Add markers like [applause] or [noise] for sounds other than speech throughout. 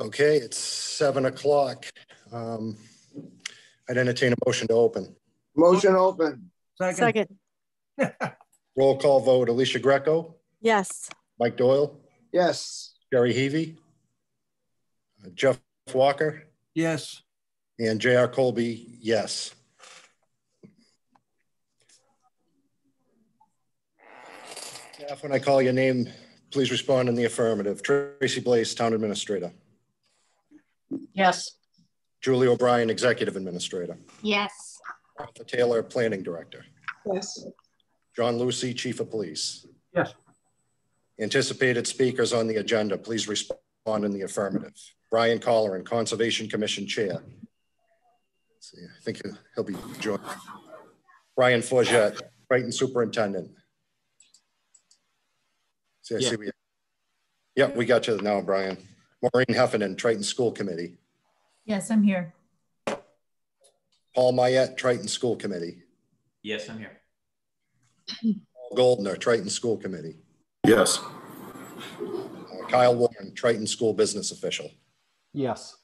Okay, it's seven o'clock. Um, I'd entertain a motion to open. Motion open. Second, Second. [laughs] Roll call vote, Alicia Greco, yes. Mike Doyle, Yes. Jerry Heavy, uh, Jeff Walker, Yes. and J.R. Colby, yes. Staff, when I call your name, please respond in the affirmative. Tracy Blaze, Town Administrator. Yes. Julie O'Brien, Executive Administrator. Yes. Martha Taylor, Planning Director. Yes. John Lucy, Chief of Police. Yes. Anticipated speakers on the agenda, please respond in the affirmative. Brian Colleran, Conservation Commission Chair. Let's see, I think he'll- he'll be joined. Brian Forget, Triton Superintendent. See, I see we, yeah, we got you now, Brian. Maureen Heffernan, Triton School Committee. Yes, I'm here. Paul Mayette, Triton School Committee. Yes, I'm here. Paul Goldner, Triton School Committee. Yes. Uh, Kyle Warren, Triton School Business Official. Yes.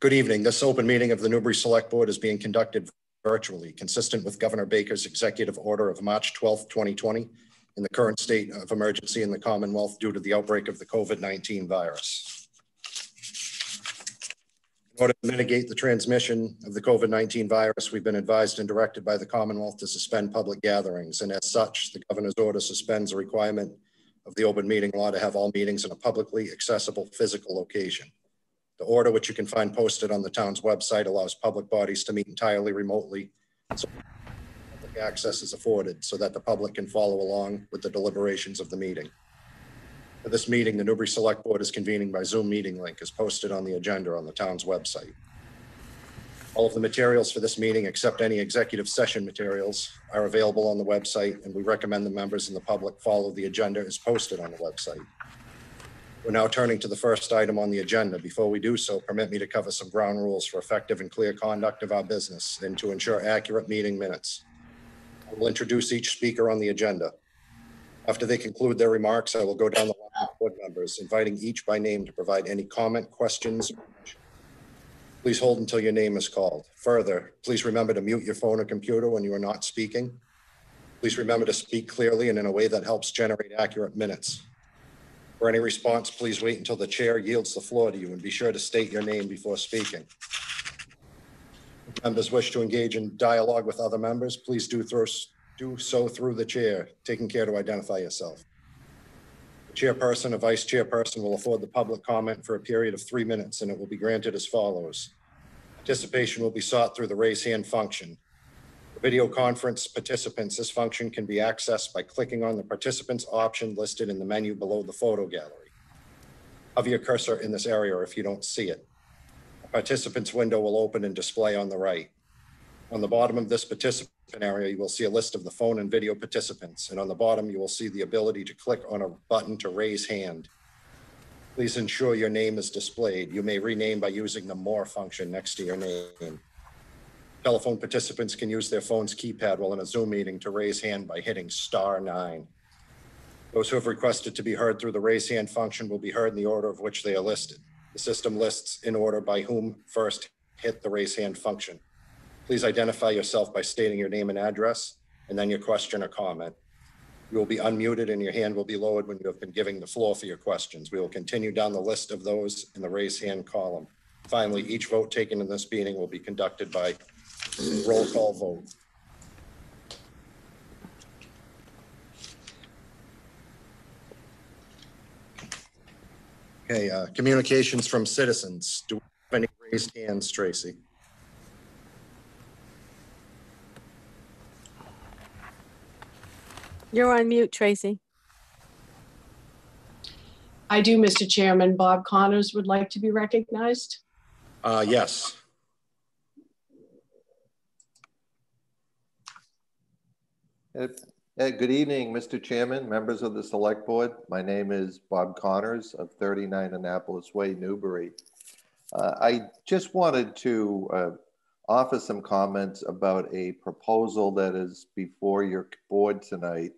Good evening. This open meeting of the Newbury Select Board is being conducted virtually, consistent with Governor Baker's executive order of March 12th, 2020, in the current state of emergency in the Commonwealth due to the outbreak of the COVID-19 virus. In order to mitigate the transmission of the COVID-19 virus, we've been advised and directed by the Commonwealth to suspend public gatherings. And as such, the governor's order suspends the requirement of the open meeting law to have all meetings in a publicly accessible physical location. The order, which you can find posted on the town's website, allows public bodies to meet entirely remotely. so Access is afforded so that the public can follow along with the deliberations of the meeting. For this meeting, the Newbury Select Board is convening by Zoom meeting link is posted on the agenda on the town's website. All of the materials for this meeting, except any executive session materials, are available on the website, and we recommend the members and the public follow the agenda as posted on the website. We're now turning to the first item on the agenda. Before we do so, permit me to cover some ground rules for effective and clear conduct of our business and to ensure accurate meeting minutes. I will introduce each speaker on the agenda. After they conclude their remarks, I will go down the line of board members, inviting each by name to provide any comment, questions. Please hold until your name is called. Further, please remember to mute your phone or computer when you are not speaking. Please remember to speak clearly and in a way that helps generate accurate minutes. For any response, please wait until the chair yields the floor to you and be sure to state your name before speaking. Members wish to engage in dialogue with other members, please do through, do so through the chair, taking care to identify yourself. The Chairperson or vice chairperson will afford the public comment for a period of three minutes and it will be granted as follows. Participation will be sought through the raise hand function. For Video conference participants, this function can be accessed by clicking on the participants option listed in the menu below the photo gallery. Hover your cursor in this area or if you don't see it. Participants window will open and display on the right. On the bottom of this participant area, you will see a list of the phone and video participants, and on the bottom, you will see the ability to click on a button to raise hand. Please ensure your name is displayed. You may rename by using the More function next to your name. Telephone participants can use their phone's keypad while in a Zoom meeting to raise hand by hitting star nine. Those who have requested to be heard through the raise hand function will be heard in the order of which they are listed. The system lists in order by whom first hit the raise hand function. Please identify yourself by stating your name and address, and then your question or comment. You will be unmuted and your hand will be lowered when you have been giving the floor for your questions. We will continue down the list of those in the raise hand column. Finally, each vote taken in this meeting will be conducted by roll call vote. Okay, uh, communications from citizens. Do we have any raised hands, Tracy? You're on mute, Tracy. I do, Mr. Chairman. Bob Connors would like to be recognized. Uh, yes. Uh, uh, Good evening, Mr. Chairman, members of the Select Board. My name is Bob Connors of 39 Annapolis Way, Newbury. Uh, I just wanted to uh, offer some comments about a proposal that is before your board tonight.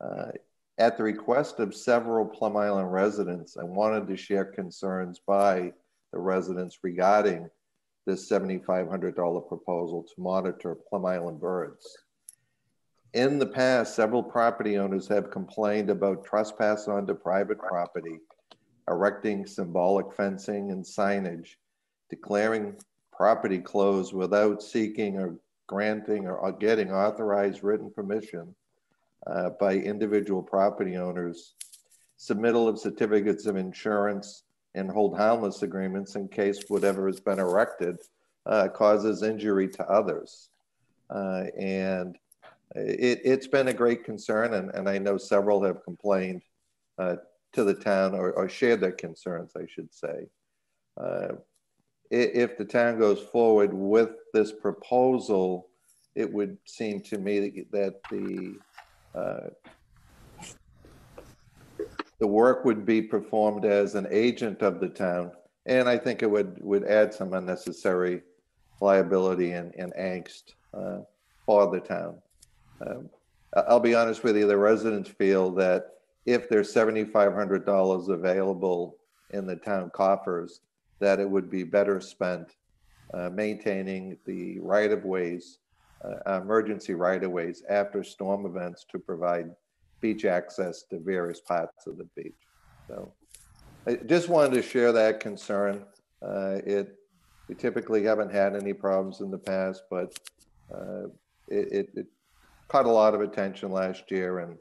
Uh, at the request of several Plum Island residents, I wanted to share concerns by the residents regarding this $7,500 proposal to monitor Plum Island birds. In the past, several property owners have complained about trespass onto private property, erecting symbolic fencing and signage, declaring property closed without seeking or granting or getting authorized written permission uh, by individual property owners, submittal of certificates of insurance, and hold harmless agreements in case whatever has been erected uh, causes injury to others. Uh, and it, has been a great concern, and, and I know several have complained uh, to the town or, or, shared their concerns, I should say. Uh, if the town goes forward with this proposal, it would seem to me that the uh, the work would be performed as an agent of the town, and I think it would would add some unnecessary liability and, and angst uh, for the town. Um, I'll be honest with you, the residents feel that if there's $7,500 available in the town coffers, that it would be better spent uh, maintaining the right of ways, uh, emergency right of ways after storm events to provide beach access to various parts of the beach. So I just wanted to share that concern. Uh, it we typically haven't had any problems in the past, but uh, it, it, it, caught a lot of attention last year, and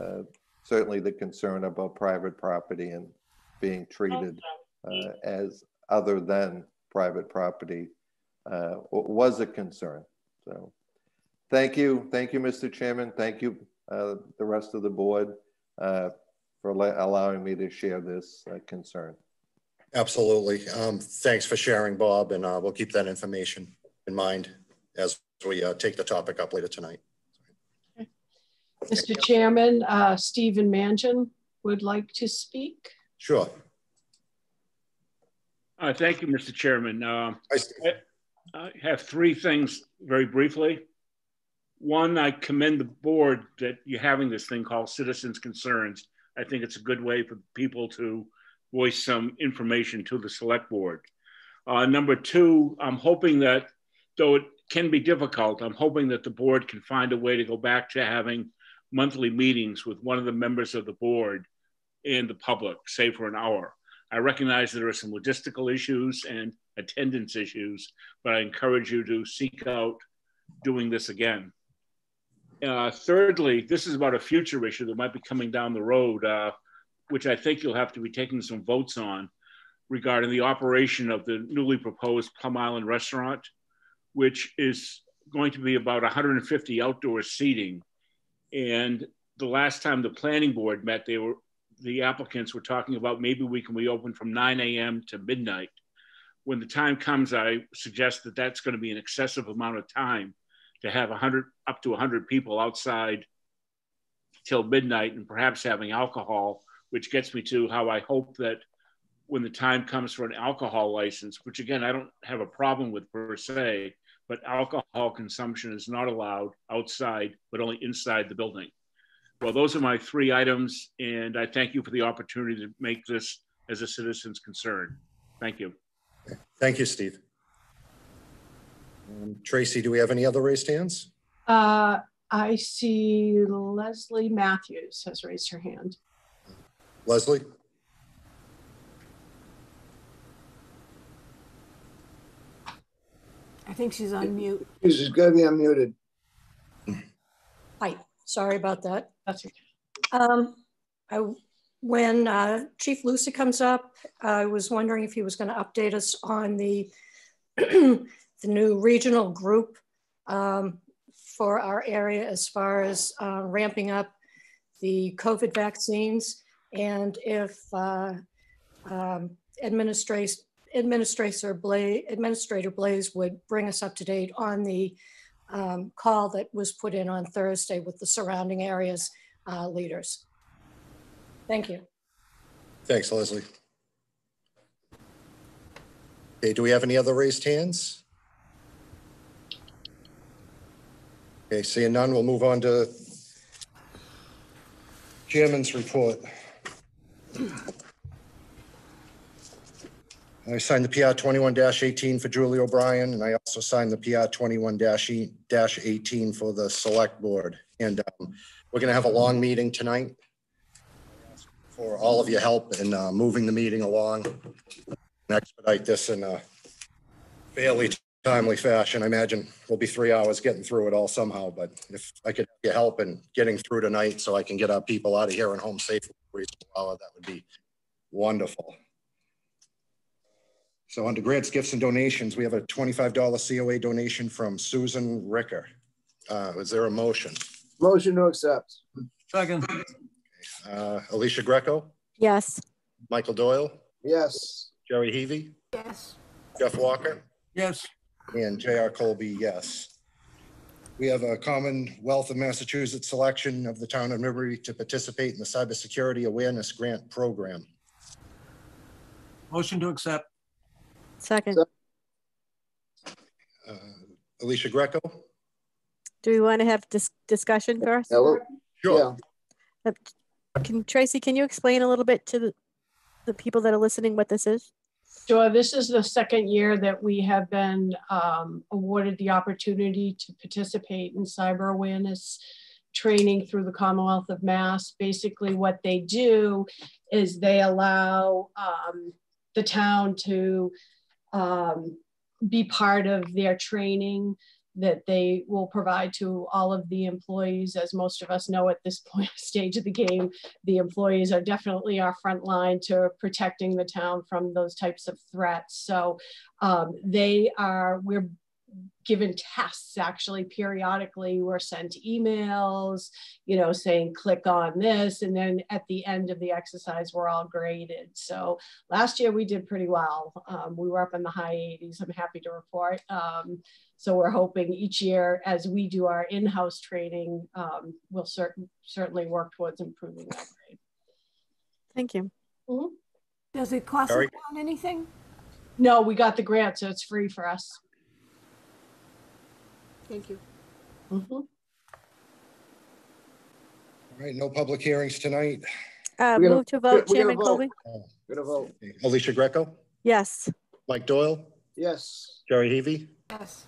uh, certainly the concern about private property and being treated uh, as other than private property uh, was a concern. So, thank you, thank you, Mr. Chairman. Thank you, uh, the rest of the board, uh, for allowing me to share this concern. Absolutely. Um, thanks for sharing, Bob, and uh, we'll keep that information in mind as we uh, take the topic up later tonight. Okay. Mr. Chairman, uh, Stephen Mangan would like to speak. Sure. Uh, thank you, Mr. Chairman. Uh, I, I have three things very briefly. One, I commend the board that you're having this thing called citizens concerns. I think it's a good way for people to voice some information to the select board. Uh, number two, I'm hoping that though it can be difficult, I'm hoping that the board can find a way to go back to having monthly meetings with one of the members of the board and the public, say for an hour. I recognize there are some logistical issues and attendance issues, but I encourage you to seek out doing this again. Uh, thirdly, this is about a future issue that might be coming down the road. Uh, which I think you'll have to be taking some votes on regarding the operation of the newly proposed Plum Island restaurant, which is going to be about 150 outdoor seating. And the last time the planning board met, they were the applicants were talking about maybe we can reopen from 9 a.m. to midnight. When the time comes, I suggest that that's going to be an excessive amount of time to have 100 up to 100 people outside till midnight and perhaps having alcohol which gets me to how I hope that when the time comes for an alcohol license, which again, I don't have a problem with per se, but alcohol consumption is not allowed outside, but only inside the building. Well, those are my three items, and I thank you for the opportunity to make this as a citizen's concern. Thank you. Thank you, Steve. Um, Tracy, do we have any other raised hands? Uh, I see Leslie Matthews has raised her hand. Leslie? I think she's on mute. She's gonna be unmuted. Hi, sorry about that. That's okay. Um, I, when uh, Chief Lucy comes up, I was wondering if he was going to update us on the [clears throat] the new regional group um, for our area as far as uh, ramping up the COVID vaccines and if uh, um, administrator, administrator, Blaze, administrator Blaze would bring us up to date on the um, call that was put in on Thursday with the surrounding areas uh, leaders. Thank you. Thanks, Leslie. Okay, do we have any other raised hands? Okay, seeing none, we'll move on to Chairman's report. [clears throat] I signed the PR twenty-one eighteen for Julie O'Brien, and I also signed the PR twenty-one eighteen for the select board. And um, we're gonna have a long meeting tonight for all of your help in uh, moving the meeting along. and Expedite this in a fairly timely fashion. I imagine we'll be three hours getting through it all somehow, but if I could get help in getting through tonight so I can get our people out of here and home safely, that would be wonderful. So under grants, gifts and donations, we have a twenty-five dollar COA donation from Susan Ricker. Uh, is there a motion? Motion to accept. Second. Uh, Alicia Greco, Yes. Michael Doyle, Yes. Jerry Heavy, Yes. Jeff Walker, Yes. and J.R. Colby, yes. We have a Commonwealth of Massachusetts selection of the town of Newbury to participate in the Cybersecurity Awareness Grant Program. Motion to accept. Second. Uh, Alicia Greco? Do we want to have dis- discussion first? Hello? Sure. Yeah. Can Tracy, can you explain a little bit to the, the people that are listening what this is? Sure, this is the second year that we have been um, awarded the opportunity to participate in cyber awareness training through the Commonwealth of Mass. Basically, what they do is they allow um, the town to um, be part of their training that they will provide to all of the employees. As most of us know at this [laughs] point stage of the game, the employees are definitely our front line to protecting the town from those types of threats. So um, they are, we're given tests actually periodically. We're sent emails you know saying click on this and then at the end of the exercise we're all graded. So last year we did pretty well. Um, we were up in the high 80s i'm happy to report. Um, so we're hoping each year as we do our in-house training um, we'll certain certainly work towards improving that grade. Thank you. Does it cost Barry? anything? no we got the grant so it's free for us Thank you. Mhm. All right, no public hearings tonight. Uh, We're gonna- move to we're vote, gonna Chairman vote. Colby? Gonna vote. Alicia Greco, Yes. Mike Doyle, Yes. Jerry Heavy, Yes.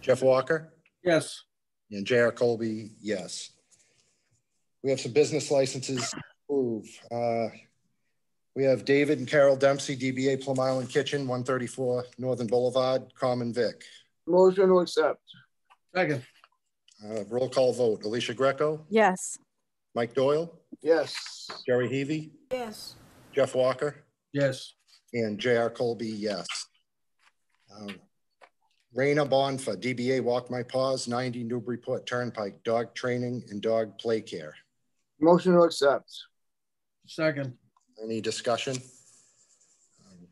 Jeff Walker, Yes. and J.R. Colby, yes. We have some business licenses to approve. Uh, We have David and Carol Dempsey, DBA Plum Island Kitchen, 134 Northern Boulevard, Common Vic. Motion to accept. Second. Uh, Roll call vote, Alicia Greco, Yes. Mike Doyle, Yes. Jerry Heavy, Yes. Jeff Walker, Yes. and J.R. Colby, yes. Um, Raina Bonfa, DBA Walk My Paws, 90 Newburyport Turnpike, dog training and dog play care. Motion to accept. Second. Any discussion? Um,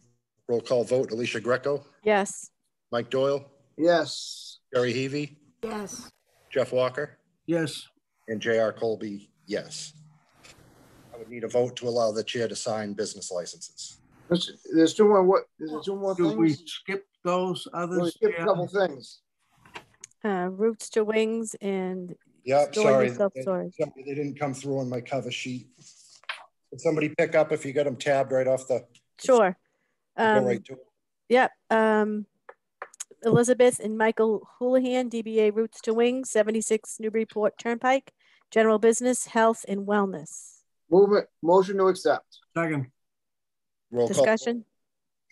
Roll call vote, Alicia Greco, Yes. Mike Doyle, Yes. Jerry Heavy, Yes. Jeff Walker, Yes. and J.R. Colby, yes. I would need a vote to allow the chair to sign business licenses. There's there's two more, what, is there's two more Do we things? skip those We others? skipped a couple things. Uh, roots to wings and Yep, Store your sorry. self-storage. They didn't come through on my cover sheet. Could somebody pick up if you got them tabbed right off the, sure. go Um, right to it? Yep. Um, Elizabeth and Michael Houlihan, DBA Roots to Wings, 76 Newburyport Turnpike, General Business, Health and Wellness. Movement, motion to accept. Second. Roll call. Discussion?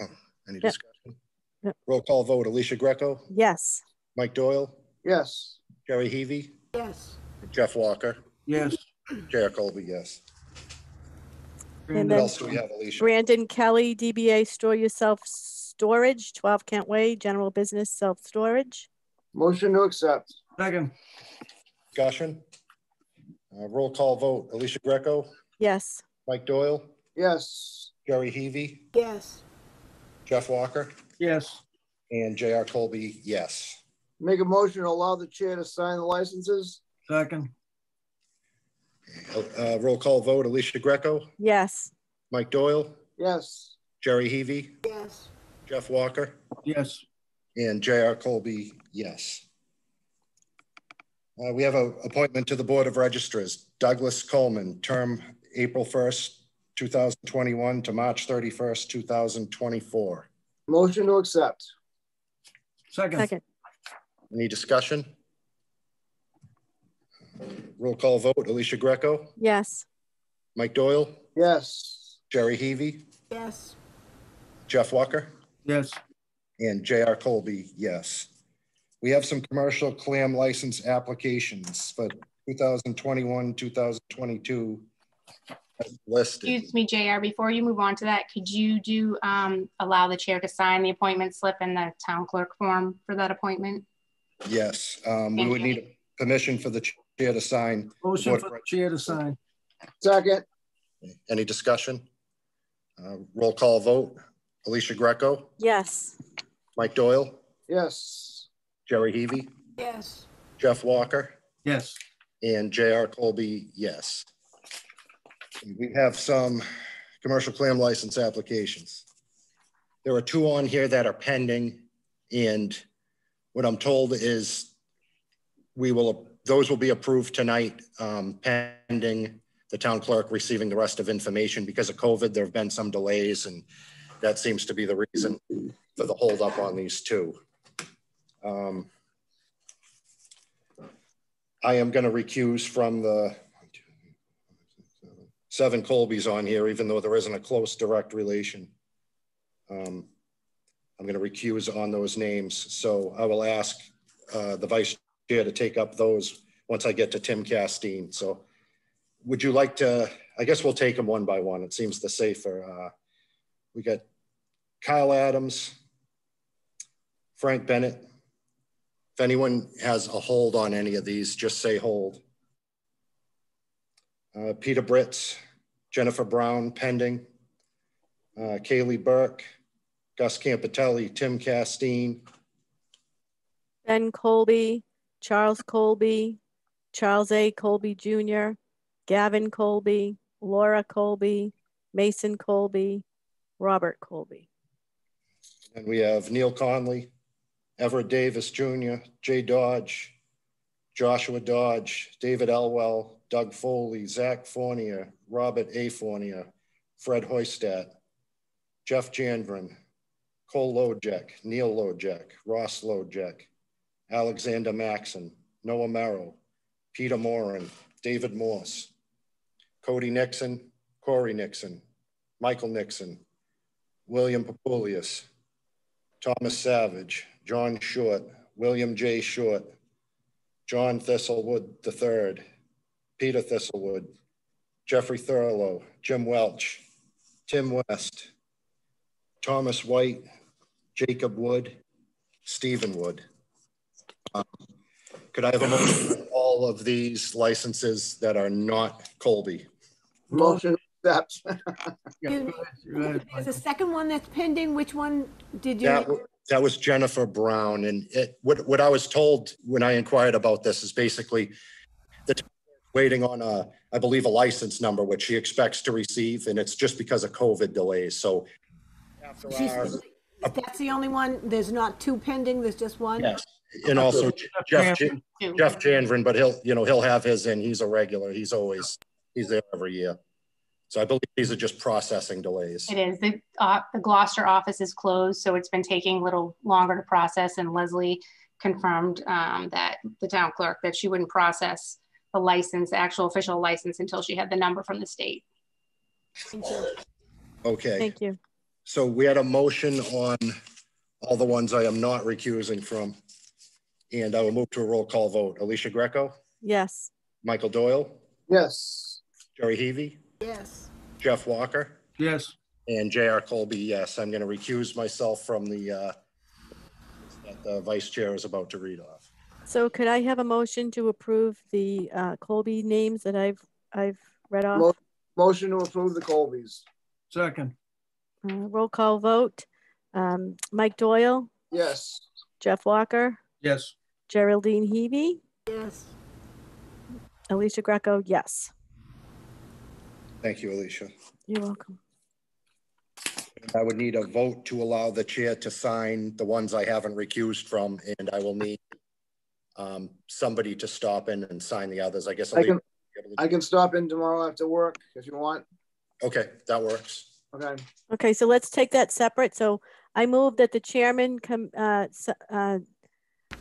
Oh, any Yep. discussion? Yep. Roll call vote, Alicia Greco, Yes. Mike Doyle, Yes. Jerry Heavy, Yes. Jeff Walker, Yes. J.R. Colby, yes. And What then- else do we have, Alicia? Brandon Kelly, DBA Store Yourself Storage, 12 Kent Way, General Business Self Storage. Motion to accept. Second. Discussion? Uh, roll call vote, Alicia Greco, Yes. Mike Doyle, Yes. Jerry Heavy, Yes. Jeff Walker, Yes. and J.R. Colby, yes. Make a motion to allow the chair to sign the licenses. Second. Uh, roll call vote, Alicia Greco, Yes. Mike Doyle, Yes. Jerry Heavy, Yes. Jeff Walker, Yes. and J.R. Colby, yes. Uh, we have an appointment to the Board of Registrars, Douglas Coleman, term April 1st, 2021 to March 31st, 2024. Motion to accept. Second. Second, Any discussion? Roll call vote, Alicia Greco, yes. Mike Doyle, Yes. Jerry Heavy, Yes. Jeff Walker, Yes. and J.R. Colby, yes. We have some commercial clam license applications for 2021, 2022 listed. Excuse me, JR, before you move on to that, could you do, um, allow the chair to sign the appointment slip in the town clerk form for that appointment? Yes, um, we would you. need permission for the chair to sign. Motion for the chair to sign. Second. Any discussion? Uh, Roll call vote. Alicia Greco, Yes. Mike Doyle, Yes. Jerry Heavy, Yes. Jeff Walker, Yes. and J.R. Colby, yes. We have some commercial clam license applications. There are two on here that are pending, and what I'm told is we will, those will be approved tonight, um, pending the town clerk receiving the rest of information. Because of COVID, there have been some delays, and that seems to be the reason for the holdup on these two. Um, I am going to recuse from the seven Colbys on here, even though there isn't a close direct relation. Um, I'm going to recuse on those names. So I will ask uh, the vice chair to take up those once I get to Tim Castine. So would you like to, I guess we'll take them one by one. It seems the safer. Uh, We got Kyle Adams, Frank Bennett, if anyone has a hold on any of these, just say hold. Uh, Peter Britz, Jennifer Brown pending, uh, Kaylee Burke, Gus Campitelli, Tim Castine, Ben Colby, Charles Colby, Charles A. Colby Jr., Gavin Colby, Laura Colby, Mason Colby, Robert Colby. And we have Neil Conley, Everett Davis Jr., Jay Dodge, Joshua Dodge, David Elwell, Doug Foley, Zach Fournier, Robert A. Fournier, Fred Hoistat, Jeff Janvrin, Cole Lojek, Neil Lojek, Ross Lojek, Alexander Maxon, Noah Merrill, Peter Moran, David Morse, Cody Nixon, Corey Nixon, Michael Nixon, William Papulius, Thomas Savage, John Short, William J. Short, John Thistlewood III, Peter Thistlewood, Jeffrey Thurlow, Jim Welch, Tim West, Thomas White, Jacob Wood, Stephen Wood. Um, Could I have a motion for all of these licenses that are not Colby? Motion to accept. [laughs] Yeah, go ahead, go ahead, There's a second one that's pending. Which one did you? That, that was Jennifer Brown, and it, what, what I was told when I inquired about this is basically the town waiting on a, I believe, a license number, which she expects to receive, and it's just because of COVID delays, so. after She's, our- that's the only one. There's not two pending. There's just one. Yes, and also Jeff, Chairman, Jeff Janvrin, but he'll, you know, he'll have his in, he's a regular, he's always, he's there every year. So I believe these are just processing delays. It is. The, uh, the Gloucester office is closed, so it's been taking a little longer to process. And Leslie confirmed um, that the town clerk that she wouldn't process the license, the actual official license, until she had the number from the state. Thank you. Okay. Thank you. So we had a motion on all the ones I am not recusing from. And I will move to a roll call vote. Alicia Greco, Yes. Michael Doyle, Yes. Jerry Heavy, Yes. Jeff Walker, Yes, and J.R. Colby, yes. I'm going to recuse myself from the, uh, that the vice chair is about to read off. So could I have a motion to approve the uh, Colby names that I've, I've read off? Motion to approve the Colbys. second. Uh, Roll call vote. Um, Mike Doyle, Yes. Jeff Walker, Yes, Geraldine Heavy, Yes. Alicia Greco, yes. Thank you, Alicia. You're welcome. I would need a vote to allow the chair to sign the ones I haven't recused from, and I will need um, somebody to stop in and sign the others. I guess. I'll I can, I can stop in tomorrow after work if you want. Okay, that works. Okay. Okay, so let's take that separate. So I move that the chairman come, uh, uh,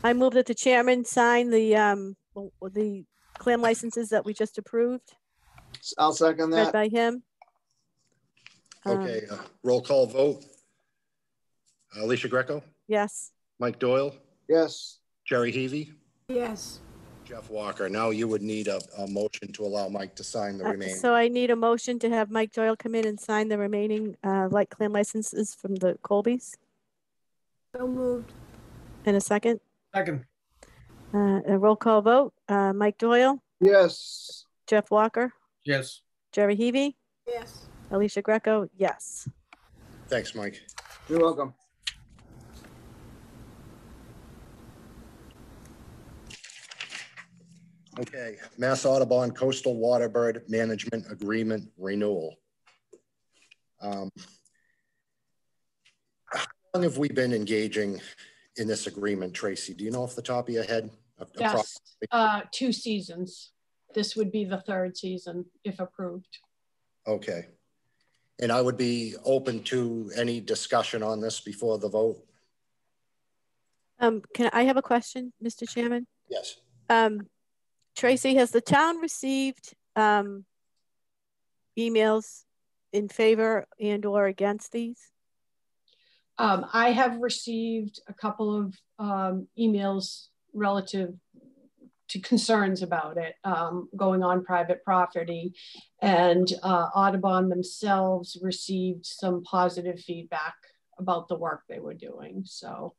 I move that the chairman sign the, um, the clam licenses that we just approved, I'll second read that. by him. Um, Okay, uh, roll call vote. Alicia Greco, Yes. Mike Doyle, Yes. Jerry Heavy, Yes. Jeff Walker. Now you would need a, a motion to allow Mike to sign the Uh, remaining. So I need a motion to have Mike Doyle come in and sign the remaining, uh, light clam licenses from the Colbys So moved. in a second. Second. Uh, a roll call vote, uh, Mike Doyle, Yes. Jeff Walker, Yes. Jerry Heavy, Yes. Alicia Greco, yes. Thanks, Mike. You're welcome. Okay, Mass Audubon Coastal Waterbird Management Agreement Renewal. Um, How long have we been engaging in this agreement, Tracy? Do you know off the top of your head? Yes, uh, two seasons. This would be the third season if approved. Okay. And I would be open to any discussion on this before the vote? Um, can I have a question, Mr. Chairman? Yes. Um, Tracy, has the town received, um, emails in favor and or against these? Um, I have received a couple of um, emails relative to concerns about it um, going on private property. And uh, Audubon themselves received some positive feedback about the work they were doing. So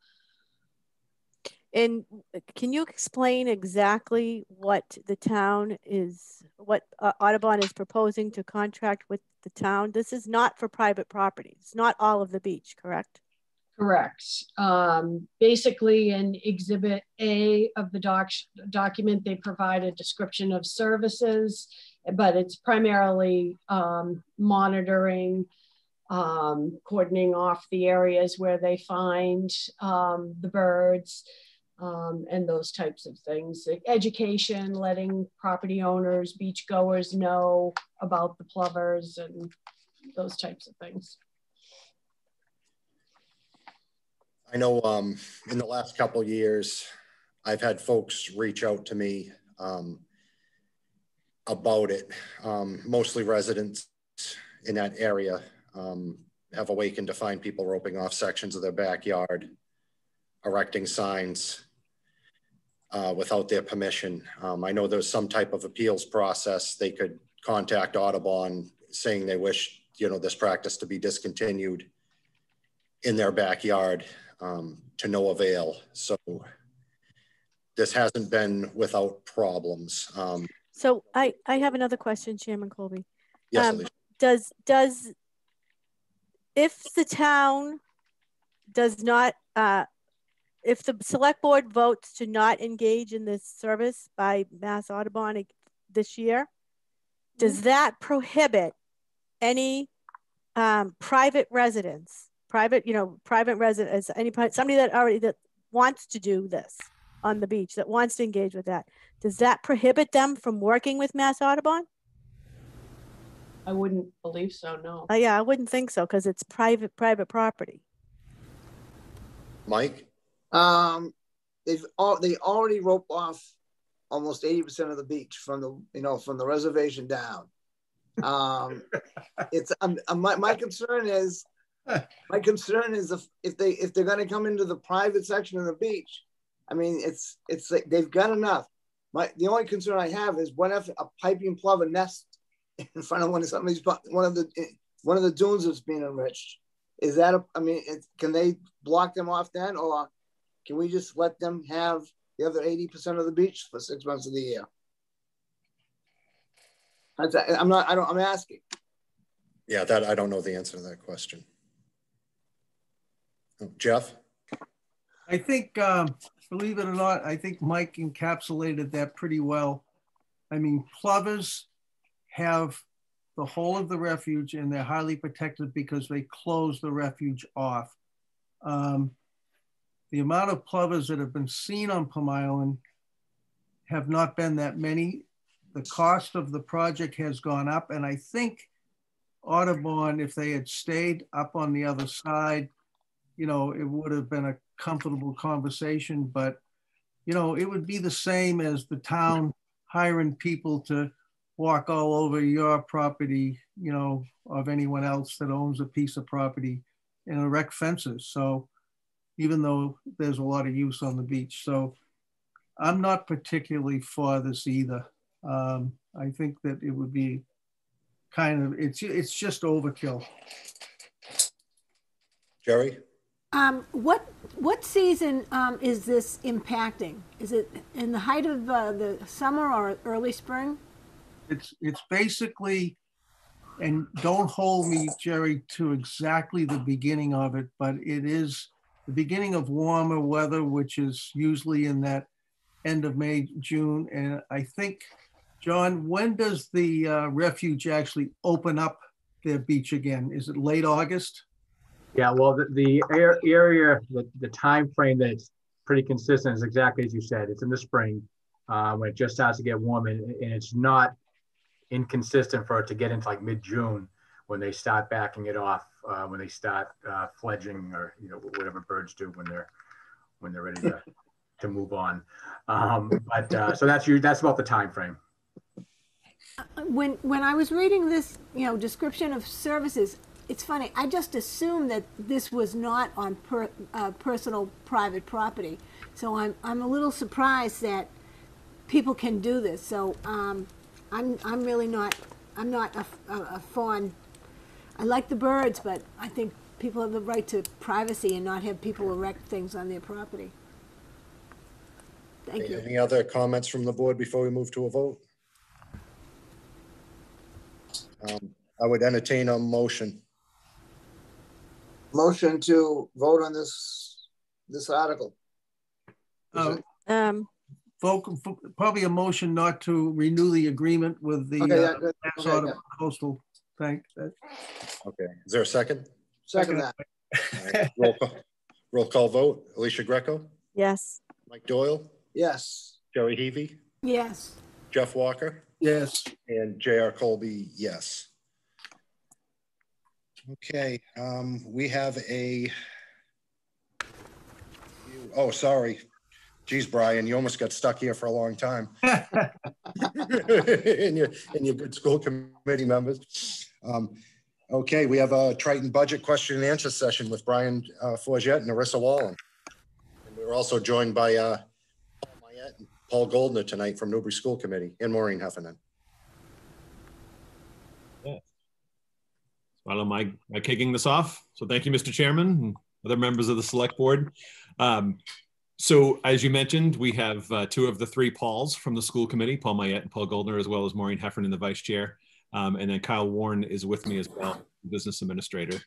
And can you explain exactly what the town is, what uh, Audubon is proposing to contract with the town? This is not for private property. It's not all of the beach, correct? Correct. Um, basically, in Exhibit A of the doc document, they provide a description of services, but it's primarily um, monitoring, um, cordoning off the areas where they find um, the birds, um, and those types of things. Education, letting property owners, beach goers know about the plovers and those types of things. I know um, in the last couple years, I've had folks reach out to me um, about it. Um, mostly residents in that area um, have awakened to find people roping off sections of their backyard, erecting signs uh, without their permission. Um, I know there's some type of appeals process. They could contact Audubon saying they wish, you know, this practice to be discontinued in their backyard um, to no avail. So this hasn't been without problems. Um, So I, I have another question, Chairman Colby. yes, Um, Does, does, if the town does not, uh, if the select board votes to not engage in this service by Mass Audubon this year, does that prohibit any um, private residents, private, you know, private residents, any, pri- somebody that already, that wants to do this on the beach, that wants to engage with that, does that prohibit them from working with Mass Audubon? I wouldn't believe so, no. Uh, yeah, I wouldn't think so because it's private, private property. Mike? Um, they've all, they already roped off almost eighty percent of the beach from the, you know, from the reservation down. Um, [laughs] it's, um, uh, my, my concern is, [laughs] my concern is if, if they, if they're gonna come into the private section of the beach, I mean, it's, it's like, they've got enough. My, the only concern I have is what if a piping plover nest in front of one of somebody's, one of the, one of the dunes that's being enriched? Is that, a, I mean, it, can they block them off then, or can we just let them have the other 80% of the beach for six months of the year? That's, I'm not, I don't, I'm asking. Yeah, that, I don't know the answer to that question. Jeff? I think, um, believe it or not, I think Mike encapsulated that pretty well. I mean, plovers have the whole of the refuge and they're highly protected because they close the refuge off. Um, the amount of plovers that have been seen on Plum Island have not been that many. The cost of the project has gone up, and I think Audubon, if they had stayed up on the other side, you know, it would have been a comfortable conversation, but, you know, it would be the same as the town hiring people to walk all over your property, you know, of anyone else that owns a piece of property and erect fences. So even though there's a lot of use on the beach. So I'm not particularly for this either. Um, I think that it would be kind of, it's, it's just overkill. Jerry? Um, what, what season, um, is this impacting? Is it in the height of, uh, the summer or early spring? It's, it's basically, and don't hold me, Jerry, to exactly the beginning of it, but it is the beginning of warmer weather, which is usually in that end of May, June. And I think, John, when does the uh, refuge actually open up their beach again? Is it late August? Yeah, well, the, the air, area, the, the time frame that's pretty consistent is exactly as you said. It's in the spring uh, when it just starts to get warm, and, and it's not inconsistent for it to get into like mid-June when they start backing it off, uh, when they start uh, fledging or you know whatever birds do when they're when they're ready to, [laughs] to move on. Um, but uh, so that's you. That's about the time frame. When, when I was reading this, you know, description of services, it's funny, I just assumed that this was not on per, uh, personal private property. So I'm, I'm a little surprised that people can do this. So, um, I'm, I'm really not, I'm not a, a, a fawn. I like the birds, but I think people have the right to privacy and not have people erect things on their property. Thank you. Any other comments from the board before we move to a vote? Um, I would entertain a motion. Motion to vote on this, this article. Is Um, vote, probably a motion not to renew the agreement with the Okay, yeah, uh, good. Mass Okay, yeah. Coastal Bank. Okay, is there a second? Second that. All right, Roll call- roll call vote. Alicia Greco, yes. Mike Doyle, Yes. Joey Heavy, Yes. Jeff Walker, Yes, and J.R. Colby, yes. Okay, um, we have a. Oh, sorry. Geez, Brian, you almost got stuck here for a long time. [laughs] [laughs] And your, and your good school committee members. Um, okay, we have a Triton budget question and answer session with Brian uh, Forget and Arissa Wallen. And we're also joined by uh, Paul Mayette and Paul Goldner tonight from Newbury School Committee and Maureen Heffernan. Well, am I, am I kicking this off? So thank you, Mr. Chairman and other members of the select board. Um, so as you mentioned, we have uh, two of the three Pauls from the school committee, Paul Mayette and Paul Goldner, as well as Maureen Heffernan, the vice chair. Um, and then Kyle Warren is with me as well, business administrator.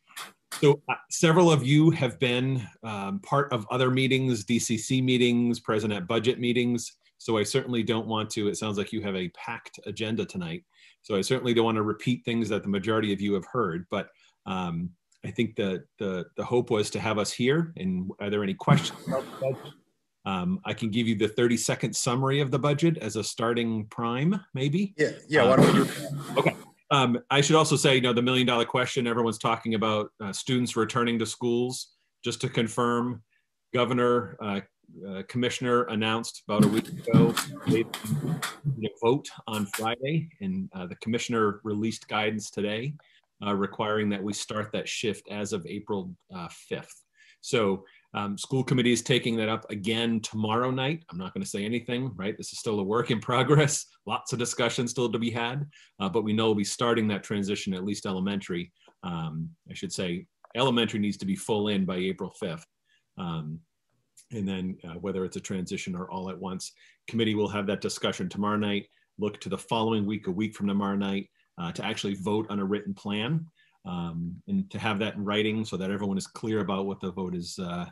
So uh, several of you have been um, part of other meetings, DCC meetings, present at budget meetings. So I certainly don't want to, it sounds like you have a packed agenda tonight. So I certainly don't want to repeat things that the majority of you have heard, but um, I think the, the, the hope was to have us here. And are there any questions about the budget? Um, I can give you the 30 second summary of the budget as a starting prime, maybe. Yeah, yeah, why don't we do that? Okay. Um, I should also say, you know, the million dollar question, everyone's talking about uh, students returning to schools. Just to confirm, Governor, uh, uh, Commissioner announced about a week ago, they vote on Friday, and uh, the Commissioner released guidance today uh, requiring that we start that shift as of April uh, 5th. So um, school committee is taking that up again tomorrow night. I'm not going to say anything, right? This is still a work in progress. Lots of discussion still to be had, uh, but we know we'll be starting that transition, at least elementary. Um, I should say elementary needs to be full in by April 5th. Um, and then uh, whether it's a transition or all at once, committee will have that discussion tomorrow night. Look to the following week, a week from tomorrow night, uh, to actually vote on a written plan um, and to have that in writing so that everyone is clear about what the vote is, uh,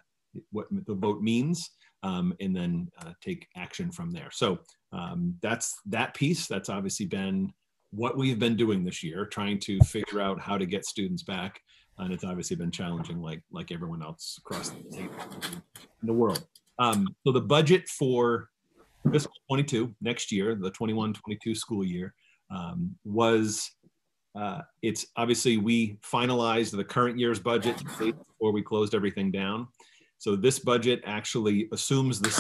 what the vote means, um, and then uh, take action from there. So um, that's that piece. That's obviously been what we've been doing this year, trying to figure out how to get students back. And it's obviously been challenging, like like everyone else across the state in the world. Um, so the budget for fiscal 22, next year, the 21 22 school year, um, was uh, it's obviously we finalized the current year's budget before we closed everything down. So this budget actually assumes the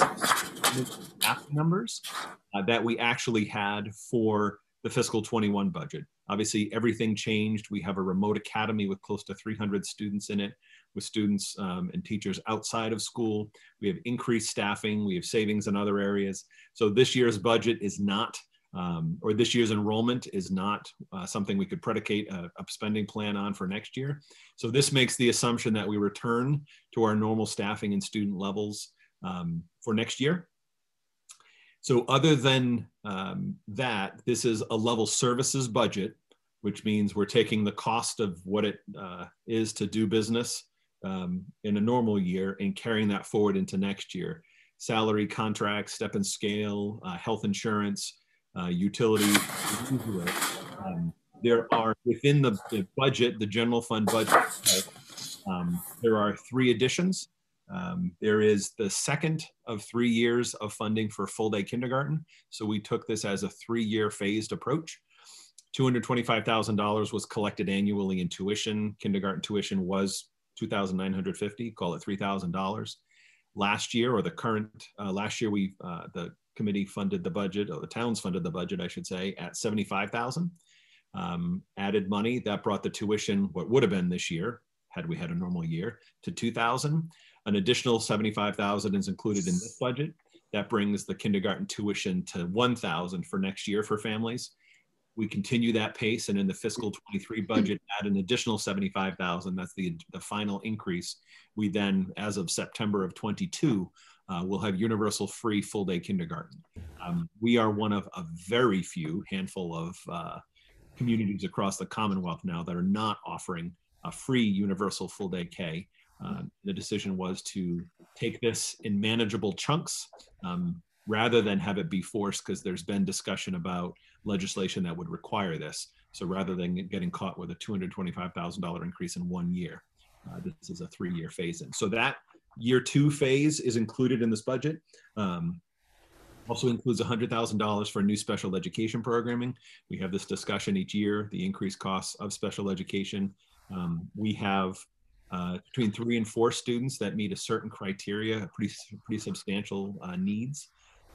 numbers uh, that we actually had for the fiscal 21 budget. Obviously, everything changed. We have a remote academy with close to 300 students in it, with students um, and teachers outside of school. We have increased staffing. We have savings in other areas. So this year's budget is not um, or this year's enrollment is not uh, something we could predicate a, a, spending plan on for next year. So this makes the assumption that we return to our normal staffing and student levels um, for next year. So other than um, that, this is a level services budget, which means we're taking the cost of what it uh, is to do business um, in a normal year and carrying that forward into next year. Salary, contracts, step and scale, uh, health insurance, uh, utilities. Um, there are within the, the, budget, the general fund budget, um, there are three additions. Um, there is the second of three years of funding for full day kindergarten. So we took this as a three year phased approach. $225,000 was collected annually in tuition. Kindergarten tuition was 2,950, call it $3,000. Last year, or the current, uh, last year, we, uh, the committee funded the budget, or the towns funded the budget, I should say, at 75,000. Um, added money that brought the tuition, what would have been this year, had we had a normal year, to 2,000. An additional 75,000 is included in this budget. That brings the kindergarten tuition to 1,000 for next year for families. We continue that pace, and in the fiscal 23 budget, add an additional 75,000. That's the the final increase. We then, as of September of 22, uh, will have universal free full day kindergarten. Um, we are one of a very few handful of uh, communities across the Commonwealth now that are not offering a free universal full day K. Uh, the decision was to take this in manageable chunks um, rather than have it be forced because there's been discussion about legislation that would require this. So rather than getting caught with a $225,000 increase in one year, uh, this is a three-year phase in. So that year two phase is included in this budget. Um, also includes $100,000 for new special education programming. We have this discussion each year, the increased costs of special education. Um, we have uh, between three and four students that meet a certain criteria, pretty, pretty substantial uh, needs.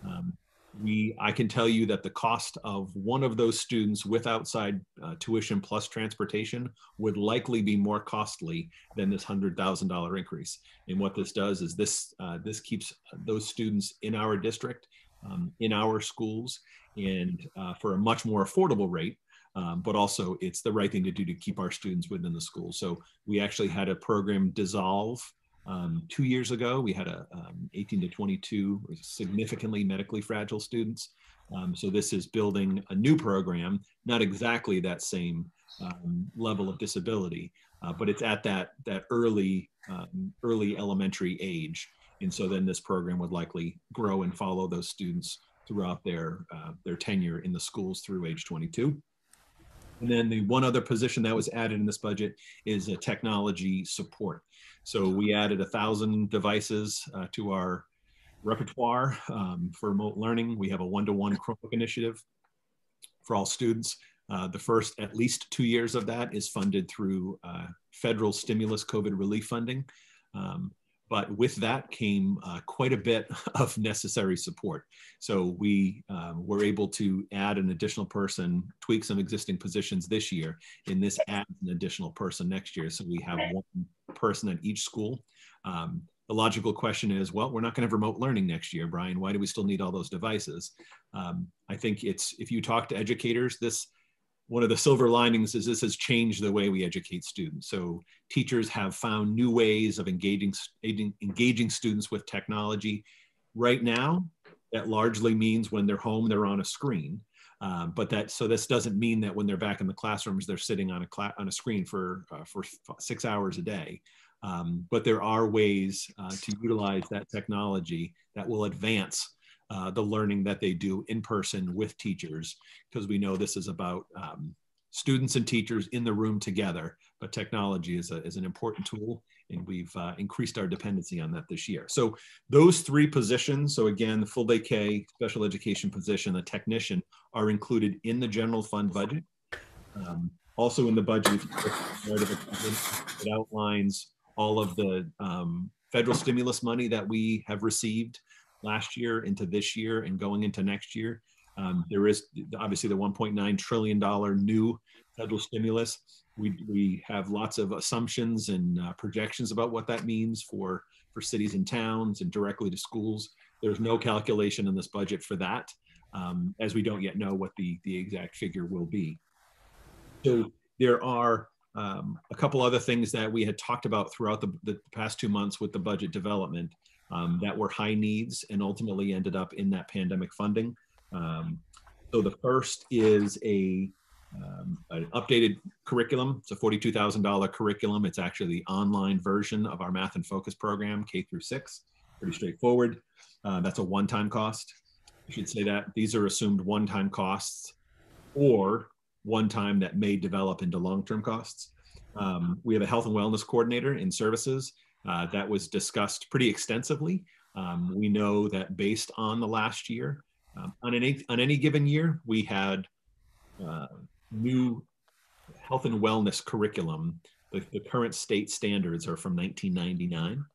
Um, we I can tell you that the cost of one of those students with outside uh, tuition plus transportation would likely be more costly than this hundred thousand dollar increase. And what this does is this uh, this keeps those students in our district, um, in our schools, and uh, for a much more affordable rate. Um, but also it's the right thing to do to keep our students within the school. So we actually had a program dissolve um, two years ago, we had a um, 18 to 22 significantly medically fragile students. Um, so this is building a new program, not exactly that same um, level of disability, uh, but it's at that that early early elementary age. And so then this program would likely grow and follow those students throughout their uh, their tenure in the schools through age 22. And then the one other position that was added in this budget is a technology support. So we added a thousand devices uh, to our repertoire um, for remote learning. We have a one-to-one Chromebook initiative for all students. Uh, the first at least two years of that is funded through uh, federal stimulus COVID relief funding. Um, but with that came uh, quite a bit [laughs] of necessary support. So we um, were able to add an additional person, tweak some existing positions this year, and this adds an additional person next year. So we have one person at each school. Um, the logical question is, well, we're not going to have remote learning next year, Brian. Why do we still need all those devices? Um, I think it's if you talk to educators, this one of the silver linings is this has changed the way we educate students. So teachers have found new ways of engaging, engaging students with technology. Right now, that largely means when they're home, they're on a screen. Um, but that so this doesn't mean that when they're back in the classrooms, they're sitting on a on a screen for uh, for six hours a day. Um, but there are ways uh, to utilize that technology that will advance uh, the learning that they do in person with teachers, because we know this is about um, students and teachers in the room together, but technology is, a, is an important tool and we've uh, increased our dependency on that this year. So those three positions, so again, the full day K, special education position, the technician are included in the general fund budget. Um, also in the budget, it outlines all of the um, federal stimulus money that we have received last year into this year and going into next year. Um, there is obviously the $1.9 trillion new federal stimulus. We, we have lots of assumptions and uh, projections about what that means for, for cities and towns and directly to schools. There's no calculation in this budget for that, um, as we don't yet know what the, the exact figure will be. So there are um, a couple other things that we had talked about throughout the, the past two months with the budget development um, that were high needs and ultimately ended up in that pandemic funding. Um, so the first is a um, an updated curriculum. It's a $42,000 curriculum. It's actually the online version of our Math in Focus program, K through six. Pretty straightforward. Uh, that's a one-time cost. I should say that these are assumed one-time costs or one time that may develop into long-term costs. Um, we have a health and wellness coordinator in services uh, that was discussed pretty extensively. Um, we know that based on the last year, um, on, any, on any given year, we had uh, new health and wellness curriculum. The, the, current state standards are from 1999.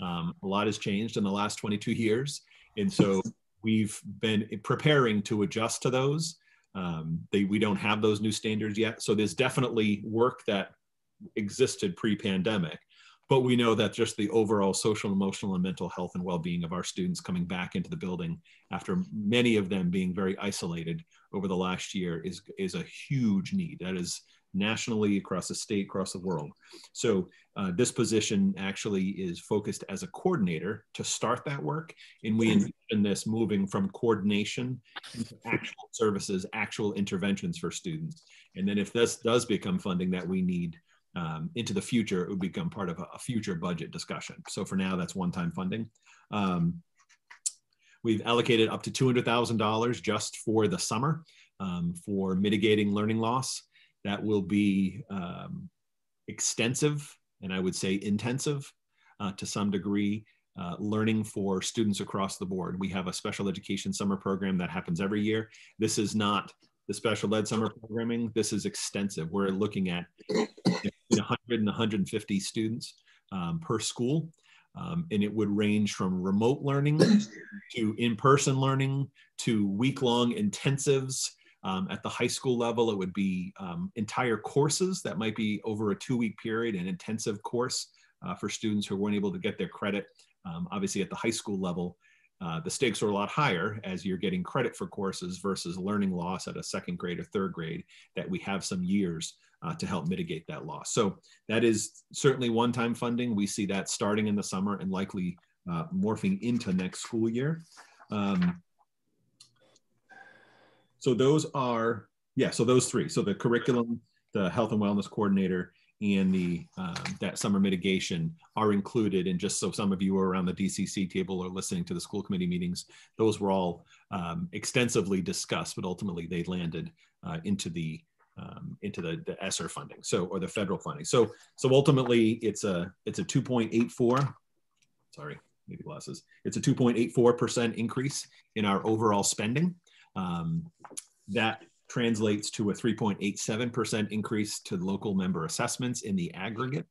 Um, a lot has changed in the last 22 years. And so we've been preparing to adjust to those. Um, they, we don't have those new standards yet. So there's definitely work that existed pre-pandemic, but we know that just the overall social, emotional, and mental health and well-being of our students coming back into the building after many of them being very isolated over the last year is, is a huge need. That is nationally, across the state, across the world. So uh, this position actually is focused as a coordinator to start that work. And we envision this moving from coordination into actual services, actual interventions for students. And then if this does become funding that we need um, into the future, it would become part of a, future budget discussion. So for now, that's one-time funding. Um, we've allocated up to $200,000 just for the summer um, for mitigating learning loss that will be um, extensive and I would say intensive uh, to some degree. Uh, learning for students across the board. We have a special education summer program that happens every year. This is not the special ed summer programming. This is extensive. We're looking at 100 and 150 students um, per school. Um, and it would range from remote learning to in-person learning to week-long intensives um, at the high school level, it would be um, entire courses that might be over a two week period, an intensive course uh, for students who weren't able to get their credit. Um, obviously, at the high school level, uh, the stakes are a lot higher as you're getting credit for courses versus learning loss at a second grade or third grade that we have some years uh, to help mitigate that loss. So that is certainly one-time funding. We see that starting in the summer and likely uh, morphing into next school year. Um, so those are, yeah, so those three. So the curriculum, the health and wellness coordinator, and the um, that summer mitigation are included. And just so some of you are around the DCC table or listening to the school committee meetings, those were all um, extensively discussed, but ultimately they landed uh, into the um, into the, the ESSER funding, so or the federal funding. So so ultimately it's a it's a 2.84. Sorry, maybe glasses. It's a 2.84 percent increase in our overall spending. Um, that translates to a 3.87% increase to local member assessments in the aggregate.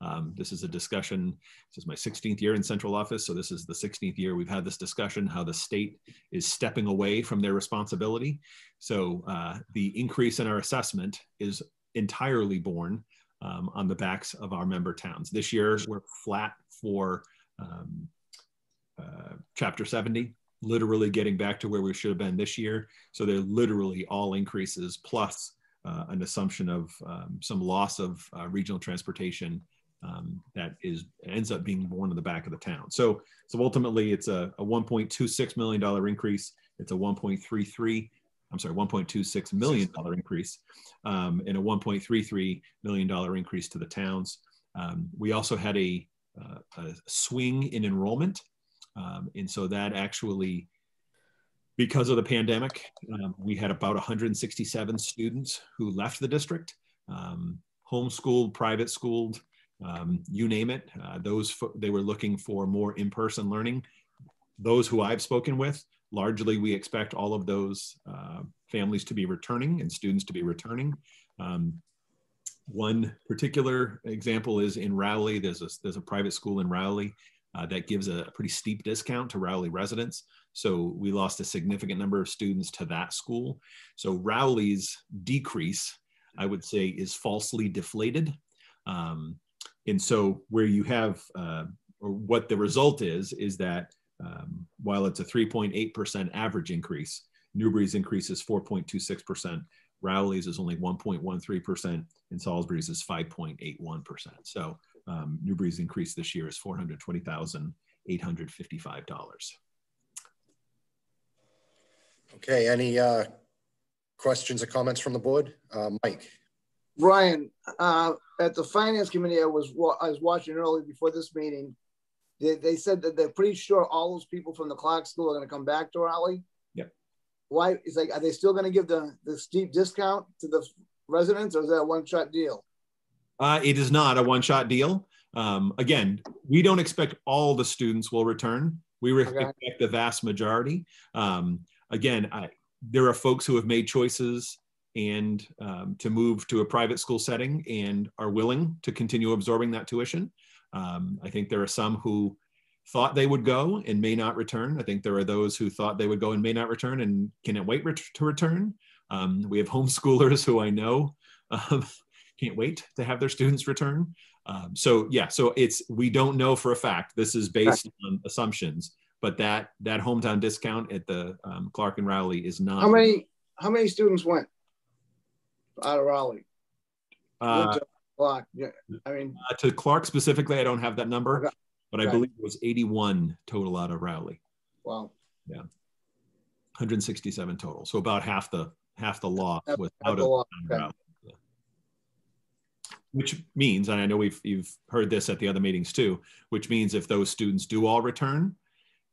Um, this is a discussion, this is my 16th year in central office, so this is the 16th year we've had this discussion, how the state is stepping away from their responsibility. So uh, the increase in our assessment is entirely borne um, on the backs of our member towns. This year we're flat for um, uh, chapter 70, literally getting back to where we should have been this year. So they're literally all increases plus uh, an assumption of um, some loss of uh, regional transportation um, that is ends up being borne in the back of the town. So so ultimately it's a, a 1.26 million dollar increase. It's a 1.33 I'm sorry 1.26 million dollar increase um, and a 1.33 million dollar increase to the towns. Um, we also had a, uh, a swing in enrollment um, and so that actually because of the pandemic, um, we had about 167 students who left the district, um, homeschooled, private schooled, um, you name it. Uh, those they were looking for more in-person learning. Those who I've spoken with, largely we expect all of those uh, families to be returning and students to be returning. Um, one particular example is in Rowley. There's a, there's a private school in Rowley uh, that gives a pretty steep discount to Rowley residents. So we lost a significant number of students to that school. So Rowley's decrease, I would say, is falsely deflated. Um, and so where you have, uh, or what the result is, is that um, while it's a 3.8% average increase, Newbury's increase is 4.26%, Rowley's is only 1.13%, and Salisbury's is 5.81%. So um, Newbury's increase this year is $420,855. Okay, any uh, questions or comments from the board? Uh, Mike. Ryan, uh, at the finance committee, I was I was watching early before this meeting. They, they said that they're pretty sure all those people from the Clark School are going to come back to Rowley. Yep. Why is like are they still going to give the the steep discount to the residents, or is that a one shot deal? Uh, it is not a one shot deal. Um, again, we don't expect all the students will return. We okay. expect the vast majority. Um, again, I, there are folks who have made choices and um, to move to a private school setting and are willing to continue absorbing that tuition. Um, I think there are some who thought they would go and may not return. I think there are those who thought they would go and may not return and cannot wait ret to return. Um, we have [laughs] homeschoolers who I know um, can't wait to have their students return. Um, so yeah, so it's we don't know for a fact. This is based on assumptions, but that that hometown discount at the um, Clark and Rowley is not. How many how many students went out of Rowley? Uh, Clark. Yeah, I mean uh, to Clark specifically, I don't have that number, okay. but I believe it was 81 total out of Rowley. Wow. Yeah. 167 total. So about half the half the loss was out of, okay. Which means, and I know we've you've heard this at the other meetings too, which means if those students do all return,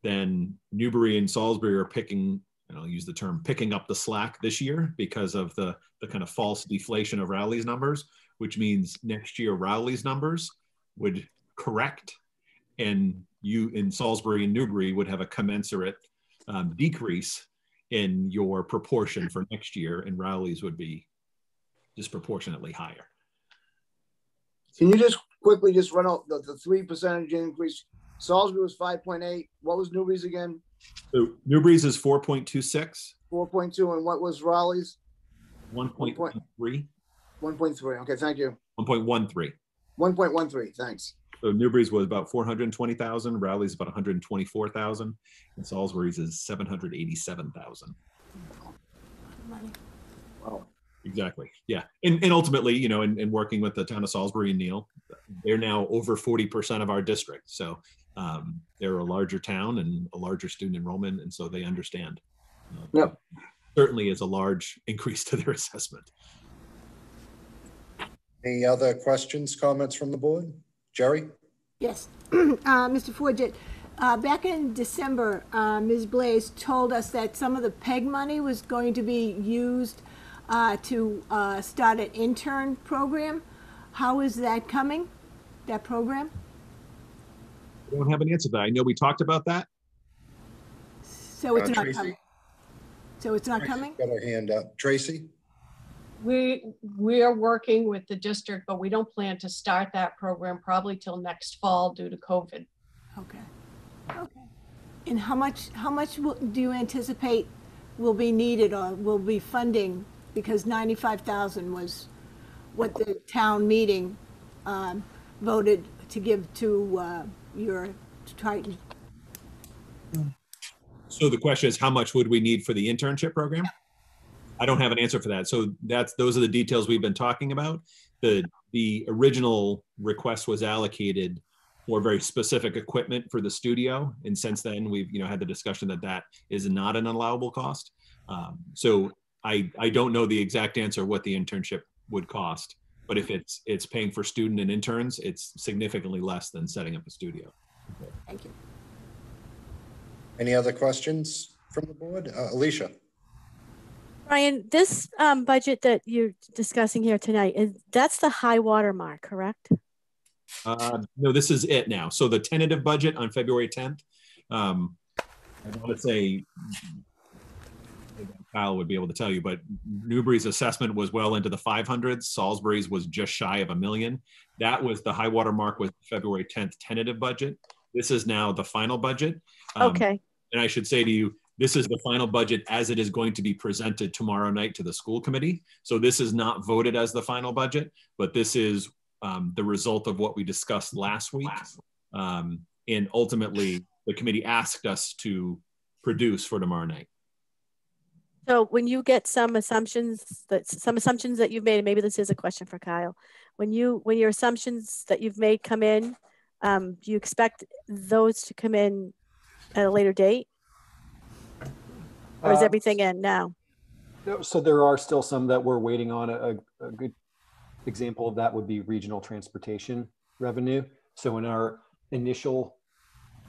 then Newbury and Salisbury are picking, and I'll use the term picking up the slack this year because of the, the kind of false deflation of Rowley's numbers, which means next year Rowley's numbers would correct and you in Salisbury and Newbury would have a commensurate um, decrease in your proportion for next year and Rowley's would be disproportionately higher. Can you just quickly just run out the, the three percentage increase Salisbury was 5.8. What was Newbury's again? So Newbury's is 4.26. 4.2. And what was Rowley's? 1.3. 1.3. Okay, thank you. 1.13. 1.13. Thanks. So Newbury's was about 420,000. Rowley's about 124,000. And Salisbury's is 787,000. Wow. Exactly. Yeah. And, and ultimately, you know, in, in working with the town of Salisbury and Neil, they're now over 40% of our district. So um, they're a larger town and a larger student enrollment, and so they understand. Uh, yep. Certainly is a large [laughs] increase to their assessment. Any other questions, comments from the board? Jerry? Yes. [clears throat] uh, Mr. Forget, uh, back in December, uh, Ms. Blaze told us that some of the PEG money was going to be used uh, to uh, start an intern program. How is that coming, that program? I don't have an answer to that. I know we talked about that. So it's uh, not Tracy? coming. So it's not Tracy coming? Got her hand up. Tracy? We, we are working with the district, but we don't plan to start that program probably till next fall due to COVID. Okay. Okay. And how much, how much will, do you anticipate will be needed or will be funding? Because 95,000 was what the town meeting um, voted to give to uh, your Triton. So the question is, how much would we need for the internship program? I don't have an answer for that. So that's those are the details we've been talking about. The the original request was allocated for very specific equipment for the studio, and since then we've you know had the discussion that that is not an allowable cost. Um, so I I don't know the exact answer what the internship would cost. But if it's it's paying for student and interns, it's significantly less than setting up a studio. Thank you. Any other questions? from the board? Uh, Alicia? Brian, this um, budget that you're discussing here tonight, is that's the high water mark, correct? Uh, no, this is it now. So the tentative budget on February 10th, um, I want to say Kyle would be able to tell you, but Newbury's assessment was well into the 500s. Salisbury's was just shy of a million. That was the high water mark with February 10th tentative budget. This is now the final budget. Um, okay. And I should say to you, this is the final budget as it is going to be presented tomorrow night to the school committee. So this is not voted as the final budget, but this is um, the result of what we discussed last week. Um, and ultimately, the committee asked us to produce for tomorrow night. So when you get some assumptions that some assumptions that you've made, and maybe this is a question for Kyle, when you when your assumptions that you've made come in, um, do you expect those to come in at a later date, or is Uh, everything in now? No, So there are still some that we're waiting on. A, a good example of that would be regional transportation revenue. So in our initial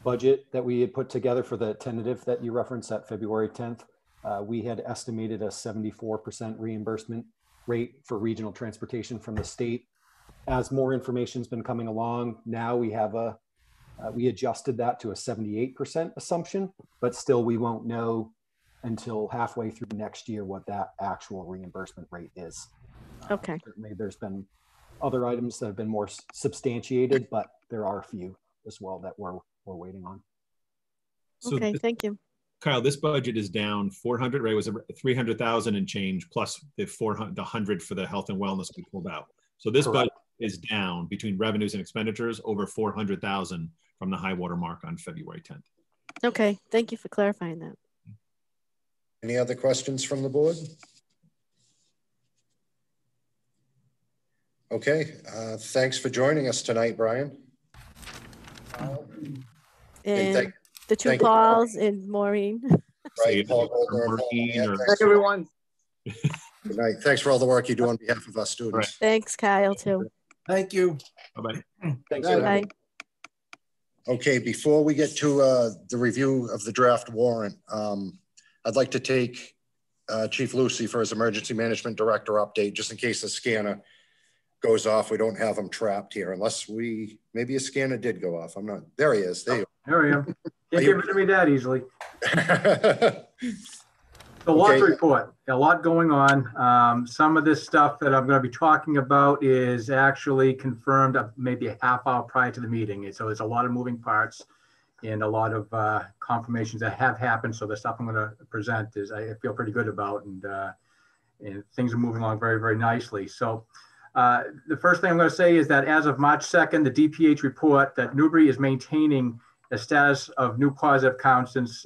budget that we had put together for the tentative that you referenced at February 10th, uh, we had estimated a 74% reimbursement rate for regional transportation from the state. As more information's been coming along, now we have a, uh, we adjusted that to a 78% assumption, but still we won't know until halfway through next year what that actual reimbursement rate is. Okay. Certainly, there's been other items that have been more substantiated, but there are a few as well that we're, we're waiting on. So okay, this- thank you. Kyle, this budget is down 400, right? It was 300,000 and change plus the 400, the 100 for the health and wellness we pulled out. So this Correct. budget is down between revenues and expenditures over 400,000 from the high water mark on February 10th. Okay, thank you for clarifying that. Any other questions from the board? Okay, uh, thanks for joining us tonight, Brian. And thank- the two thank you. Pauls and Maureen. [laughs] Right, Paul Goldner and Paul Maureen or- thanks Thank for- everyone. Good night. Thanks for all the work you do on behalf of our students. Thanks, Kyle, too. Thank you. Bye-bye. Thanks. Good Bye. Okay, before we get to uh, the review of the draft warrant, um, I'd like to take uh, Chief Lucy for his Emergency Management Director update, just in case the scanner goes off. We don't have him trapped here unless we, maybe a scanner did go off. I'm not, there he is. There you There we go. [laughs] Can't get rid of me that easily. [laughs] The lot to Okay. report, a lot going on. Um, some of this stuff that I'm going to be talking about is actually confirmed maybe a half hour prior to the meeting. And so there's a lot of moving parts and a lot of uh, confirmations that have happened. So the stuff I'm going to present is I feel pretty good about and, uh, and things are moving along very, very nicely. So uh, the first thing I'm going to say is that as of March 2nd, the DPH report that Newbury is maintaining a status of new positive counts since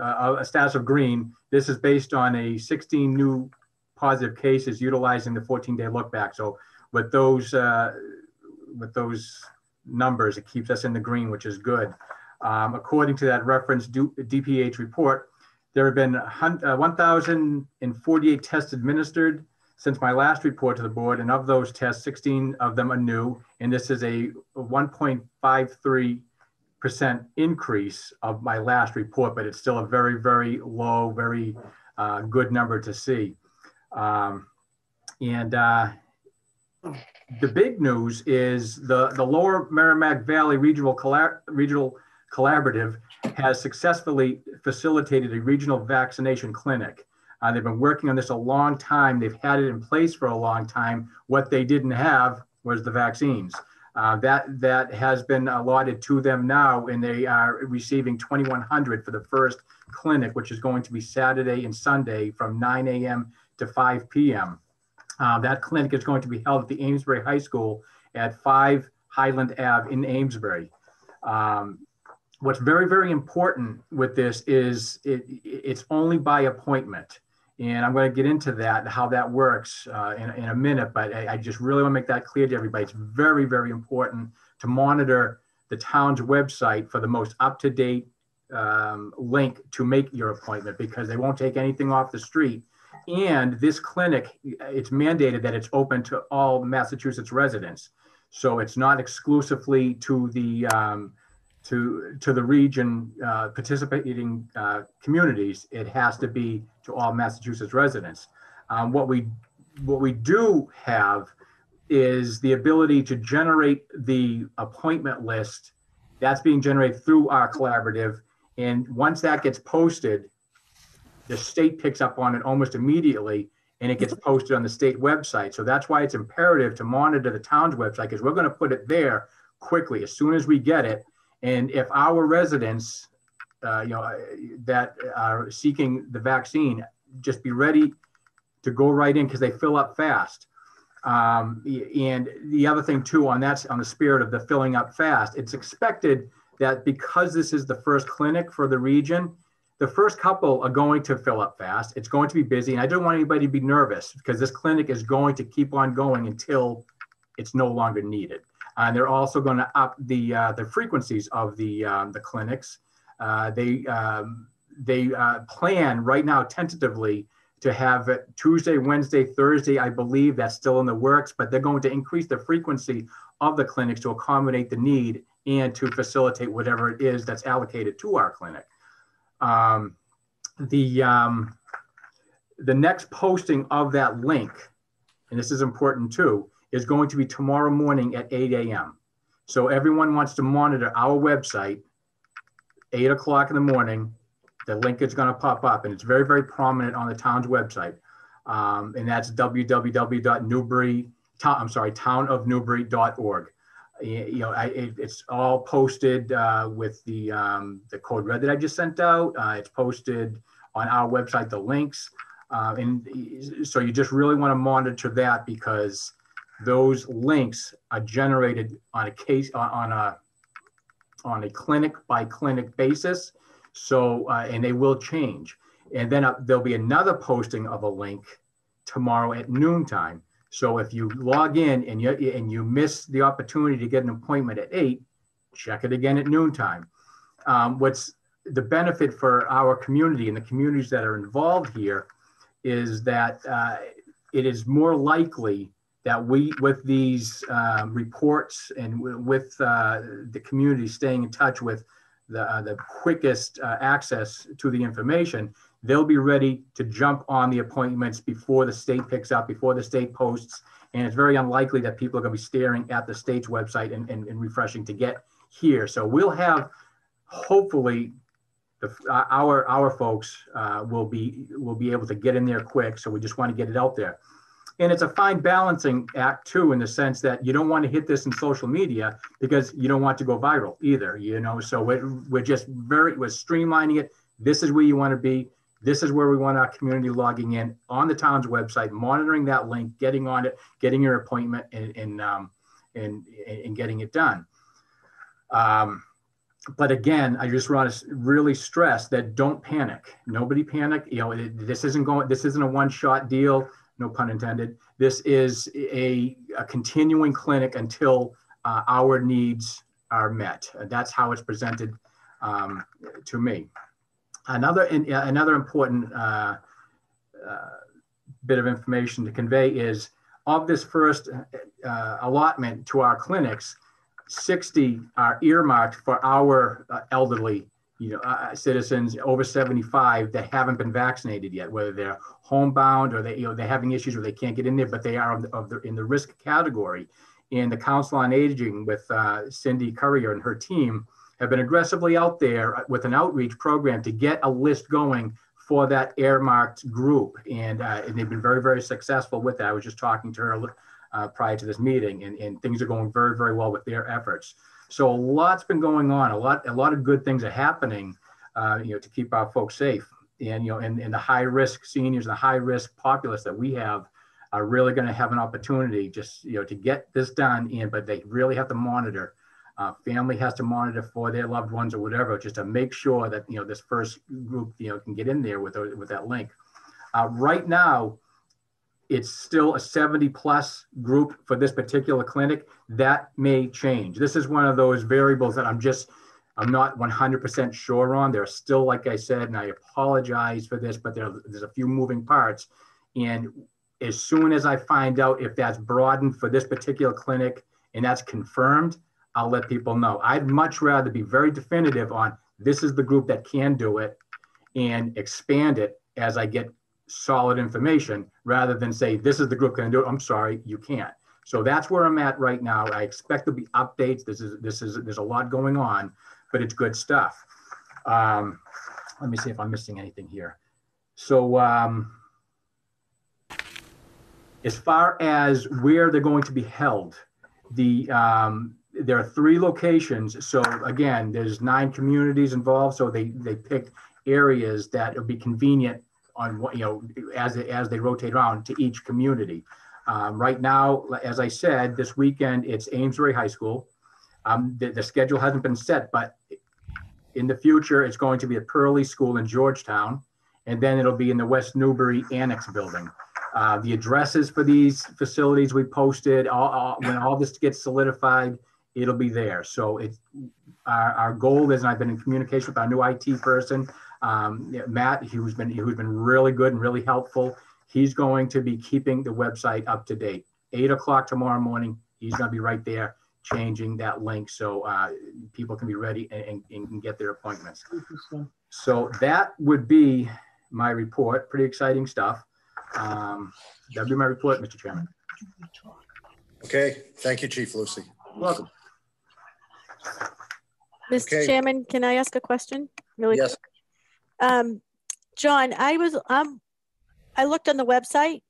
uh, a status of green. This is based on a 16 new positive cases utilizing the 14-day look back. So with those uh, with those numbers, it keeps us in the green, which is good. Um, according to that reference DPH report, there have been uh, 1,048 tests administered since my last report to the board, and of those tests, 16 of them are new, and this is a 1.53 percent increase of my last report, but it's still a very, very low, very uh, good number to see. Um, and uh, the big news is the, the Lower Merrimack Valley Regional, Collab- Regional Collaborative has successfully facilitated a regional vaccination clinic. Uh, they've been working on this a long time. They've had it in place for a long time. What they didn't have was the vaccines. Uh, that that has been allotted to them now, and they are receiving 2,100 for the first clinic, which is going to be Saturday and Sunday from 9 a.m. to 5 p.m. Uh, that clinic is going to be held at the Amesbury High School at 5 Highland Ave in Amesbury. Um, what's very very important with this is it, it's only by appointment. And I'm going to get into that, how that works uh, in, in a minute, but I, I just really want to make that clear to everybody. It's very, very important to monitor the town's website for the most up-to-date um, link to make your appointment because they won't take anything off the street. And this clinic, it's mandated that it's open to all Massachusetts residents. So it's not exclusively to the um, to to the region uh, participating uh, communities, it has to be to all Massachusetts residents. Um, what we what we do have is the ability to generate the appointment list that's being generated through our collaborative. And once that gets posted, the state picks up on it almost immediately and it gets posted on the state website. So that's why it's imperative to monitor the town's website because we're going to put it there quickly as soon as we get it. And if our residents, uh, you know, that are seeking the vaccine, just be ready to go right in because they fill up fast. Um, and the other thing too, on that, on the spirit of the filling up fast, it's expected that because this is the first clinic for the region, the first couple are going to fill up fast. It's going to be busy. And I don't want anybody to be nervous because this clinic is going to keep on going until it's no longer needed. And they're also going to up the, uh, the frequencies of the, um, the clinics. Uh, they um, they uh, plan right now tentatively to have Tuesday, Wednesday, Thursday. I believe that's still in the works, but they're going to increase the frequency of the clinics to accommodate the need and to facilitate whatever it is that's allocated to our clinic. Um, the um, the next posting of that link, and this is important too, is going to be tomorrow morning at 8 a.m. So everyone wants to monitor our website, 8 o'clock in the morning, the link is going to pop up and it's very, very prominent on the town's website. Um, and that's www.newbury, I'm sorry, townofnewbury.org. You know, I, it, it's all posted uh, with the, um, the code red that I just sent out. Uh, it's posted on our website, the links. Uh, and so you just really want to monitor that because those links are generated on a case on, on a on a clinic by clinic basis so, uh, and they will change. And then uh, there'll be another posting of a link tomorrow at noontime. So if you log in and you, and you miss the opportunity to get an appointment at eight, check it again at noontime. Um, what's the benefit for our community and the communities that are involved here is that uh, it is more likely that we, with these uh, reports and with uh, the community staying in touch with the, uh, the quickest uh, access to the information, they'll be ready to jump on the appointments before the state picks up, before the state posts. And it's very unlikely that people are going to be staring at the state's website and, and, and refreshing to get here. So we'll have, hopefully, the, uh, our our folks uh, will be will be able to get in there quick. So we just want to get it out there and it's a fine balancing act too in the sense that you don't want to hit this in social media because you don't want to go viral either you know so we're, we're just very we're streamlining it this is where you want to be this is where we want our community logging in on the town's website monitoring that link getting on it getting your appointment and and um, and, and getting it done um, but again, I just want to really stress that don't panic. Nobody panic. You know, this isn't going. This isn't a one-shot deal no pun intended. This is a, a continuing clinic until uh, our needs are met. That's how it's presented um, to me. Another, another important uh, uh, bit of information to convey is of this first uh, allotment to our clinics, 60 are earmarked for our uh, elderly you know, uh, citizens over 75 that haven't been vaccinated yet, whether they're homebound or they, you know, they're having issues or they can't get in there, but they are of the, of the in the risk category. And the Council on Aging with uh, Cindy Currier and her team have been aggressively out there with an outreach program to get a list going for that earmarked group. And, uh, and they've been very, very successful with that. I was just talking to her uh, prior to this meeting and, and things are going very, very well with their efforts. So a lot's been going on. A lot, a lot of good things are happening, uh, you know, to keep our folks safe. And you know, and, and the high risk seniors, the high risk populace that we have, are really going to have an opportunity just you know to get this done. And but they really have to monitor. Uh, family has to monitor for their loved ones or whatever, just to make sure that you know this first group you know can get in there with with that link. Uh, right now, it's still a 70 plus group for this particular clinic, that may change. This is one of those variables that I'm just, I'm not 100% sure on. There's still, like I said, and I apologize for this, but there, there's a few moving parts. And as soon as I find out if that's broadened for this particular clinic and that's confirmed, I'll let people know. I'd much rather be very definitive on this is the group that can do it and expand it as I get solid information rather than say, this is the group can do it. I'm sorry, you can't. So that's where I'm at right now. I expect there'll be updates. This is, this is, there's a lot going on, but it's good stuff. Um, let me see if I'm missing anything here. So, um, as far as where they're going to be held, the, um, there are three locations. So again, there's nine communities involved. So they, they pick areas that will be convenient on what, you know, as, as they rotate around to each community. Um, right now, as I said, this weekend, it's Amesbury High School. Um, the, the schedule hasn't been set, but in the future, it's going to be at Perley School in Georgetown, and then it'll be in the West Newbury Annex Building. Uh, the addresses for these facilities we posted, all, all, when all this gets solidified, it'll be there. So it's our, our goal is, and I've been in communication with our new IT person, um, Matt, who's been who's been really good and really helpful. He's going to be keeping the website up to date. Eight o'clock tomorrow morning, he's going to be right there changing that link so uh, people can be ready and, and, and get their appointments. So that would be my report. Pretty exciting stuff. Um, that'd be my report, Mr. Chairman. Okay, thank you, Chief Lucy. Welcome. Mr. Okay. Chairman, can I ask a question? Really Yes. quick? Um, John, I was, um, I looked on the website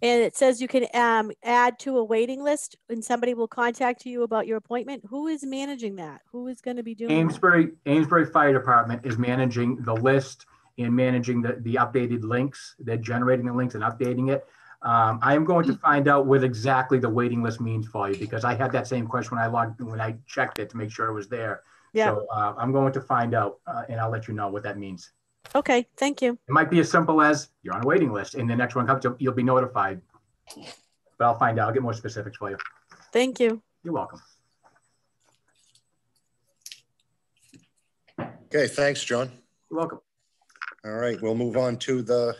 and it says you can, um, add to a waiting list and somebody will contact you about your appointment. Who is managing that? Who is going to be doing? that? Amesbury, Amesbury Fire Department is managing the list and managing the, the updated links. They're generating the links and updating it. Um, I am going to find out what exactly the waiting list means for you because I had that same question when I logged, when I checked it to make sure it was there. Yeah. So uh, I'm going to find out uh, and I'll let you know what that means. Okay, thank you. It might be as simple as you're on a waiting list and the next one comes, you'll, you'll be notified. But I'll find out. I'll get more specifics for you. Thank you. You're welcome. Okay, thanks, John. You're welcome. All right, we'll move on to the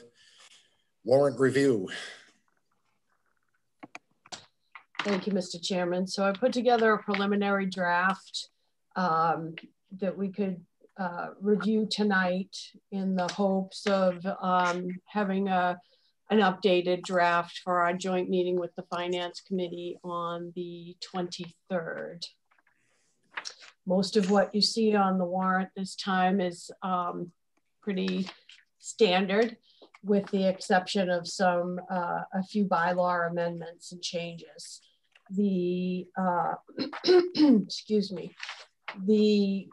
warrant review. Thank you, Mr. Chairman. So I put together a preliminary draft um, that we could uh, review tonight in the hopes of um, having a, an updated draft for our joint meeting with the Finance Committee on the 23rd. Most of what you see on the warrant this time is um, pretty standard with the exception of some, uh, a few bylaw amendments and changes. The, uh, [clears throat] excuse me, the,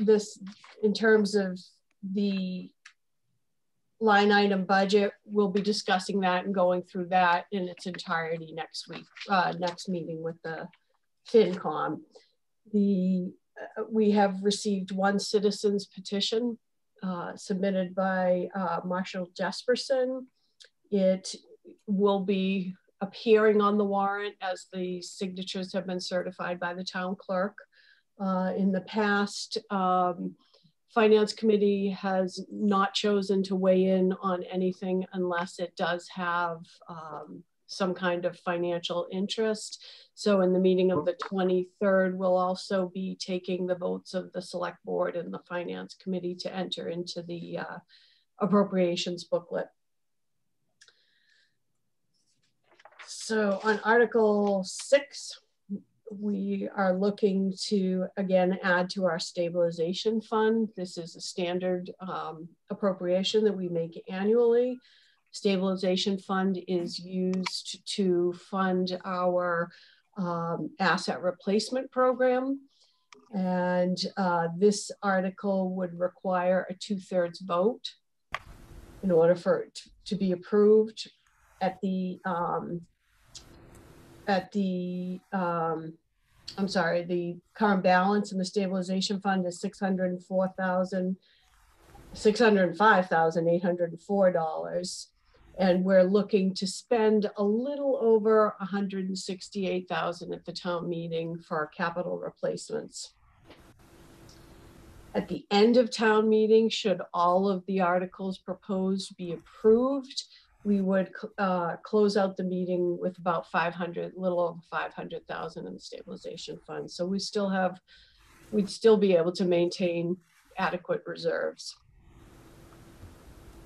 this, in terms of the line item budget, we'll be discussing that and going through that in its entirety next week, uh, next meeting with the FinCom. The, uh, we have received one citizen's petition uh, submitted by uh, Marshall Jesperson. It will be appearing on the warrant as the signatures have been certified by the town clerk. Uh, in the past, um, Finance Committee has not chosen to weigh in on anything unless it does have um, some kind of financial interest. So in the meeting of the 23rd, we'll also be taking the votes of the select board and the finance committee to enter into the uh, appropriations booklet. So on Article 6, we are looking to again add to our stabilization fund. This is a standard um, appropriation that we make annually. Stabilization fund is used to fund our um, asset replacement program. And uh, this article would require a two thirds vote in order for it to be approved at the um, at the um, I'm sorry, the current balance in the stabilization fund is six hundred and four thousand, six hundred and five thousand, eight hundred and four dollars. And we're looking to spend a little over hundred and sixty-eight thousand at the town meeting for our capital replacements. At the end of town meeting, should all of the articles proposed be approved, we would uh, close out the meeting with about 500, little over 500,000 in the stabilization fund. So we still have, we'd still be able to maintain adequate reserves.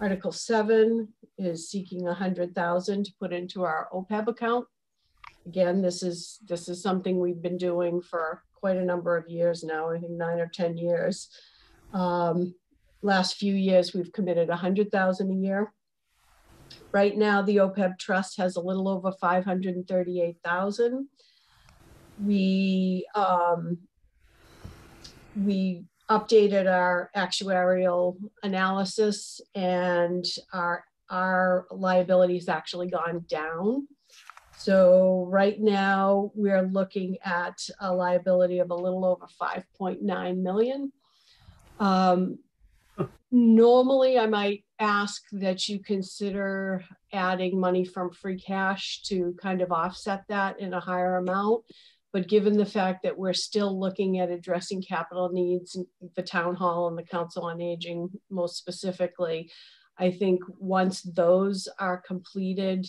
Article seven is seeking 100,000 to put into our OPEB account. Again, this is this is something we've been doing for quite a number of years now. I think nine or ten years. Um, last few years, we've committed 100,000 a year. Right now, the OPEB trust has a little over 538,000. We um, we updated our actuarial analysis and our our liabilities actually gone down. So right now we're looking at a liability of a little over 5.9 million. Um, normally I might ask that you consider adding money from free cash to kind of offset that in a higher amount. But given the fact that we're still looking at addressing capital needs, the town hall and the council on aging most specifically, I think once those are completed,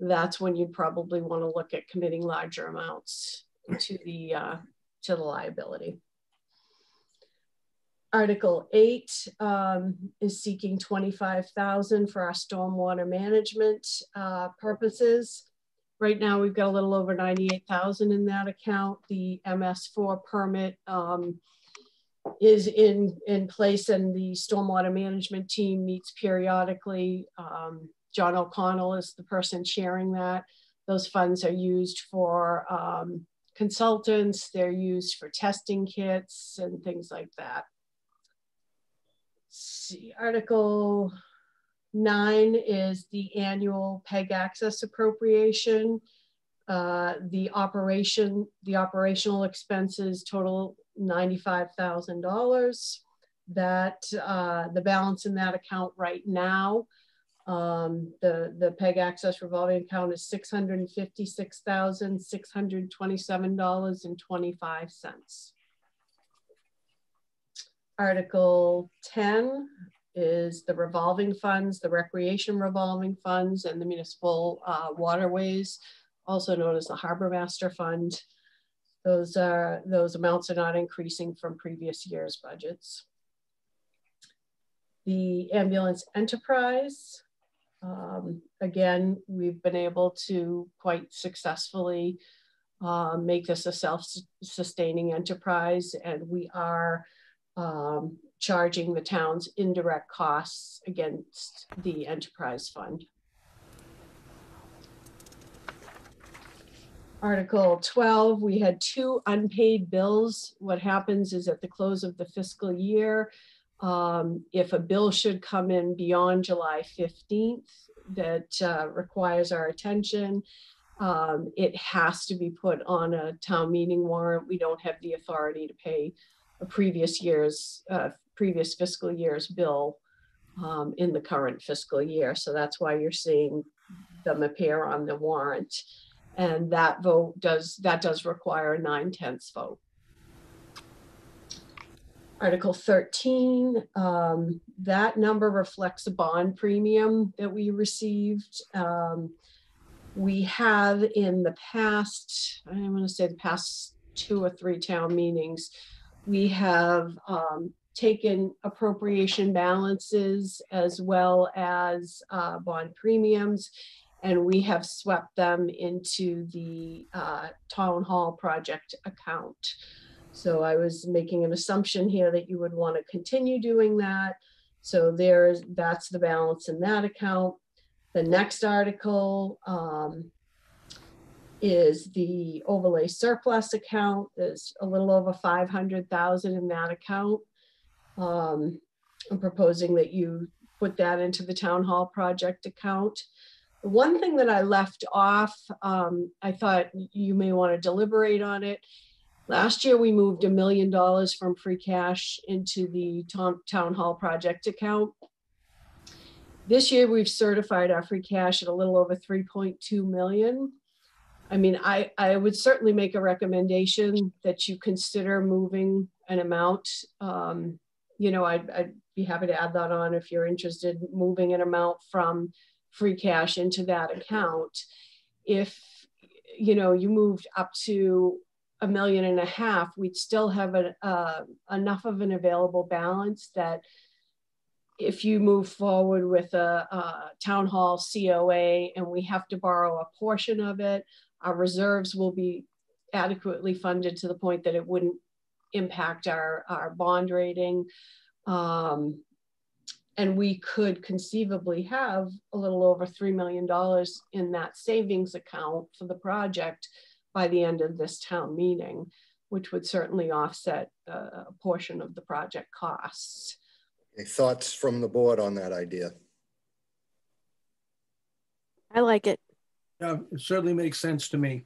that's when you'd probably want to look at committing larger amounts to the uh, to the liability. Article 8 um, is seeking 25,000 for our stormwater management uh, purposes. Right now, we've got a little over 98,000 in that account. The MS4 permit um, is in, in place and the stormwater management team meets periodically. Um, John O'Connell is the person sharing that. Those funds are used for um, consultants, they're used for testing kits and things like that see, Article 9 is the annual PEG access appropriation. Uh, the operation, the operational expenses total $95,000. That uh, the balance in that account right now, um, the, the PEG access revolving account is $656,627.25. Article 10 is the revolving funds, the recreation revolving funds, and the municipal uh, waterways, also known as the Harbor Master Fund. Those, are, those amounts are not increasing from previous year's budgets. The ambulance enterprise, um, again, we've been able to quite successfully uh, make this a self-sustaining enterprise, and we are um, charging the town's indirect costs against the enterprise fund. Article 12, we had two unpaid bills. What happens is at the close of the fiscal year, um, if a bill should come in beyond July 15th that uh, requires our attention, um, it has to be put on a town meeting warrant. We don't have the authority to pay a previous year's, uh, previous fiscal year's bill um, in the current fiscal year. So that's why you're seeing them appear on the warrant. And that vote does, that does require a nine tenths vote. Article 13, um, that number reflects a bond premium that we received. Um, we have in the past, I'm going to say the past two or three town meetings, we have um, taken appropriation balances as well as uh, bond premiums, and we have swept them into the uh, town hall project account. So I was making an assumption here that you would want to continue doing that. So there's that's the balance in that account. The next article um, is the overlay surplus account. There's a little over 500,000 in that account. Um, I'm proposing that you put that into the town hall project account. The one thing that I left off, um, I thought you may want to deliberate on it. Last year, we moved a million dollars from free cash into the town hall project account. This year, we've certified our free cash at a little over 3.2 million. I mean, I, I would certainly make a recommendation that you consider moving an amount. Um, you know, I'd, I'd be happy to add that on if you're interested, moving an amount from free cash into that account. If, you know, you moved up to a million and a half, we'd still have a, uh, enough of an available balance that if you move forward with a, a, town hall COA and we have to borrow a portion of it, our reserves will be adequately funded to the point that it wouldn't impact our, our bond rating. Um, and we could conceivably have a little over $3 million in that savings account for the project by the end of this town meeting, which would certainly offset uh, a portion of the project costs. Any thoughts from the board on that idea? I like it. Yeah, it certainly makes sense to me.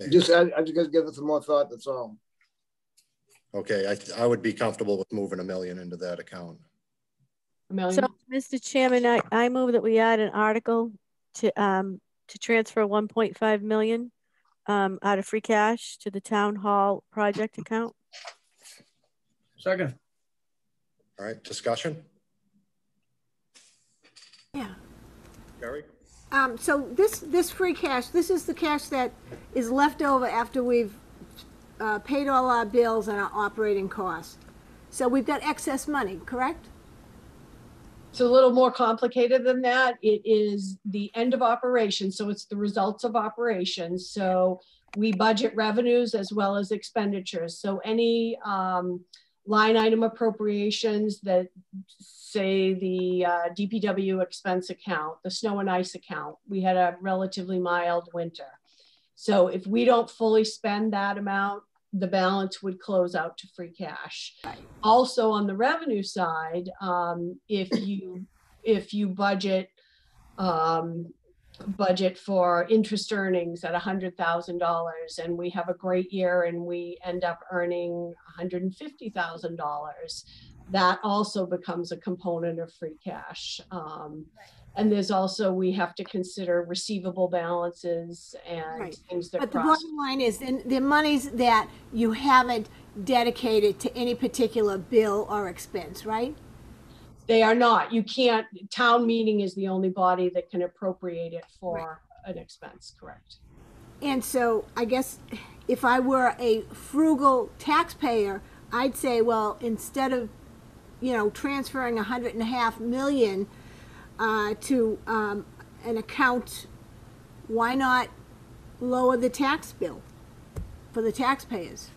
Okay. Just, I, I just give it some more thought, that's all. Okay, I, I would be comfortable with moving a million into that account. A million? So, Mr. Chairman, I, I move that we add an article to um to transfer 1.5 million um, out of free cash to the town hall project account. Second. All right, discussion? Yeah. Gary? Um, so this, this free cash, this is the cash that is left over after we've uh, paid all our bills and our operating costs. So we've got excess money, correct? It's a little more complicated than that. It is the end of operations, so it's the results of operations. So we budget revenues as well as expenditures. So any um, line item appropriations that say the uh, DPW expense account, the snow and ice account, we had a relatively mild winter. So if we don't fully spend that amount, the balance would close out to free cash. Also on the revenue side, um, if you if you budget um, budget for interest earnings at $100,000 and we have a great year and we end up earning $150,000, that also becomes a component of free cash. Um, and there's also, we have to consider receivable balances and Right. things that But the bottom line is, the, the monies that you haven't dedicated to any particular bill or expense, right? They are not. You can't, town meeting is the only body that can appropriate it for an expense, correct? And so I guess if I were a frugal taxpayer, I'd say, well, instead of, you know, transferring a hundred and a half million uh, to um, an account, why not lower the tax bill for the taxpayers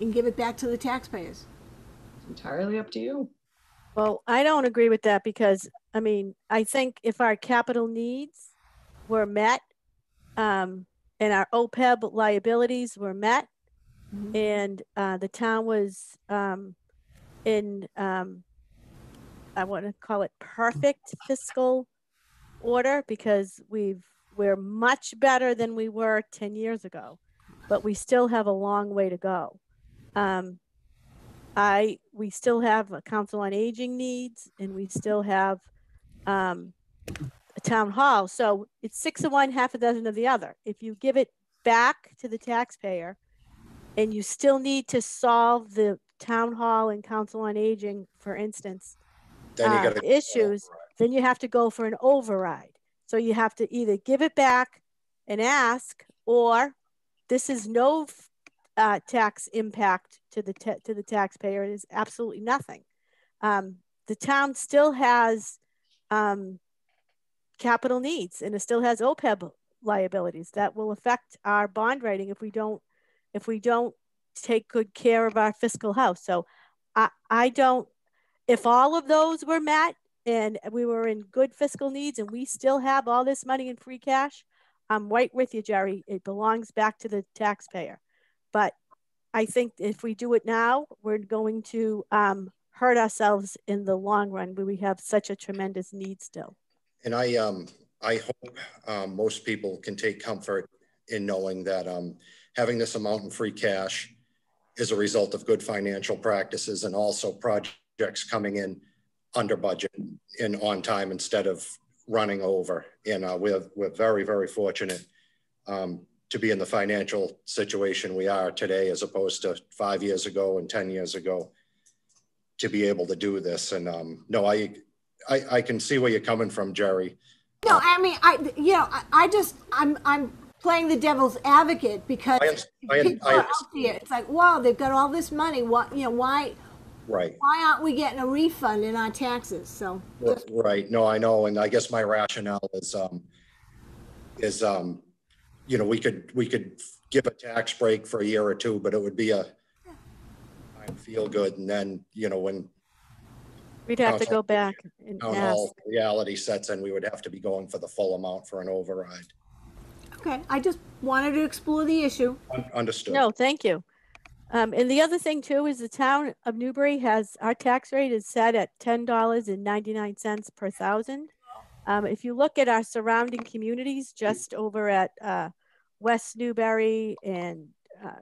and give it back to the taxpayers? Entirely up to you. Well, I don't agree with that because, I mean, I think if our capital needs were met, um, and our OPEB liabilities were met, and, uh, the town was, um, in, um, I want to call it perfect fiscal order because we've, we're much better than we were ten years ago, but we still have a long way to go. Um, I, we still have a council on aging needs and we still have, um, a town hall. So it's six of one, half a dozen of the other. If you give it back to the taxpayer and you still need to solve the town hall and council on aging, for instance, Then you uh, issues, then you have to go for an override. So you have to either give it back and ask, or this is no uh, tax impact to the to the taxpayer. Is absolutely nothing. Um, the town still has um, capital needs, and it still has OPEB liabilities that will affect our bond rating if we don't if we don't take good care of our fiscal house. So I I don't if all of those were met and we were in good fiscal needs and we still have all this money in free cash, I'm right with you, Jerry. It belongs back to the taxpayer. But I think if we do it now, we're going to um, hurt ourselves in the long run where we have such a tremendous need still. And I, um, I hope um, most people can take comfort in knowing that um, having this amount in free cash is a result of good financial practices and also projects coming in under budget and on time instead of running over. And uh, we're, we're very, very fortunate um, to be in the financial situation we are today as opposed to five years ago and 10 years ago to be able to do this. And um, no, I I, I can see where you're coming from, Jerry. No, I mean, I, you know, I, I just, I'm, I'm playing the devil's advocate because I, I, I, people are out there. It's like, wow, they've got all this money. What, you know, why, right. why aren't we getting a refund in our taxes? So, just, Right. No, I know. And I guess my rationale is, um, is, um, you know, we could, we could give a tax break for a year or two, but it would be a time feel good. And then, you know, when We'd have to go back and town ask. hall reality sets in, we would have to be going for the full amount for an override. okay, I just wanted to explore the issue. Un- Understood. No, thank you. Um, and the other thing too is the town of Newbury has, our tax rate is set at ten dollars and ninety-nine cents per thousand. Um, if you look at our surrounding communities, just over at, uh, West Newbury and, uh,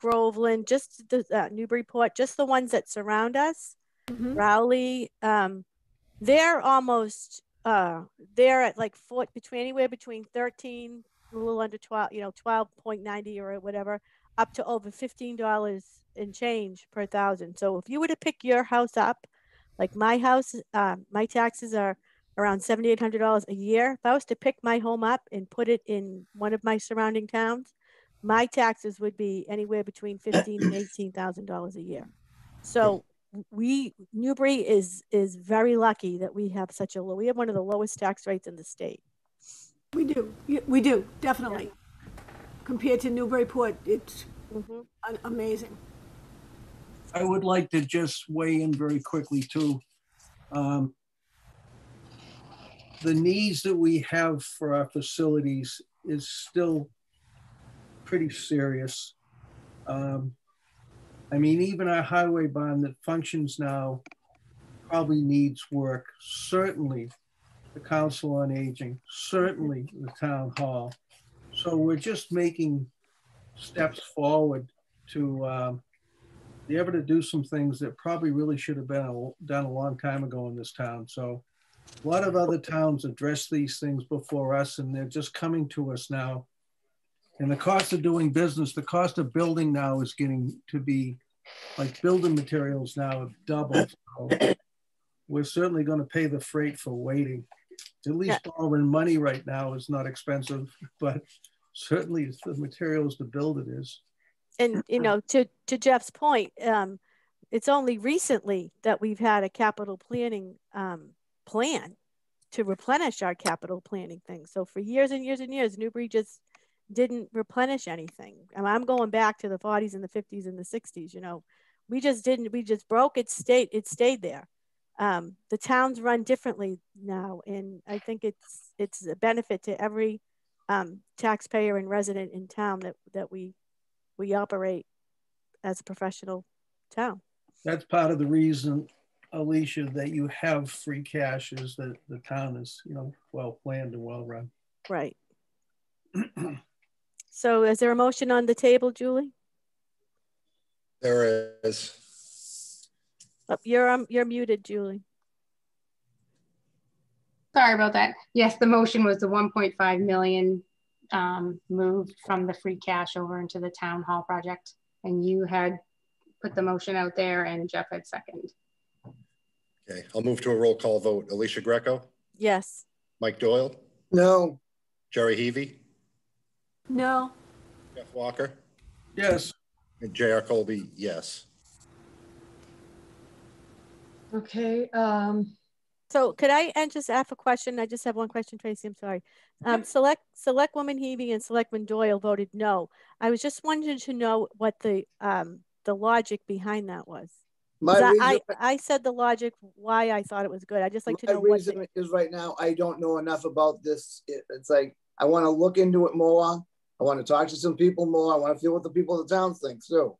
Groveland, just the, uh, Newburyport, just the ones that surround us, Mhm. Rowley, um, they're almost, uh, they're at like foot between anywhere between thirteen, a little under twelve, you know, twelve point ninety or whatever, up to over fifteen dollars in change per thousand. So if you were to pick your house up, like my house, uh, my taxes are around seventy-eight hundred dollars a year. If I was to pick my home up and put it in one of my surrounding towns, my taxes would be anywhere between [coughs] fifteen and eighteen thousand dollars a year. So we Newbury is is very lucky that we have such a low. We have one of the lowest tax rates in the state. We do, we do, definitely. Compared to Newburyport, it's Mhm. amazing. I would like to just weigh in very quickly too. Um, The needs that we have for our facilities is still pretty serious. Um, I mean, even our highway bond that functions now probably needs work. Certainly the Council on Aging, certainly the Town Hall. So we're just making steps forward to um, be able to do some things that probably really should have been a- done a long time ago in this town. So a lot of other towns address these things before us and they're just coming to us now. And the cost of doing business, the cost of building now is getting to be like building materials now have doubled. So We're certainly going to pay the freight for waiting. At least borrowing money right now is not expensive, [laughs] but certainly the materials to build it is. And you know, to to Jeff's point, um, it's only recently that we've had a capital planning um, plan to replenish our capital planning thing. So for years and years and years, Newbury just didn't replenish anything. And I'm going back to the 40s and the 50s and the 60s. You know, we just didn't. We just broke it. Stayed. It stayed there. Um, the towns run differently now, and I think it's it's a benefit to every um, taxpayer and resident in town that that we we operate as a professional town. That's part of the reason, Alicia, that you have free cash is that the town is, you know, well planned and well run. Right. [clears throat] So is there a motion on the table, Julie? There is. Oh, You're, um, you're muted, Julie. Sorry about that. Yes, the motion was the 1.5 million um, moved from the free cash over into the town hall project. And you had put the motion out there and Jeff had second. Okay, I'll move to a roll call vote. Alicia Greco, Yes. Mike Doyle, No, Jerry Heavey, No, Jeff Walker, Yes, and J.R. Colby, yes. Okay, um, So could I and just ask a question? I just have one question, Tracy. I'm sorry. Um, select Select Woman Heavey and Selectman Doyle voted no. I was just wondering to know what the um, the logic behind that was. 'Cause my I, reason, I I said the logic why I thought it was good. I just like to know what. reason The, is right now, I don't know enough about this. It- It's like, I want to look into it more. I want to talk to some people more. I want to feel what the people in the town think too.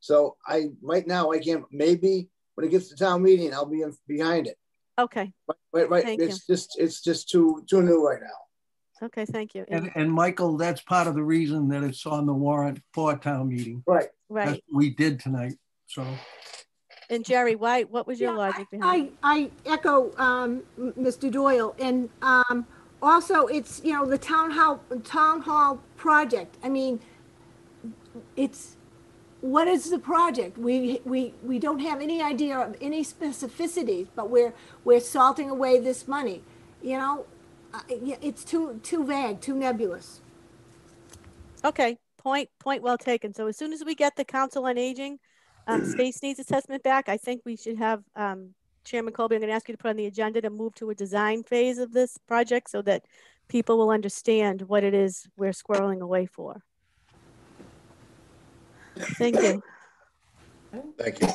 So I, right now, I can't, maybe when it gets to town meeting, I'll be in, behind it. okay. Right, right, Thank it's just, it's just too, too new right now. Okay. Thank you. and, And, and Michael, that's part of the reason that it's on the warrant for town meeting. Right. right. That's we did tonight, so. And Jerry, White, What was your Yeah, logic behind? I, I echo um, Mr. Doyle, and um, also it's, you know, the town hall, town hall project. I mean, it's, what is the project? We, we, we don't have any idea of any specificities, but we're, we're salting away this money. You know, it's too, too vague, too nebulous. Okay, point, point well taken. So as soon as we get the Council on Aging um, [clears throat] space needs assessment back, I think we should have um, Chairman Colby, I'm going to ask you to put on the agenda to move to a design phase of this project so that people will understand what it is we're squirreling away for. Thank you. Thank you.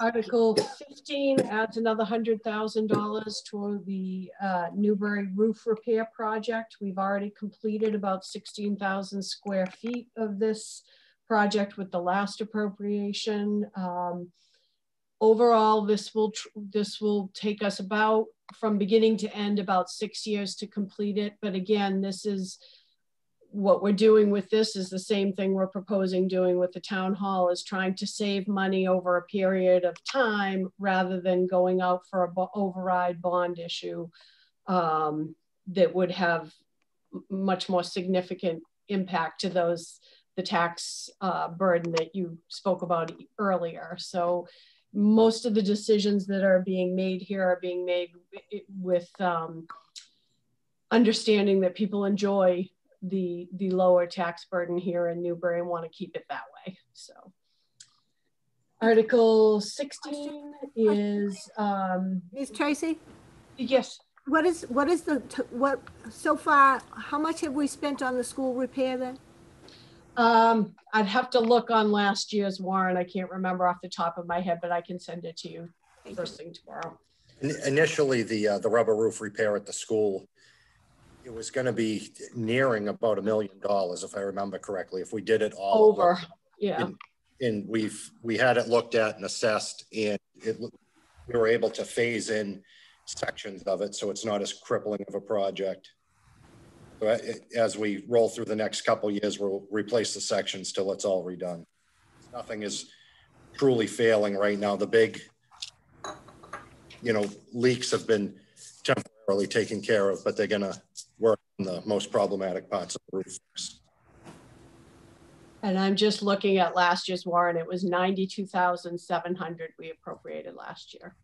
Article 15 adds another $100,000 toward the uh, Newbury roof repair project. We've already completed about 16,000 square feet of this project with the last appropriation. Um, overall, this will this will take us about from beginning to end about six years to complete it. But again, this is what we're doing with this is the same thing we're proposing doing with the town hall is trying to save money over a period of time rather than going out for a override bond issue um, that would have much more significant impact to those the tax uh, burden that you spoke about earlier. So most of the decisions that are being made here are being made with um, understanding that people enjoy the the lower tax burden here in Newbury and want to keep it that way. So Article 16 is um Ms. Tracy? Yes. What is what is the what so far how much have we spent on the school repair then? Um, I'd have to look on last year's warrant. I can't remember off the top of my head, but I can send it to you first thing tomorrow. Initially, the uh, the rubber roof repair at the school, it was going to be nearing about a million dollars, if I remember correctly, if we did it all over. Yeah. And, and we've we had it looked at and assessed, and it we were able to phase in sections of it, so it's not as crippling of a project. As we roll through the next couple years, we'll replace the sections till it's all redone. Nothing is truly failing right now. The big, you know, leaks have been temporarily taken care of, but they're going to work on the most problematic parts of the roof. And I'm just looking at last year's warrant. It was 92,700 we appropriated last year.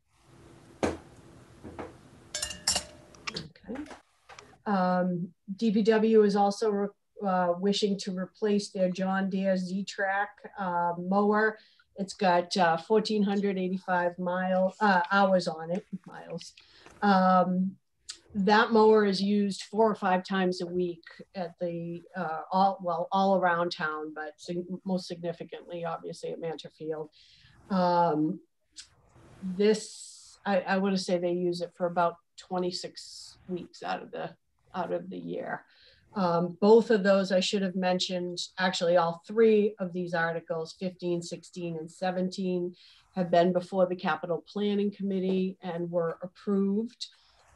Okay. Um, DPW is also uh, wishing to replace their John Deere Z-Trak uh, mower. It's got uh, 1,485 mile uh, hours on it, miles. Um, that mower is used four or five times a week at the uh, all well all around town, but most significantly, obviously, at Mantor Field. Um, this I, I want to say they use it for about 26 weeks out of the out of the year. Um, both of those I should have mentioned, actually all three of these articles, 15, 16, and 17, have been before the capital planning committee and were approved.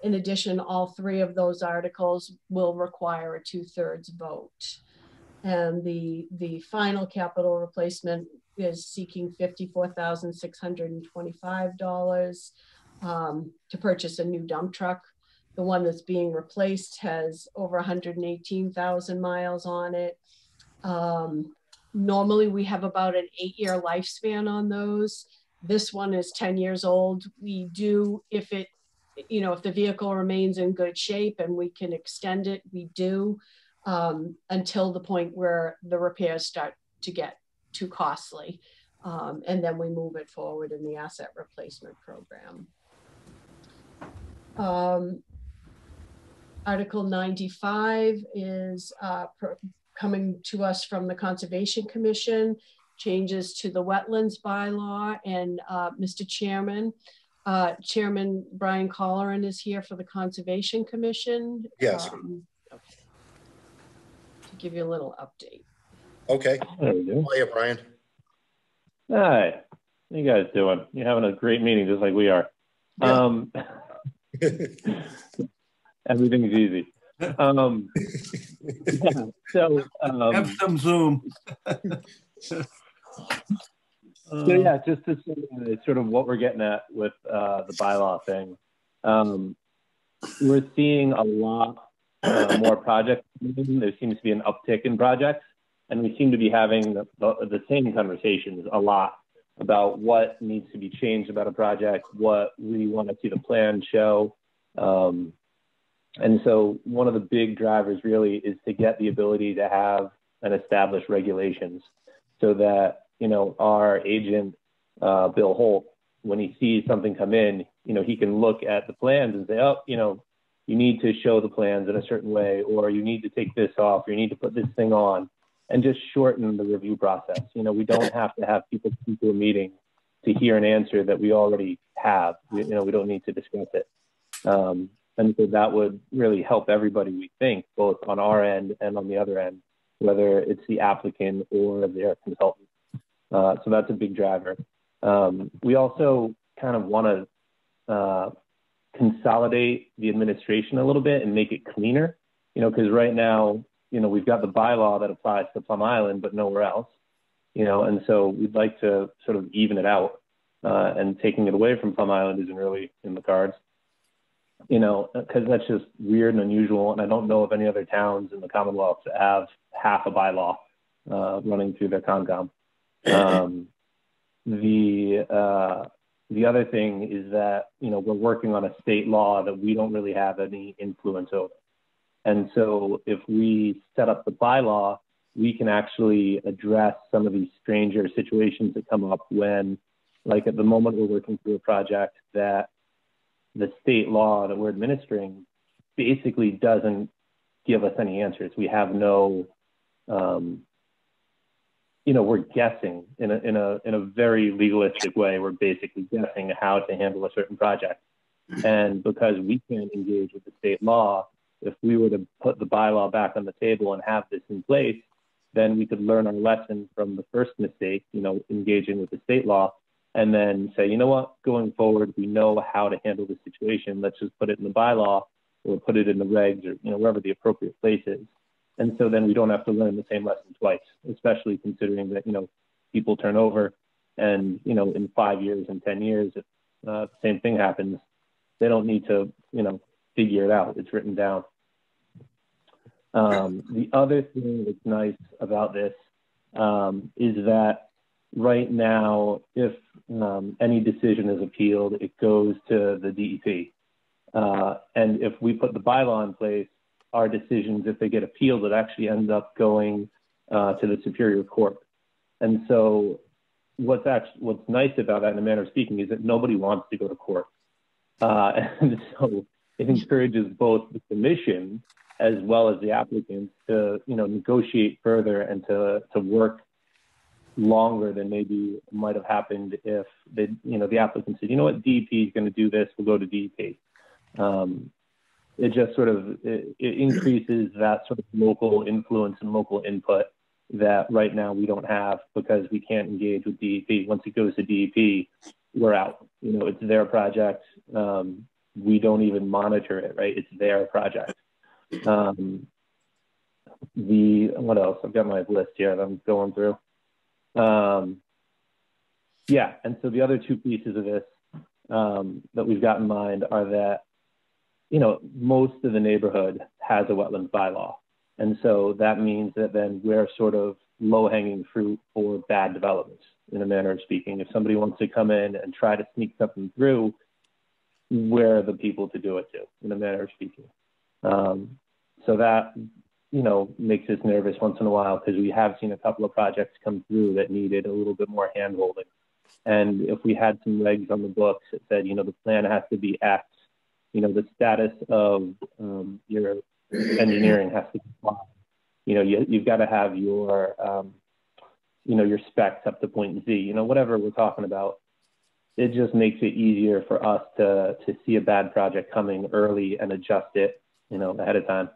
In addition, all three of those articles will require a two thirds vote. And the, the final capital replacement is seeking $54,625 um, to purchase a new dump truck the one that's being replaced has over 118,000 miles on it. Um, normally we have about an eight year lifespan on those. This one is 10 years old. We do, if it, you know, if the vehicle remains in good shape and we can extend it, we do um, until the point where the repairs start to get too costly. Um, and then we move it forward in the asset replacement program. Um, Article 95 is uh, coming to us from the Conservation Commission, changes to the wetlands bylaw. And uh, Mr. Chairman, uh, Chairman Brian Colleran is here for the Conservation Commission. Yes. Um, okay. To give you a little update. Okay. There you go. Hiya, Brian. Hi. How you guys doing? You're having a great meeting just like we are. Yeah. Um, [laughs] Everything's easy. Um, yeah, [laughs] so um, have some Zoom. [laughs] so yeah, just to say, sort of what we're getting at with uh, the bylaw thing, um, we're seeing a lot uh, more projects. There seems to be an uptick in projects, and we seem to be having the, the, the same conversations a lot about what needs to be changed about a project, what we want to see the plan show. Um, and so one of the big drivers really is to get the ability to have and establish regulations so that, you know, our agent, uh, Bill Holt, when he sees something come in, you know, he can look at the plans and say, oh, you know, you need to show the plans in a certain way, or you need to take this off, or you need to put this thing on, and just shorten the review process. You know, we don't [laughs] have to have people come to a meeting to hear an answer that we already have. You know, we don't need to discuss it. Um, and so that would really help everybody, we think, both on our end and on the other end, whether it's the applicant or their consultant. Uh, so that's a big driver. Um, we also kind of want to uh, consolidate the administration a little bit and make it cleaner, you know, because right now, you know, we've got the bylaw that applies to Plum Island, but nowhere else, you know, and so we'd like to sort of even it out. Uh, and taking it away from Plum Island isn't really in the cards you know, because that's just weird and unusual. And I don't know of any other towns in the Commonwealth that have half a bylaw uh, running through their Concom. Um, the uh, the other thing is that you know we're working on a state law that we don't really have any influence over, and so if we set up the bylaw, we can actually address some of these stranger situations that come up when, like at the moment, we're working through a project that the state law that we're administering basically doesn't give us any answers. We have no, um, you know, we're guessing in a, in a, in a very legalistic way. We're basically guessing how to handle a certain project. And because we can't engage with the state law, if we were to put the bylaw back on the table and have this in place, then we could learn our lesson from the first mistake, you know, engaging with the state law, and then say, you know what, going forward, we know how to handle the situation. Let's just put it in the bylaw or put it in the regs or you know wherever the appropriate place is. And so then we don't have to learn the same lesson twice, especially considering that you know people turn over, and you know in five years and ten years, if uh, the same thing happens, they don't need to you know figure it out. It's written down. Um, the other thing that's nice about this um, is that right now, if um, any decision is appealed, it goes to the DEP. Uh, and if we put the bylaw in place, our decisions, if they get appealed, it actually ends up going uh, to the Superior Court. And so, what's actually what's nice about that, in a manner of speaking, is that nobody wants to go to court. Uh, [laughs] and so, it encourages both the commission as well as the applicants to, you know, negotiate further and to to work longer than maybe might have happened if the you know the applicant said, you know what, DEP is going to do this, we'll go to DEP. Um, it just sort of it, it increases that sort of local influence and local input that right now we don't have because we can't engage with DEP. Once it goes to DEP, we're out. You know, it's their project. Um, we don't even monitor it, right? It's their project. Um, the what else? I've got my list here that I'm going through. Um, yeah, and so the other two pieces of this um, that we've got in mind are that, you know, most of the neighborhood has a wetlands bylaw. And so that means that then we're sort of low hanging fruit for bad developments, in a manner of speaking. If somebody wants to come in and try to sneak something through, we're the people to do it to, in a manner of speaking. Um, so that you know, makes us nervous once in a while because we have seen a couple of projects come through that needed a little bit more handholding. And if we had some legs on the books that said, you know, the plan has to be X, you know, the status of um, your engineering has to be Y. You know, you, you've got to have your, um, you know, your specs up to point Z, you know, whatever we're talking about. It just makes it easier for us to, to see a bad project coming early and adjust it, you know, ahead of time.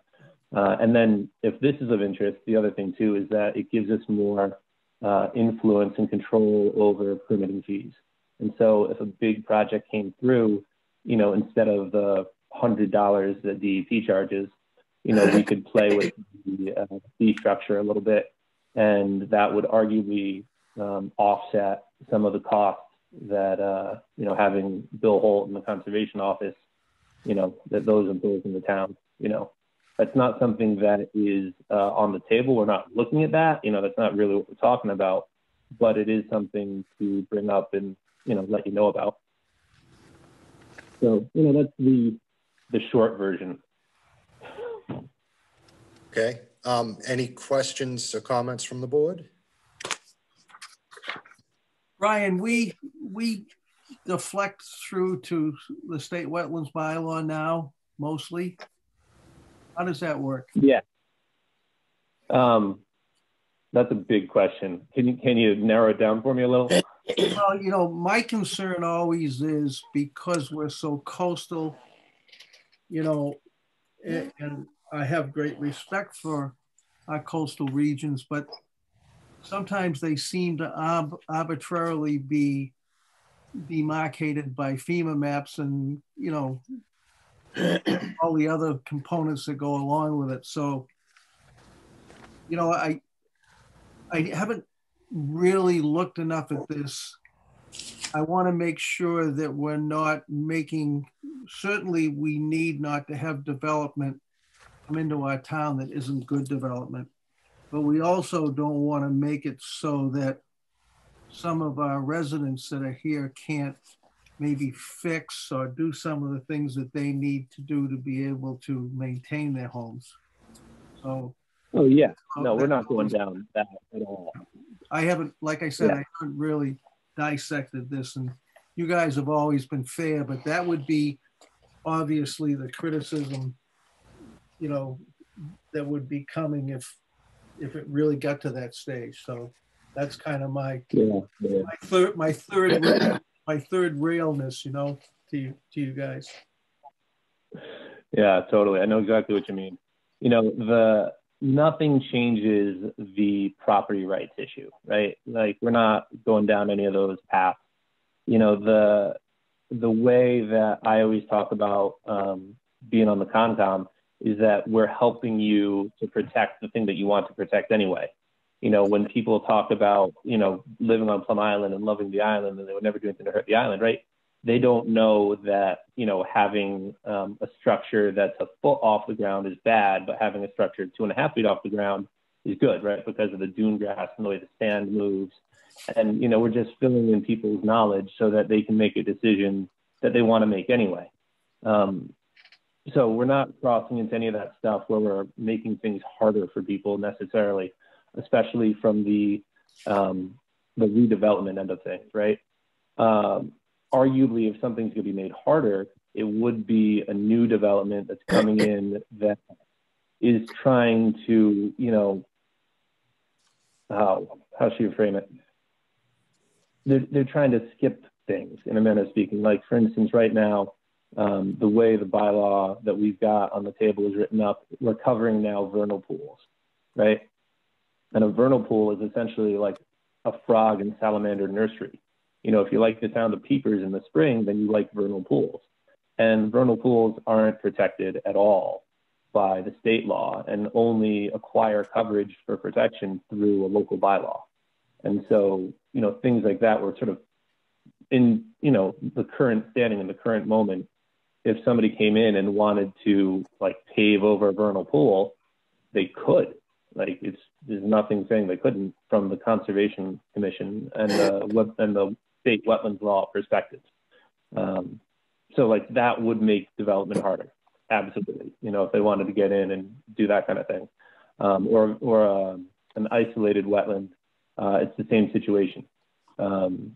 Uh, and then if this is of interest, the other thing too is that it gives us more uh, influence and control over permitting fees. And so if a big project came through, you know, instead of the hundred dollars that DEP charges, you know, we could play with the uh, fee structure a little bit, and that would arguably um, offset some of the costs that uh, you know having Bill Holt in the conservation office, you know, that those impose in the town, you know. That's not something that is uh, on the table. We're not looking at that. You know, that's not really what we're talking about, but it is something to bring up and, you know, let you know about. So, you know, that's the, the short version. Okay. Um, any questions or comments from the board? Ryan, we, we deflect through to the state wetlands bylaw now, mostly. How does that work? Yeah. Um, that's a big question. Can you, can you narrow it down for me a little? Well, you know, my concern always is because we're so coastal, you know, and, and I have great respect for our coastal regions, but sometimes they seem to arb- arbitrarily be demarcated by FEMA maps and, you know, all the other components that go along with it. So, you know, I I haven't really looked enough at this. I want to make sure that we're not making, certainly we need not to have development come into our town that isn't good development. But we also don't want to make it so that some of our residents that are here can't maybe fix or do some of the things that they need to do to be able to maintain their homes. So. Oh yeah, uh, no, we're not going down that at all. I haven't, like I said, Yeah. I haven't really dissected this and you guys have always been fair, but that would be obviously the criticism, you know, that would be coming if, if it really got to that stage. So that's kind of my, Yeah, yeah. my third, my third, my third railness, you know, to you, to you guys. Yeah, totally. I know exactly what you mean. You know, the nothing changes the property rights issue, right? Like we're not going down any of those paths. You know, the the way that I always talk about um, being on the Concom is that we're helping you to protect the thing that you want to protect anyway. You know, when people talk about, you know, living on Plum Island and loving the island and they would never do anything to hurt the island, right? they don't know that you know having um, a structure that's a foot off the ground is bad, but having a structure two and a half feet off the ground is good, right? Because of the dune grass and the way the sand moves, and you know we're just filling in people's knowledge so that they can make a decision that they want to make anyway. Um, so we're not crossing into any of that stuff where we're making things harder for people necessarily, especially from the um, the redevelopment end of things, right? Um, arguably, if something's going to be made harder, it would be a new development that's coming [coughs] in that is trying to, you know, how how should you frame it? They're they're trying to skip things in a manner of speaking. Like for instance, right now, um, the way the bylaw that we've got on the table is written up, we're covering now vernal pools, right? And a vernal pool is essentially like a frog and salamander nursery you know, if you like the sound of peepers in the spring, then you like vernal pools. And vernal pools aren't protected at all by the state law and only acquire coverage for protection through a local bylaw. And so, you know, things like that were sort of in, you know, the current standing in the current moment. If somebody came in and wanted to like pave over a vernal pool, they could. Like it's there's nothing saying they couldn't from the conservation commission and the and the state wetlands law perspective. Um, so like that would make development harder. Absolutely. You know, if they wanted to get in and do that kind of thing, um, or or uh, an isolated wetland, uh, it's the same situation. Um,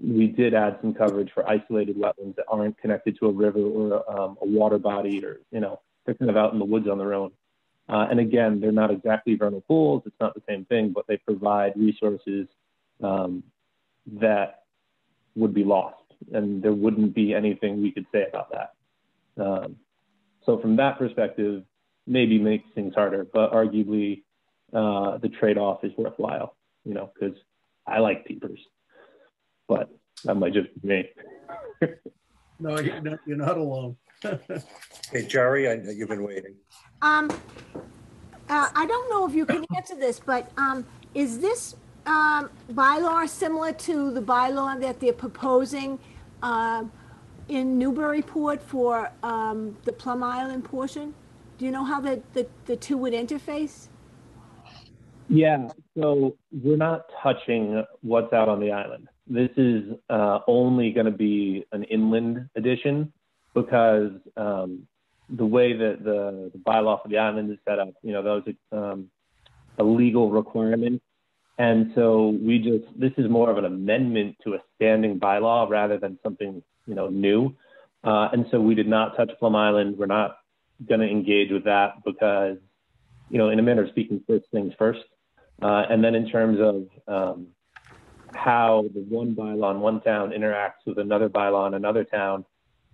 we did add some coverage for isolated wetlands that aren't connected to a river or um, a water body, or you know, they're kind of out in the woods on their own. Uh, and again, they're not exactly vernal pools. It's not the same thing, but they provide resources um, that would be lost, and there wouldn't be anything we could say about that. Um, so from that perspective, maybe makes things harder, but arguably uh, the trade-off is worthwhile, you know, because I like peepers, but that might just be me. [laughs] No, you're not, you're not alone. Hey, Jerry, I know you've been waiting. Um, uh, I don't know if you can answer this, but, um, is this, um, bylaw similar to the bylaw that they're proposing, um, in Newburyport for, um, the Plum Island portion? Do you know how the, the, the two would interface? Yeah, so we're not touching what's out on the island. This is uh, only going to be an inland edition because um, the way that the, the, bylaw for the island is set up, you know, that was um, a legal requirement. And so we just, this is more of an amendment to a standing bylaw rather than something, you know, new. Uh, and so we did not touch Plum Island. We're not going to engage with that because, you know, in a manner of speaking, first things first. Uh, and then in terms of um, how the one bylaw in one town interacts with another bylaw in another town,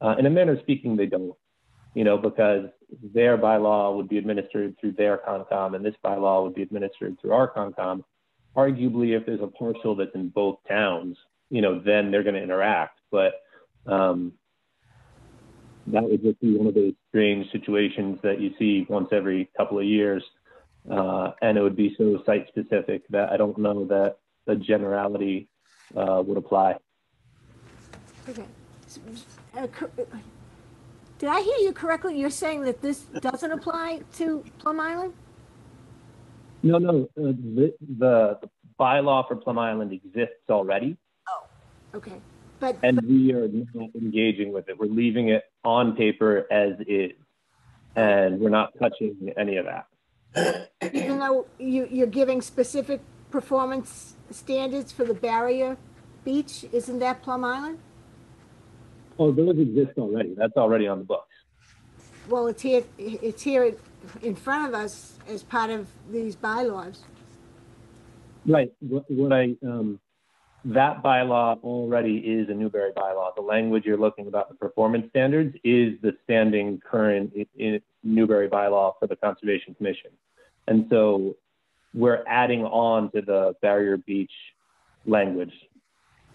uh, in a manner of speaking, they don't, you know, because their bylaw would be administered through their CONCOM and this bylaw would be administered through our CONCOM. Arguably, if there's a parcel that's in both towns, you know, then they're going to interact. But um, that would just be one of those strange situations that you see once every couple of years. Uh, and it would be so site specific that I don't know that the generality uh, would apply. Okay. Uh, did I hear you correctly? You're saying that this doesn't apply to Plum Island? No, no. Uh, the, the, the bylaw for Plum Island exists already. Oh, okay. But and but, we are not engaging with it. We're leaving it on paper as is, and we're not touching any of that. Even though you, you're giving specific performance standards for the barrier beach, isn't that Plum Island? Oh, those exist already. That's already on the books. Well, it's here. It's here in front of us as part of these bylaws. Right. What, what I um, that bylaw already is a Newbury bylaw. The language you're looking about the performance standards is the standing current in Newbury bylaw for the Conservation Commission. And so we're adding on to the barrier beach language.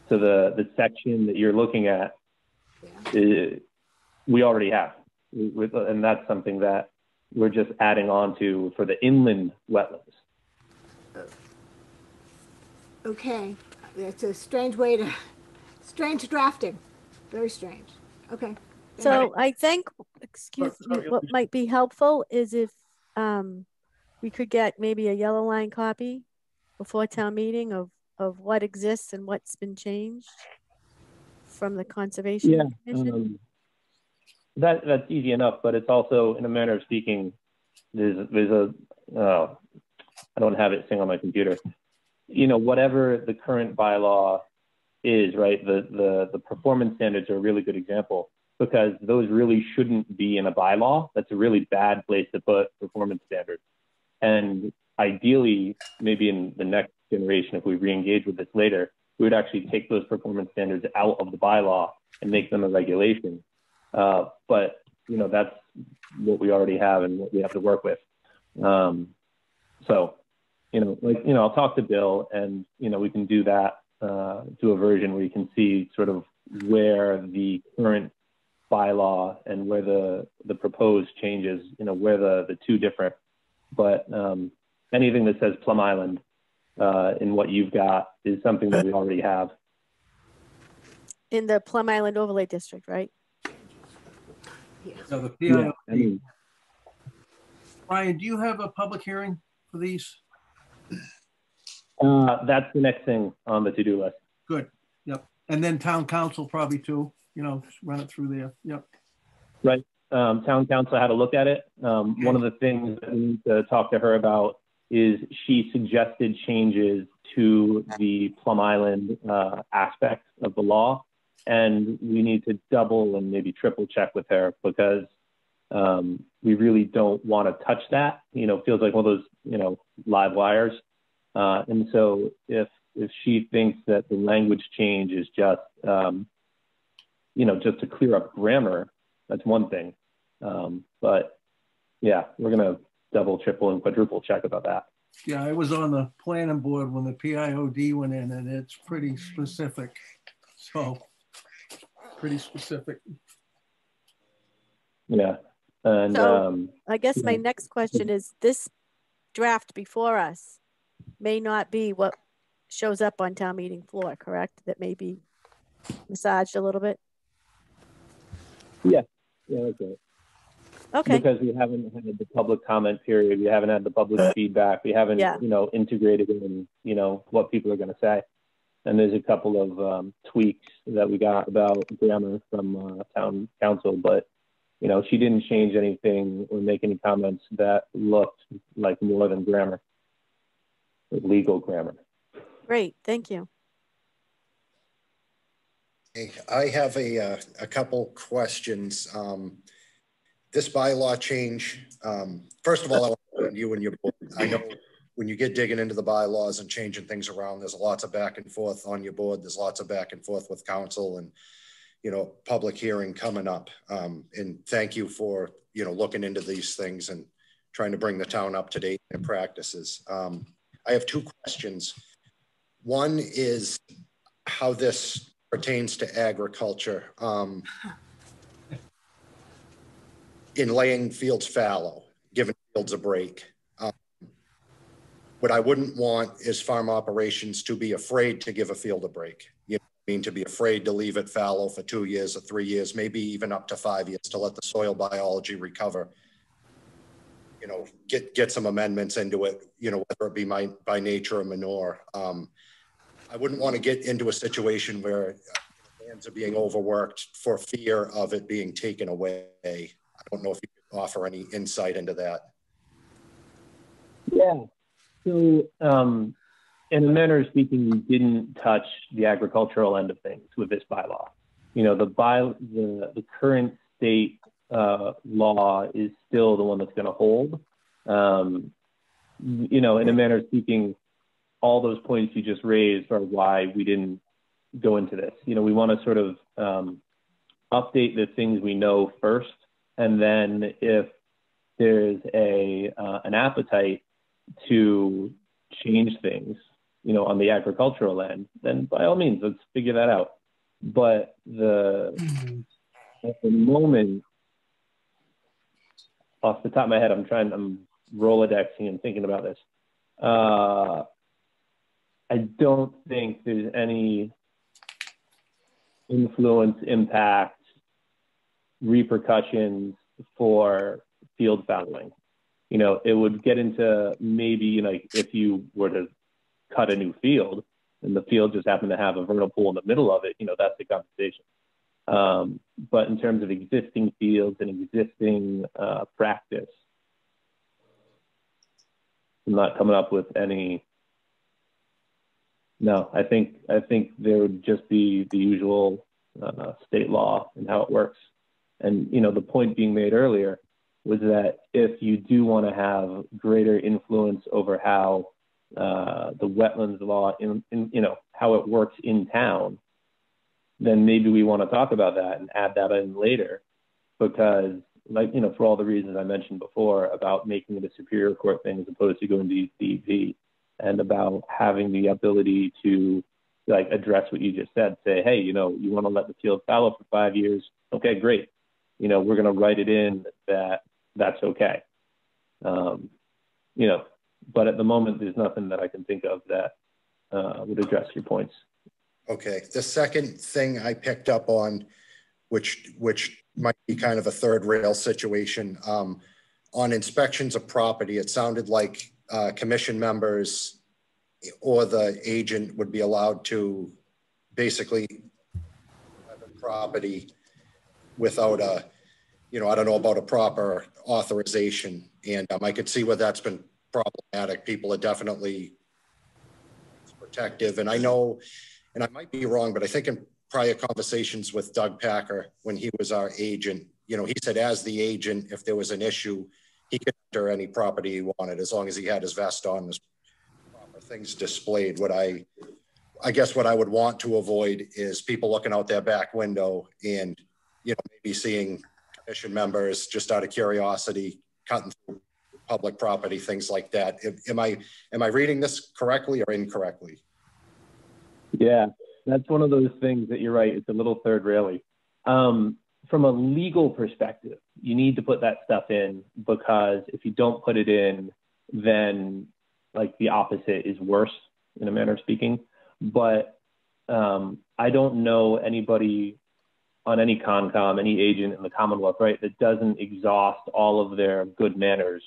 So the, the section that you're looking at, yeah. is, we already have. And that's something that we're just adding on to for the inland wetlands. Okay. It's a strange way to, strange drafting. Very strange. Okay. So I think, excuse me, what might be helpful is if um, we could get maybe a yellow line copy before town meeting of, of what exists and what's been changed from the conservation yeah, commission. Um, that that's easy enough, but it's also in a manner of speaking, there's there's a uh, I don't have it sitting on my computer. You know, whatever the current bylaw is, right? The the the performance standards are a really good example because those really shouldn't be in a bylaw. That's a really bad place to put performance standards. And ideally, maybe in the next generation, if we re-engage with this later, we would actually take those performance standards out of the bylaw and make them a regulation. Uh, but you know that's what we already have and what we have to work with. Um, so, you know, like you know, I'll talk to Bill, and you know, we can do that uh, to a version where you can see sort of where the current bylaw and where the the proposed changes, you know, where the the two different. But um, anything that says Plum Island uh, in what you've got is something that we already have. In the Plum Island Overlay District, right? So the PIO. Yeah, I mean, Ryan, do you have a public hearing for these? Uh, that's the next thing on the to-do list. Good. Yep. And then town counsel probably too you know, run it through there. Yep. Right. Um, town counsel had a look at it. Um, one of the things that we need to talk to her about is she suggested changes to the Plum Island uh, aspect of the law. And we need to double and maybe triple check with her because um, we really don't want to touch that. You know, feels like one of those, you know, live wires. Uh, and so if if she thinks that the language change is just um, you know, just to clear up grammar, that's one thing. Um, but yeah, we're going to double, triple, and quadruple check about that. Yeah, I was on the planning board when the PIOD went in, and it's pretty specific. So, pretty specific. Yeah. And so, um, I guess my next question is this draft before us may not be what shows up on town meeting floor, correct? That may be massaged a little bit. Yeah, yeah, that's right. Okay. Because we haven't had the public comment period, we haven't had the public [laughs] feedback, we haven't, Yeah. you know, integrated in, you know, what people are going to say. And there's a couple of um, tweaks that we got about grammar from uh, town counsel, but you know, she didn't change anything or make any comments that looked like more than grammar, legal grammar. Great, thank you. I have a, uh, a couple questions. Um, this bylaw change, um, first of all, I want to you and your board. I know when you get digging into the bylaws and changing things around, there's lots of back and forth on your board. There's lots of back and forth with counsel and, you know, public hearing coming up. Um, and thank you for, you know, looking into these things and trying to bring the town up to date in practices. Um, I have two questions. One is how this pertains to agriculture. Um, in laying fields fallow, giving fields a break. Um, what I wouldn't want is farm operations to be afraid to give a field a break. You know, I mean, to be afraid to leave it fallow for two years or three years, maybe even up to five years to let the soil biology recover. You know, get get some amendments into it. You know, whether it be my, by nature or manure. Um, I wouldn't want to get into a situation where uh, lands are being overworked for fear of it being taken away. I don't know if you could offer any insight into that. Yeah. So, um, in a manner of speaking, we didn't touch the agricultural end of things with this bylaw. You know, the by the, the current state uh, law is still the one that's going to hold. Um, you know, in a manner of speaking, all those points you just raised are why we didn't go into this. You know, we want to sort of um, update the things we know first, and then if there's a uh, an appetite to change things, you know, on the agricultural end, then by all means, let's figure that out. But the at the moment, off the top of my head, I'm trying, I'm rolodexing and thinking about this. Uh, I don't think there's any influence, impact, repercussions for field fouling. You know, it would get into maybe, you know, if you were to cut a new field and the field just happened to have a vernal pool in the middle of it, you know, that's the conversation. Um, but in terms of existing fields and existing uh, practice, I'm not coming up with any. No, I think I think there would just be the usual uh, state law and how it works. And you know, the point being made earlier was that if you do want to have greater influence over how uh, the wetlands law, in, in, you know, how it works in town, then maybe we want to talk about that and add that in later, because like you know, for all the reasons I mentioned before about making it a superior court thing as opposed to going to DEP, and about having the ability to like address what you just said. Say, hey, you know, you want to let the field fallow for five years? Okay, great. You know, we're going to write it in that that's okay. Um, you know, but at the moment, there's nothing that I can think of that uh, would address your points. Okay. The second thing I picked up on, which which might be kind of a third rail situation, um, on inspections of property, it sounded like uh, commission members or the agent would be allowed to basically have a property without a, you know, I don't know about a proper authorization. And um, I could see where that's been problematic. People are definitely protective. And I know, and I might be wrong, but I think in prior conversations with Doug Packer, when he was our agent, you know, he said as the agent, if there was an issue, he could enter any property he wanted as long as he had his vest on, his proper things displayed. What I, I guess what I would want to avoid is people looking out their back window and, you know, maybe seeing commission members just out of curiosity cutting through public property, things like that. Am I am I reading this correctly or incorrectly? Yeah, that's one of those things that you're right. It's a little third railing. Um, from a legal perspective, you need to put that stuff in because if you don't put it in, then like the opposite is worse in a manner of speaking. But um, I don't know anybody on any Concom, any agent in the Commonwealth, right, that doesn't exhaust all of their good manners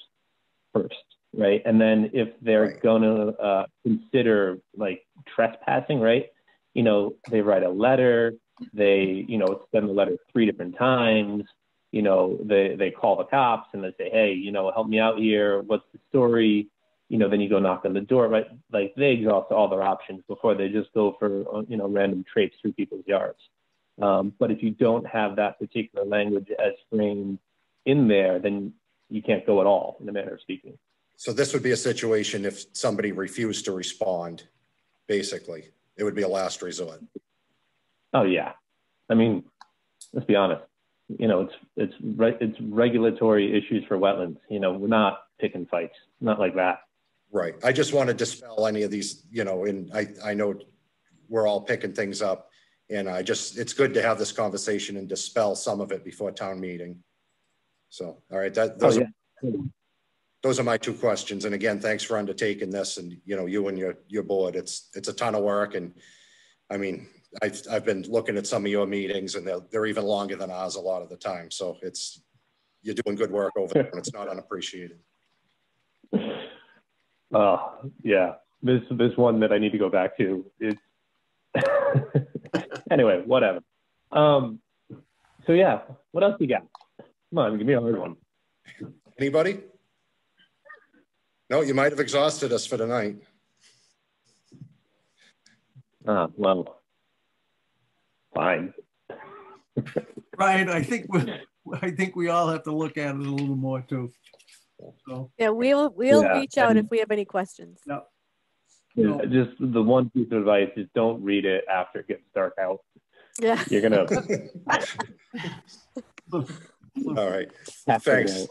first, right? And then if they're right. going to uh, consider like trespassing, right, you know, they write a letter, they, you know, send the letter three different times, you know, they, they call the cops and they say, hey, you know, help me out here. What's the story? You know, then you go knock on the door, right? Like they exhaust all their options before they just go for, you know, random traipse through people's yards. Um, but if you don't have that particular language as framed in there, then you can't go at all in a manner of speaking. So this would be a situation if somebody refused to respond, basically. It would be a last resort. Oh yeah. I mean, let's be honest. You know, it's it's re- it's regulatory issues for wetlands. You know, we're not picking fights. Not like that. Right. I just want to dispel any of these, you know, and I, I know we're all picking things up and I just, it's good to have this conversation and dispel some of it before town meeting. So, all right, that, oh, those, oh, yeah. are, those are my two questions. And again, thanks for undertaking this and, you know, you and your, your board, it's, it's a ton of work. And I mean, I've, I've been looking at some of your meetings and they're, they're even longer than ours a lot of the time. So it's, you're doing good work over there and it's not unappreciated. Oh, yeah. This, this one that I need to go back to, it's, [laughs] anyway, whatever. Um, so yeah, what else you got? Come on, give me a hard one. Anybody? No, you might have exhausted us for tonight. Ah, well, fine. Right, I think we, I think we all have to look at it a little more too. So yeah, we'll we'll yeah, reach out and, if we have any questions. Yeah. Yeah, just the one piece of advice is don't read it after it gets dark out. Yeah. You're gonna. [laughs] All right. Thanks.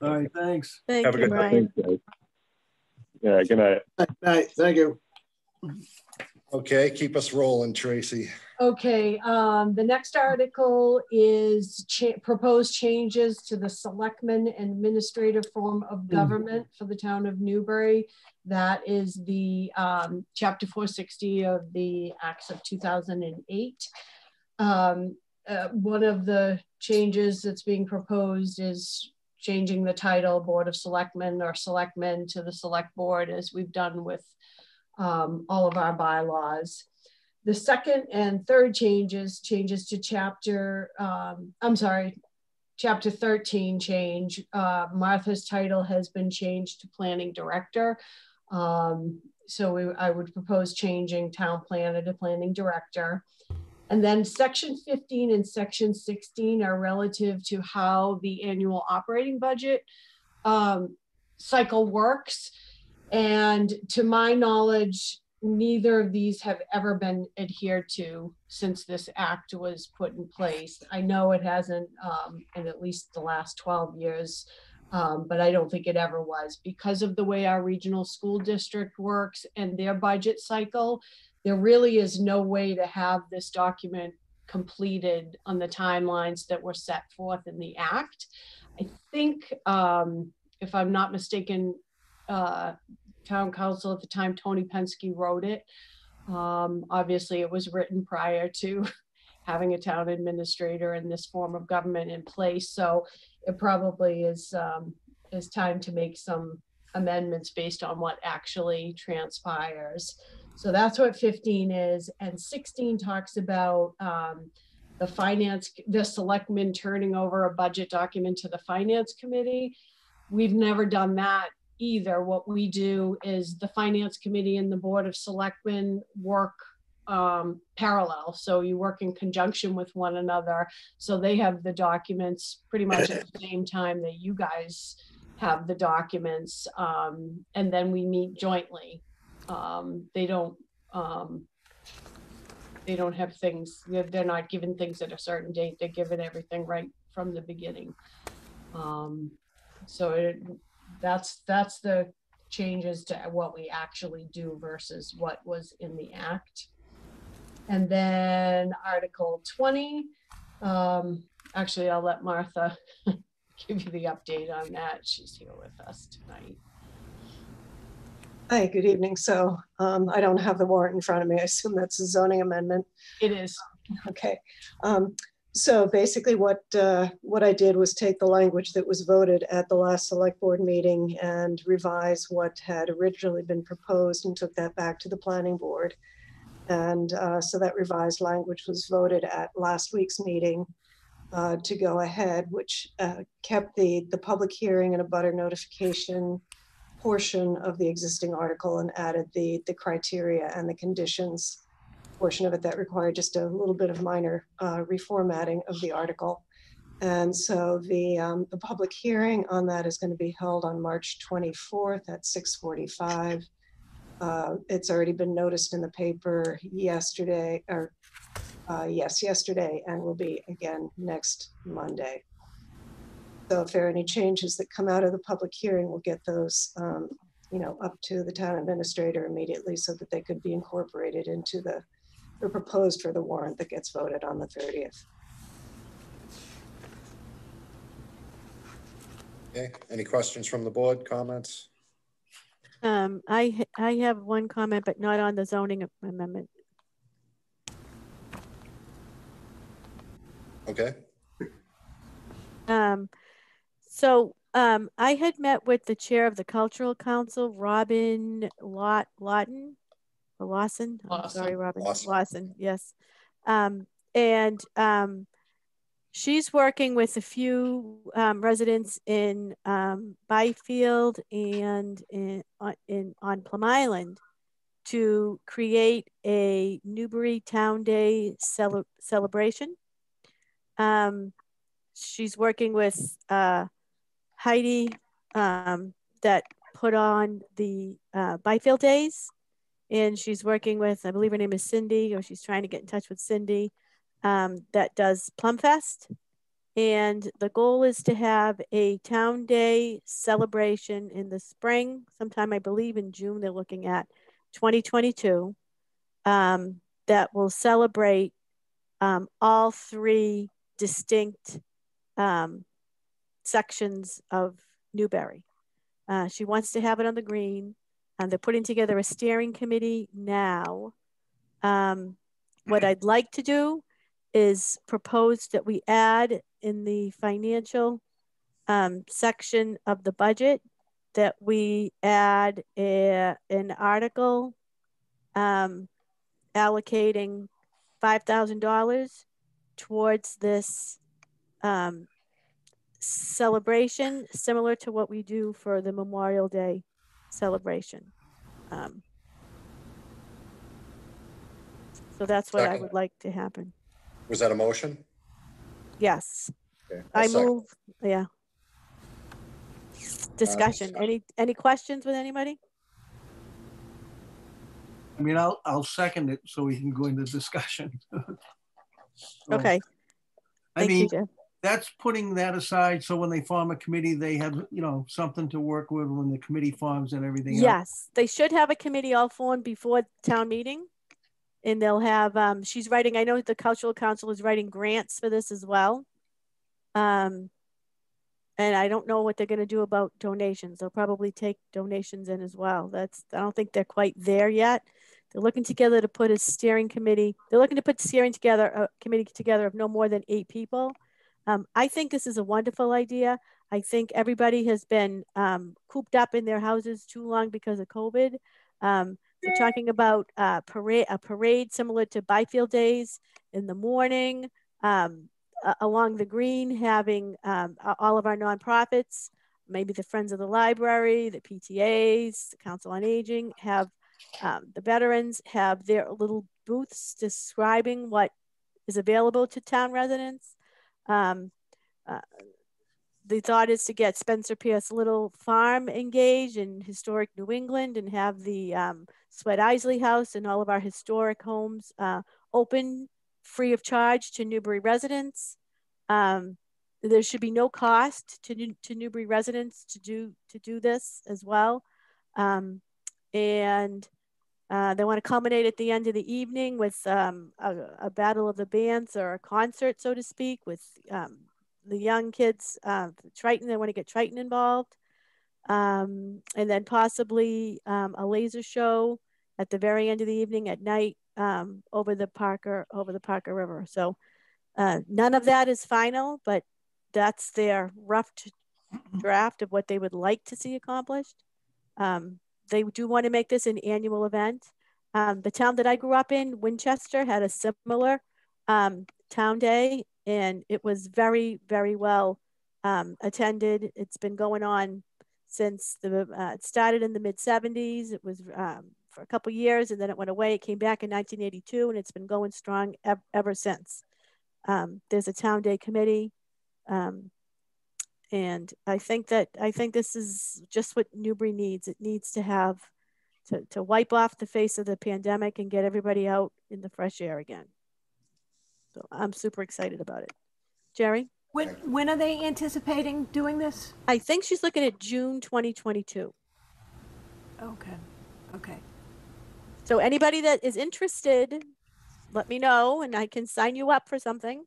All right. Thanks. Thank Have you, a good Brian. night. Yeah. Good night. Good night. Thank you. Okay, keep us rolling, Tracy. Okay, um, the next article is cha proposed changes to the selectmen administrative form of hmm. government for the town of Newbury. That is the um, chapter 460 of the Acts of 2008. Um, uh, one of the changes that's being proposed is changing the title Board of Selectmen or Selectmen to the Select Board as we've done with um, all of our bylaws. The second and third changes, changes to chapter, um, I'm sorry, chapter 13 change. Uh, Martha's title has been changed to planning director. Um, so we, I would propose changing town planner to planning director. And then section 15 and section 16 are relative to how the annual operating budget um, cycle works. And to my knowledge, neither of these have ever been adhered to since this act was put in place. I know it hasn't um, in at least the last 12 years, um, but I don't think it ever was. Because of the way our regional school district works and their budget cycle, there really is no way to have this document completed on the timelines that were set forth in the act. I think, um, if I'm not mistaken, uh, town counsel at the time, Tony Penske, wrote it. Um, obviously, it was written prior to [laughs] having a town administrator and this form of government in place. So it probably is um, is time to make some amendments based on what actually transpires. So that's what 15 is. And 16 talks about um, the finance, the selectmen turning over a budget document to the finance committee. We've never done that either. What we do is the finance committee and the board of selectmen work um, parallel. So you work in conjunction with one another. So they have the documents pretty much at the same time that you guys have the documents. Um, and then we meet jointly. Um, they don't, um, they don't have things, they're, not given things at a certain date. They're given everything right from the beginning. Um, so it, that's that's the changes to what we actually do versus what was in the act. And then Article 20, um, actually, I'll let Martha [laughs] give you the update on that. She's here with us tonight. Hi, good evening. So um, I don't have the warrant in front of me. I assume that's a zoning amendment. It is. Okay. Um, so basically what uh, what I did was take the language that was voted at the last select board meeting and revise what had originally been proposed and took that back to the planning board. And uh, so that revised language was voted at last week's meeting uh, to go ahead, which uh, kept the, the public hearing and abutter notification portion of the existing article and added the, the criteria and the conditions portion of it that required just a little bit of minor uh, reformatting of the article. And so the, um, the public hearing on that is going to be held on March 24th at 645. Uh, it's already been noticed in the paper yesterday, or uh, yes, yesterday, and will be again next Monday. So if there are any changes that come out of the public hearing, we'll get those, um, you know, up to the town administrator immediately so that they could be incorporated into the or proposed for the warrant that gets voted on the 30th. Okay, any questions from the board, comments? Um, I, I have one comment, but not on the zoning amendment. Okay. Um, so um, I had met with the chair of the Cultural Council, Robin Lot Lawton, Lawson. I'm sorry, Robin. Lawson. Lawson yes. Um, and um, she's working with a few um, residents in um, Byfield and in, in on Plum Island to create a Newbury Town Day cele celebration. Um, she's working with uh, Heidi um, that put on the uh, Byfield Days and she's working with, I believe her name is Cindy, or she's trying to get in touch with Cindy, um, that does Plumfest. And the goal is to have a town day celebration in the spring, sometime I believe in June, they're looking at 2022, um, that will celebrate um, all three distinct um, sections of Newbury. Uh, she wants to have it on the green. Um, they're putting together a steering committee now. Um, what I'd like to do is propose that we add in the financial um, section of the budget that we add a, an article um, allocating $5,000 towards this um, celebration, similar to what we do for the Memorial Day celebration. Um, so that's what Second. I would like to happen. Was that a motion? Yes. Okay, I second. move, yeah. Discussion. Uh, any any questions with anybody? I mean, I'll I'll second it so we can go into discussion. [laughs] okay. I Thank mean, you, that's putting that aside. So when they form a committee, they have, you know, something to work with when the committee forms and everything. Yes, else. they should have a committee all formed before town meeting. And they'll have, um, she's writing, I know the cultural council is writing grants for this as well. Um, and I don't know what they're going to do about donations. They'll probably take donations in as well. That's, I don't think they're quite there yet. They're looking together to put a steering committee. They're looking to put steering together, a committee together of no more than eight people um, I think this is a wonderful idea. I think everybody has been um, cooped up in their houses too long because of COVID. Um, they're talking about uh, parade, a parade similar to Byfield Days in the morning um, along the green, having um, all of our nonprofits, maybe the Friends of the Library, the PTAs, the Council on Aging, have um, the veterans have their little booths describing what is available to town residents. Um, uh, the thought is to get Spencer-Peirce-Little Farm engaged in historic New England and have the um, Swett-Ilsley House and all of our historic homes uh, open free of charge to Newbury residents. Um, there should be no cost to, to Newbury residents to do to do this as well. Um, and uh, they want to culminate at the end of the evening with um, a, a, battle of the bands or a concert, so to speak, with um, the young kids, uh, Triton. They want to get Triton involved. Um, and then possibly um, a laser show at the very end of the evening at night um, over the Parker over the Parker River. So Uh, none of that is final, but that's their rough draft of what they would like to see accomplished. Um, they do want to make this an annual event. Um, the town that I grew up in, Winchester, had a similar um, town day, and it was very, very well um, attended. It's been going on since the uh, it started in the mid 70s. It was um, for a couple years, and then it went away. It came back in 1982, and it's been going strong ev ever since. Um, there's a town day committee. And I think that I think this is just what Newbury needs. It needs to have to, to wipe off the face of the pandemic and get everybody out in the fresh air again. So I'm super excited about it. Jerry? When when are they anticipating doing this? I think she's looking at June 2022. Okay. Okay. So anybody that is interested, let me know and I can sign you up for something.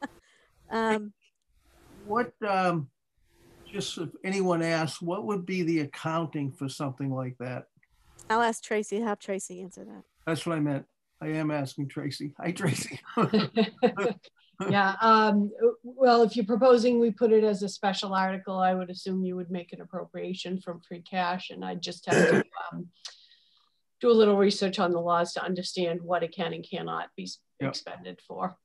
[laughs] um, what, um, just if anyone asks, what would be the accounting for something like that? I'll ask Tracy, have Tracy answer that. That's what I meant. I am asking Tracy. Hi, Tracy. [laughs] [laughs] yeah. Um, well, if you're proposing we put it as a special article, I would assume you would make an appropriation from free cash, and I'd just have to [coughs] um, do a little research on the laws to understand what it can and cannot be yep. expended for.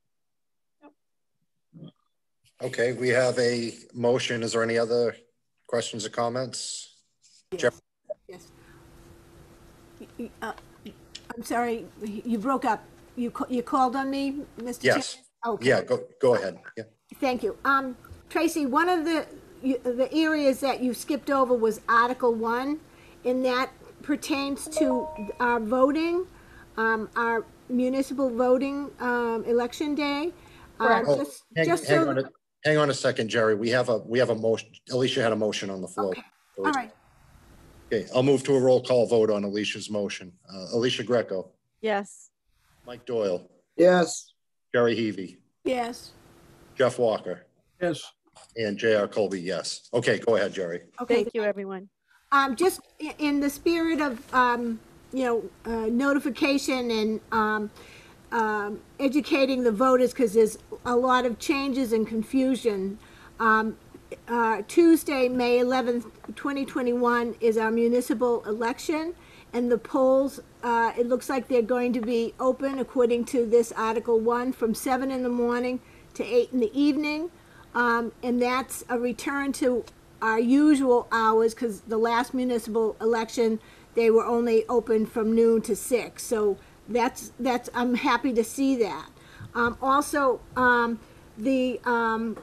Okay, we have a motion. Is there any other questions or comments? Yes. Jeff? Yes. Uh, I'm sorry, you broke up. You you called on me, Mr. Yes. Chairman? Okay. Yeah, go go ahead. Yeah. Thank you. Um, Tracy, one of the the areas that you skipped over was Article One, and that pertains to our voting, um, our municipal voting um, election day. Uh, oh, just, hang, just hang so on a, hang on a second, Jerry. We have a we have a motion. Alicia had a motion on the floor. Okay. All right. Okay, I'll move to a roll call vote on Alicia's motion. Uh, Alicia Greco. Yes. Mike Doyle. Yes. Jerry Heavey. Yes. Jeff Walker. Yes. And J.R. Colby, yes. Okay, go ahead, Jerry. Okay. Thank you, everyone. Um, just in the spirit of, um, you know, uh, notification and um, um, educating the voters because there's a lot of changes and confusion. Um, uh, Tuesday, May 11th, 2021 is our municipal election and the polls, uh, it looks like they're going to be open according to this Article 1 from 7 in the morning to 8 in the evening. Um, and that's a return to our usual hours because the last municipal election, they were only open from noon to 6. So that's, that's I'm happy to see that. Um, also, um, the um,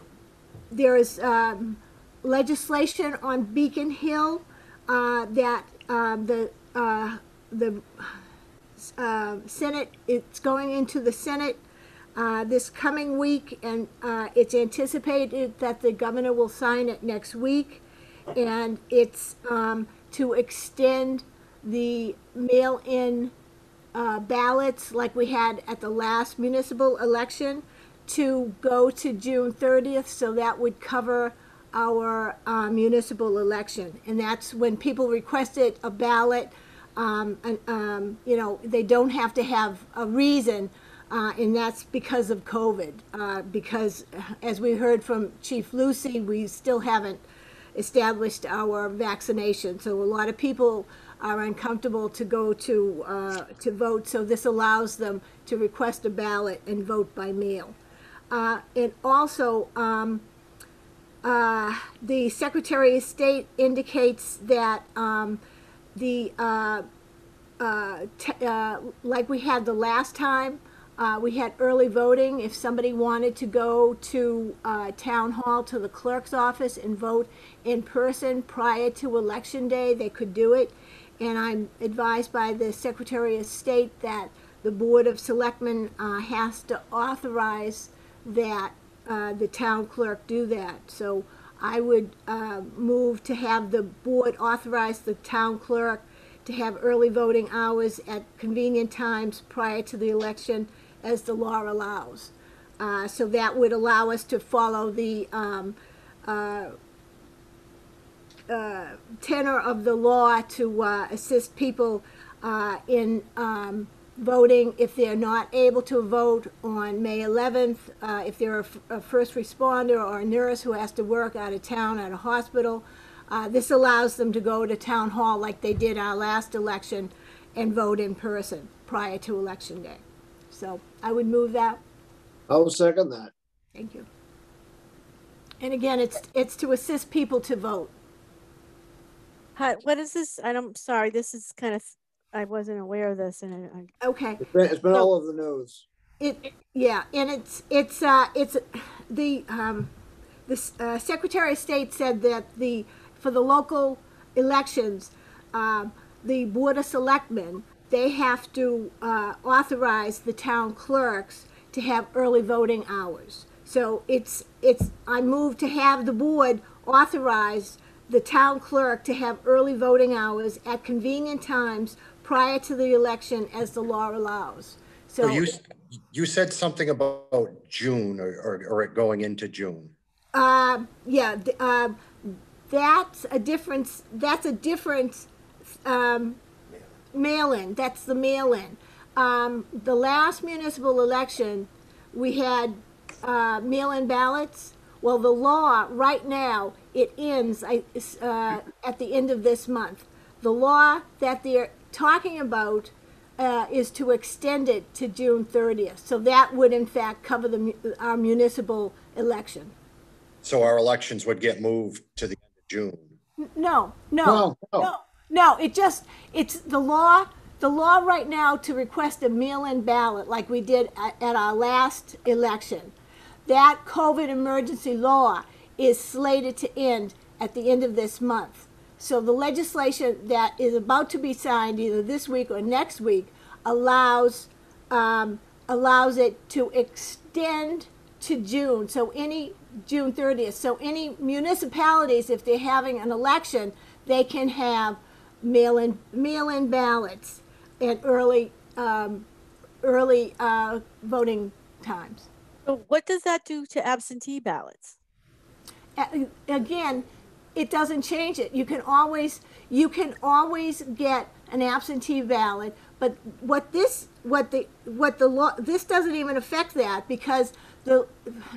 there is um, legislation on Beacon Hill uh, that uh, the uh, the uh, Senate it's going into the Senate uh, this coming week, and uh, it's anticipated that the governor will sign it next week, and it's um, to extend the mail-in ballots like we had at the last municipal election to go to June 30th, so that would cover our uh, municipal election. And that's when people requested a ballot, um, and, um, you know, they don't have to have a reason, uh, and that's because of COVID. Uh, because as we heard from Chief Lucy, we still haven't established our vaccination. So a lot of people are uncomfortable to go to uh, to vote. So this allows them to request a ballot and vote by mail. Uh, and also, um, uh, the Secretary of State indicates that um, the, uh, uh, uh like we had the last time, we had early voting. If somebody wanted to go to Town Hall, to the clerk's office and vote in person prior to Election Day, they could do it. And I'm advised by the Secretary of State that the Board of Selectmen has to authorize that uh, the town clerk do that. So I would uh, move to have the board authorize the town clerk to have early voting hours at convenient times prior to the election as the law allows. Uh, so that would allow us to follow the um, uh, uh, tenor of the law to uh, assist people in um, voting if they're not able to vote on May 11th, uh, if they're a, f- a first responder or a nurse who has to work out of town at a hospital. Uh, this allows them to go to town hall like they did our last election and vote in person prior to election day. So I would move that. I'll second that. Thank you. And again, it's, it's to assist people to vote. Hi, what is this? I don't, sorry, this is kind of, I wasn't aware of this and I, I- Okay. It's been, it's been all over the news. It, yeah, and it's, it's, uh, it's, the, um, the, uh, Secretary of State said that the, for the local elections, um, the Board of Selectmen, they have to, uh, authorize the town clerks to have early voting hours. So it's, it's, I move to have the board authorize the town clerk to have early voting hours at convenient times prior to the election as the law allows. So you, you said something about June or, or, or it going into June. um, yeah, th- um, that's a difference, that's a different, um, mail-in, that's the mail-in. Um, the last municipal election, we had, uh, mail-in ballots. Well, the law, right now, it ends, I, uh, at the end of this month. The law that they're talking about, uh, is to extend it to June thirtieth. So that would in fact cover the, mu- our municipal election. So our elections would get moved to the end of June. N- No, no, No, no. no, no, it just, it's the law, the law right now to request a mail-in ballot like we did at, at our last election. That COVID emergency law is slated to end at the end of this month. So the legislation that is about to be signed either this week or next week allows, um, allows it to extend to June, so any, June thirtieth, so any municipalities, if they're having an election, they can have mail-in, mail-in ballots and early, um, early, uh, voting times. so what does that do to absentee ballots? Again, it doesn't change it. You can always, you can always get an absentee ballot, but what this, what the, what the law, this doesn't even affect that because the,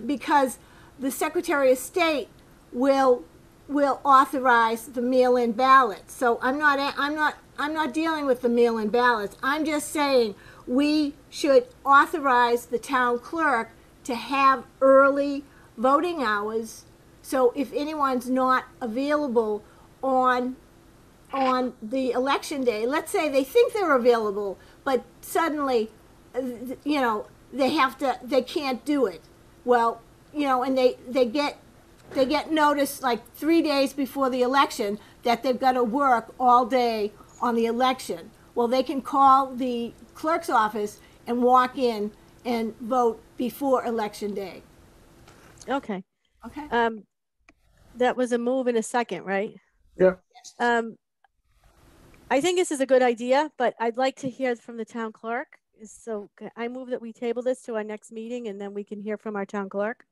because the Secretary of State will, will authorize the mail-in ballots. So I'm not, I'm not, I'm not dealing with the mail-in ballots. I'm just saying we should authorize the town clerk to have early voting hours. So if anyone's not available on, on the election day, let's say they think they're available, but suddenly, uh, you know, they have to, they can't do it. Well, you know, and they, they get, they get notice like three days before the election that they've got to work all day on the election. Well, they can call the clerk's office and walk in and vote before election day. Okay, Okay? um, that was a move in a second, right? Yeah. Um, I think this is a good idea, but I'd like to hear from the town clerk. So I move that we table this to our next meeting and then we can hear from our town clerk.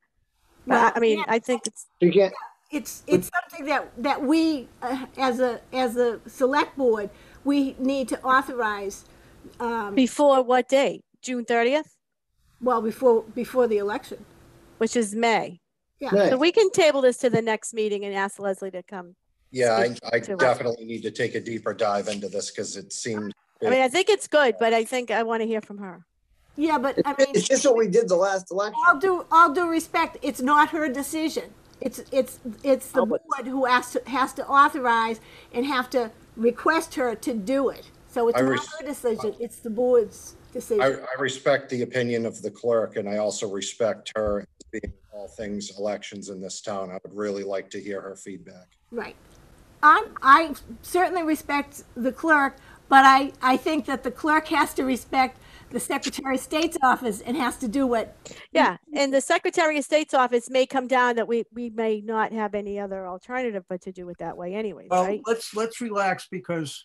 But I- Well, I mean, yeah. I think it's, You can't, It's, it's something that, that we, uh, as a, as a select board, we need to authorize, um, before what date? June thirtieth, well, before, before the election. which is May. Yeah. May. So we can table this to the next meeting and ask Leslie to come. Yeah, I, I to it. definitely need to take a deeper dive into this because it seems, I mean, I think it's good, but I think I want to hear from her. Yeah, but I mean, it's just what we did the last election. all due, all due respect, it's not her decision. It's, it's, it's the Oh, board who has to, has to authorize and have to request her to do it. So it's I not res- her decision, it's the board's decision. I respect the opinion of the clerk and I also respect her being all things elections in this town. I would really like to hear her feedback. Right. I, I certainly respect the clerk, but I, I think that the clerk has to respect the Secretary of State's office and has to do what, Yeah, and the Secretary of State's office may come down that we, we may not have any other alternative but to do it that way anyways, Well, right? let's, let's relax because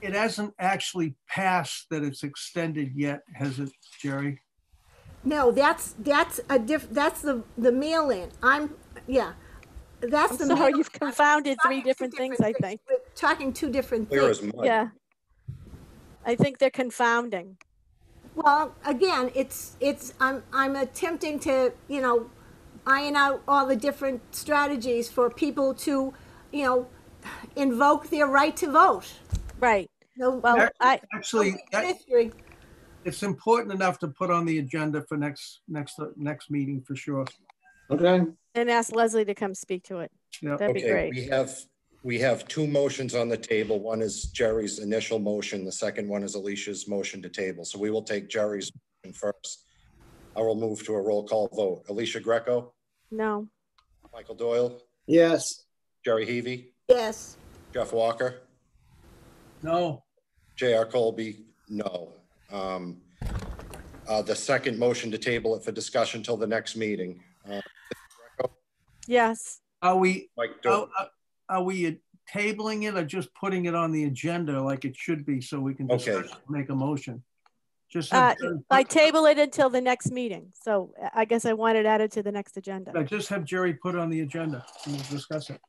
it hasn't actually passed that it's extended yet, has it, Jerry? No, that's, that's a diff, that's the, the mail-in. I'm, yeah. That's I'm the. sorry, mail- you've confounded three talking two different things, I think. We're Talking two different Clear as things. mud. Yeah, I think they're confounding. Well, again, it's, it's, I'm, I'm attempting to, you know, iron out all the different strategies for people to, you know, invoke their right to vote. Right. No, Well, I, Actually, that- history. It's important enough to put on the agenda for next, next, uh, next meeting for sure. Okay. and ask Leslie to come speak to it. Yeah. That'd be great. we have, we have two motions on the table. One is Jerry's initial motion. The second one is Alicia's motion to table. So we will take Jerry's motion first. I will move to a roll call vote. Alicia Greco, No. Michael Doyle, Yes. Jerry Heavey, Yes. Jeff Walker, No, J.R. Colby, no. Um, uh, The second motion to table it for discussion till the next meeting. Uh, Yes. are we, Mike are, Doyle, are we tabling it or just putting it on the agenda like it should be so we can Okay. make a motion? Just, Uh, have I table it until the next meeting. So I guess I want it added to the next agenda. I just have Jerry put it on the agenda and we'll discuss it.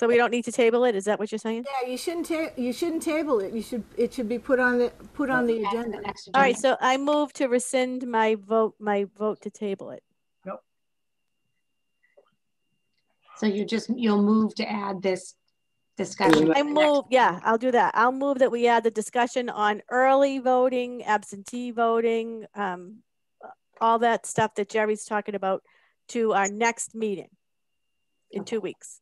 So we don't need to table it? Is that what you're saying? Yeah, you shouldn't ta, you shouldn't table it. You should, it should be put on the, put on the agenda. the next All right, so I move to rescind my vote, my vote to table it. So you just, you'll move to add this discussion. I the next- move, yeah, I'll do that. I'll move that we add the discussion on early voting, absentee voting, um, all that stuff that Jerry's talking about to our next meeting in two weeks.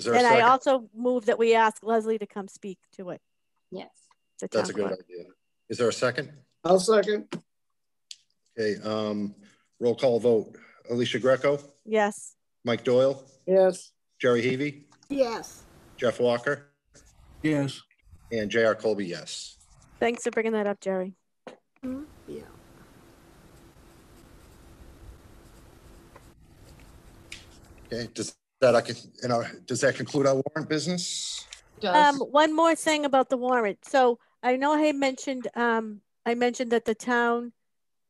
Is there And I also move that we ask Leslie to come speak to it. Yes. That's a good clerk. idea. Is there a second? I'll second. Okay, um, roll call vote. Alicia Greco, Yes, Mike Doyle, Yes. Jerry Heavey, Yes. Jeff Walker, Yes, and J.R. Colby, yes. thanks for bringing that up, Jerry. Yeah. Okay, does that, I can, you know, does that conclude our warrant business? Um, one more thing about the warrant. So I know I mentioned, um, I mentioned that the town,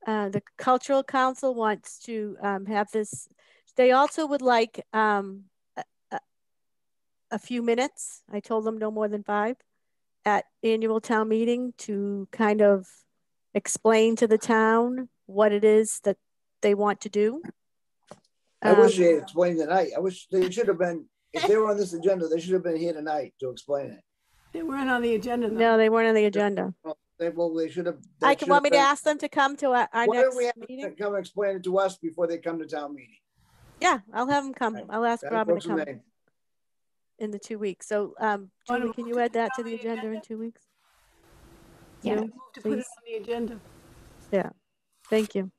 uh, the cultural council wants to, um, have this. They also would like, um, a, a- a few minutes. I told them no more than five at annual town meeting to kind of explain to the town what it is that they want to do. I wish Um, they had explained tonight. I wish they should have been, if they were on this agenda, they should have been here tonight to explain it. They weren't on the agenda though. No, they weren't on the agenda. They, well, they should have. I that can, should want me have to been- ask them to come to our, our Why next don't we have meeting? them come explain it to us before they come to town meeting? Yeah, I'll have them come. I'll ask That Robin to works come me. in the two weeks. So, um, Wanna Julie, can you put add it that on to the the agenda in agenda? two weeks? Yeah. You, Move To put it please. on the agenda. Yeah, thank you.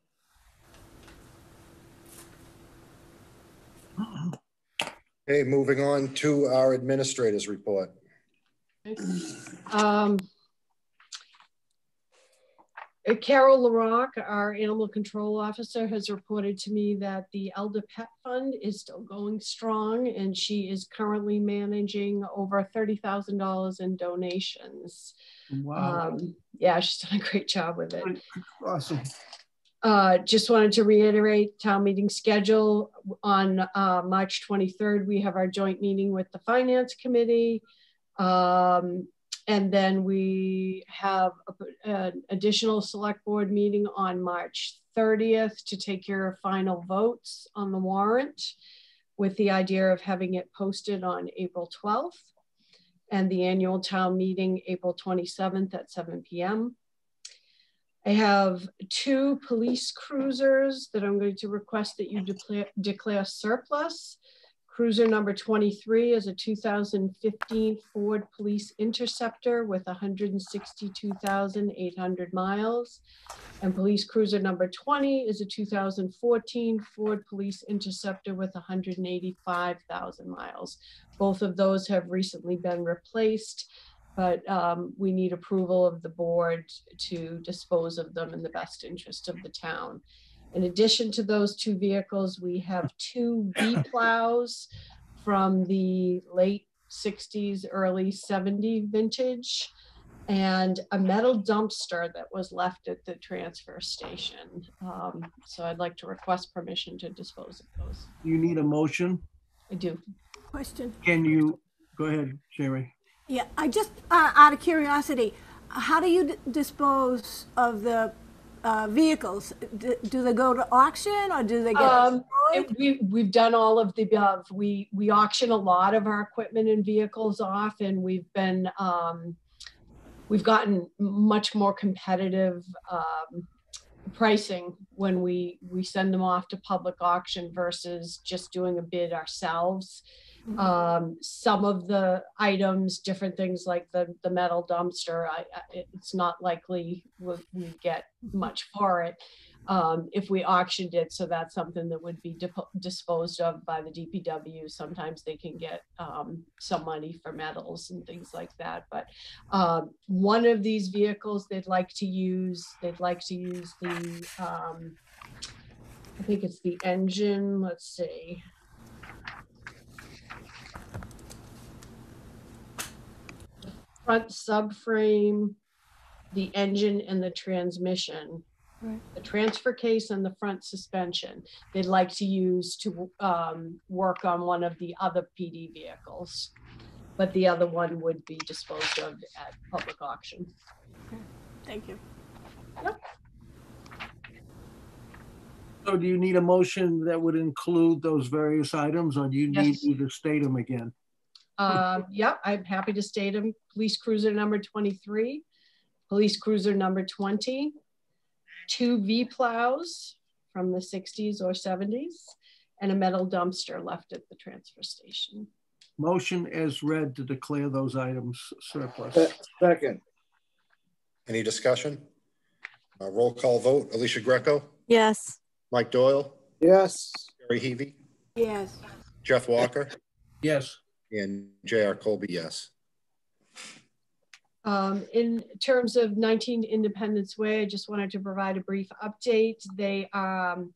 Okay, moving on to our administrators report. um, uh, Carol LaRock, our animal control officer, has reported to me that the Elder Pet Fund is still going strong and she is currently managing over thirty thousand dollars in donations. wow, Um, yeah, she's done a great job with it. awesome. Uh, just wanted to reiterate town meeting schedule. On uh, March 23rd, we have our joint meeting with the Finance Committee. Um, and then we have an additional select board meeting on March 30th to take your final votes on the warrant with the idea of having it posted on April 12th and the annual town meeting April 27th at 7 PM. I have two police cruisers that I'm going to request that you declare, declare surplus. Cruiser number 23 is a 2015 Ford Police Interceptor with 162,800 miles. And police cruiser number 20 is a 2014 Ford Police Interceptor with 185,000 miles. Both of those have recently been replaced but um, we need approval of the board to dispose of them in the best interest of the town. In addition to those two vehicles, we have two V plows from the late 60s, early 70 vintage, and a metal dumpster that was left at the transfer station. Um, so I'd like to request permission to dispose of those. You need a motion. I do. Question. Can you, go ahead, Jerry. Yeah, I just, uh, out of curiosity, how do you dispose of the uh, vehicles? D do they go to auction or do they get um, we, we've done all of the above. We, we auction a lot of our equipment and vehicles off and we've been, um, we've gotten much more competitive um, pricing when we, we send them off to public auction versus just doing a bid ourselves. Um, some of the items, different things like the, the metal dumpster, I, I, it's not likely we, we get much for it um, if we auctioned it. So that's something that would be disposed of by the DPW. Sometimes they can get um, some money for metals and things like that. But um, one of these vehicles they'd like to use, they'd like to use the, um, I think it's the engine, let's see. Front subframe, the engine and the transmission, right. the transfer case and the front suspension. They'd like to use to um, work on one of the other PD vehicles, but the other one would be disposed of at public auction. Okay. Thank you. Yep. So do you need a motion that would include those various items or do you need yes. to state them again? Um, yeah, I'm happy to state them. Police cruiser number 23, police cruiser number 20, two V plows from the 60s or 70s, and a metal dumpster left at the transfer station. Motion as read to declare those items surplus. Second. Any discussion? Uh, roll call vote. Alicia Greco? Yes. Mike Doyle? Yes. Gary Heavey? Yes. Jeff Walker? Yes. And J.R. Colby, yes. Um, in terms of 19 Independence Way, I just wanted to provide a brief update. They, um,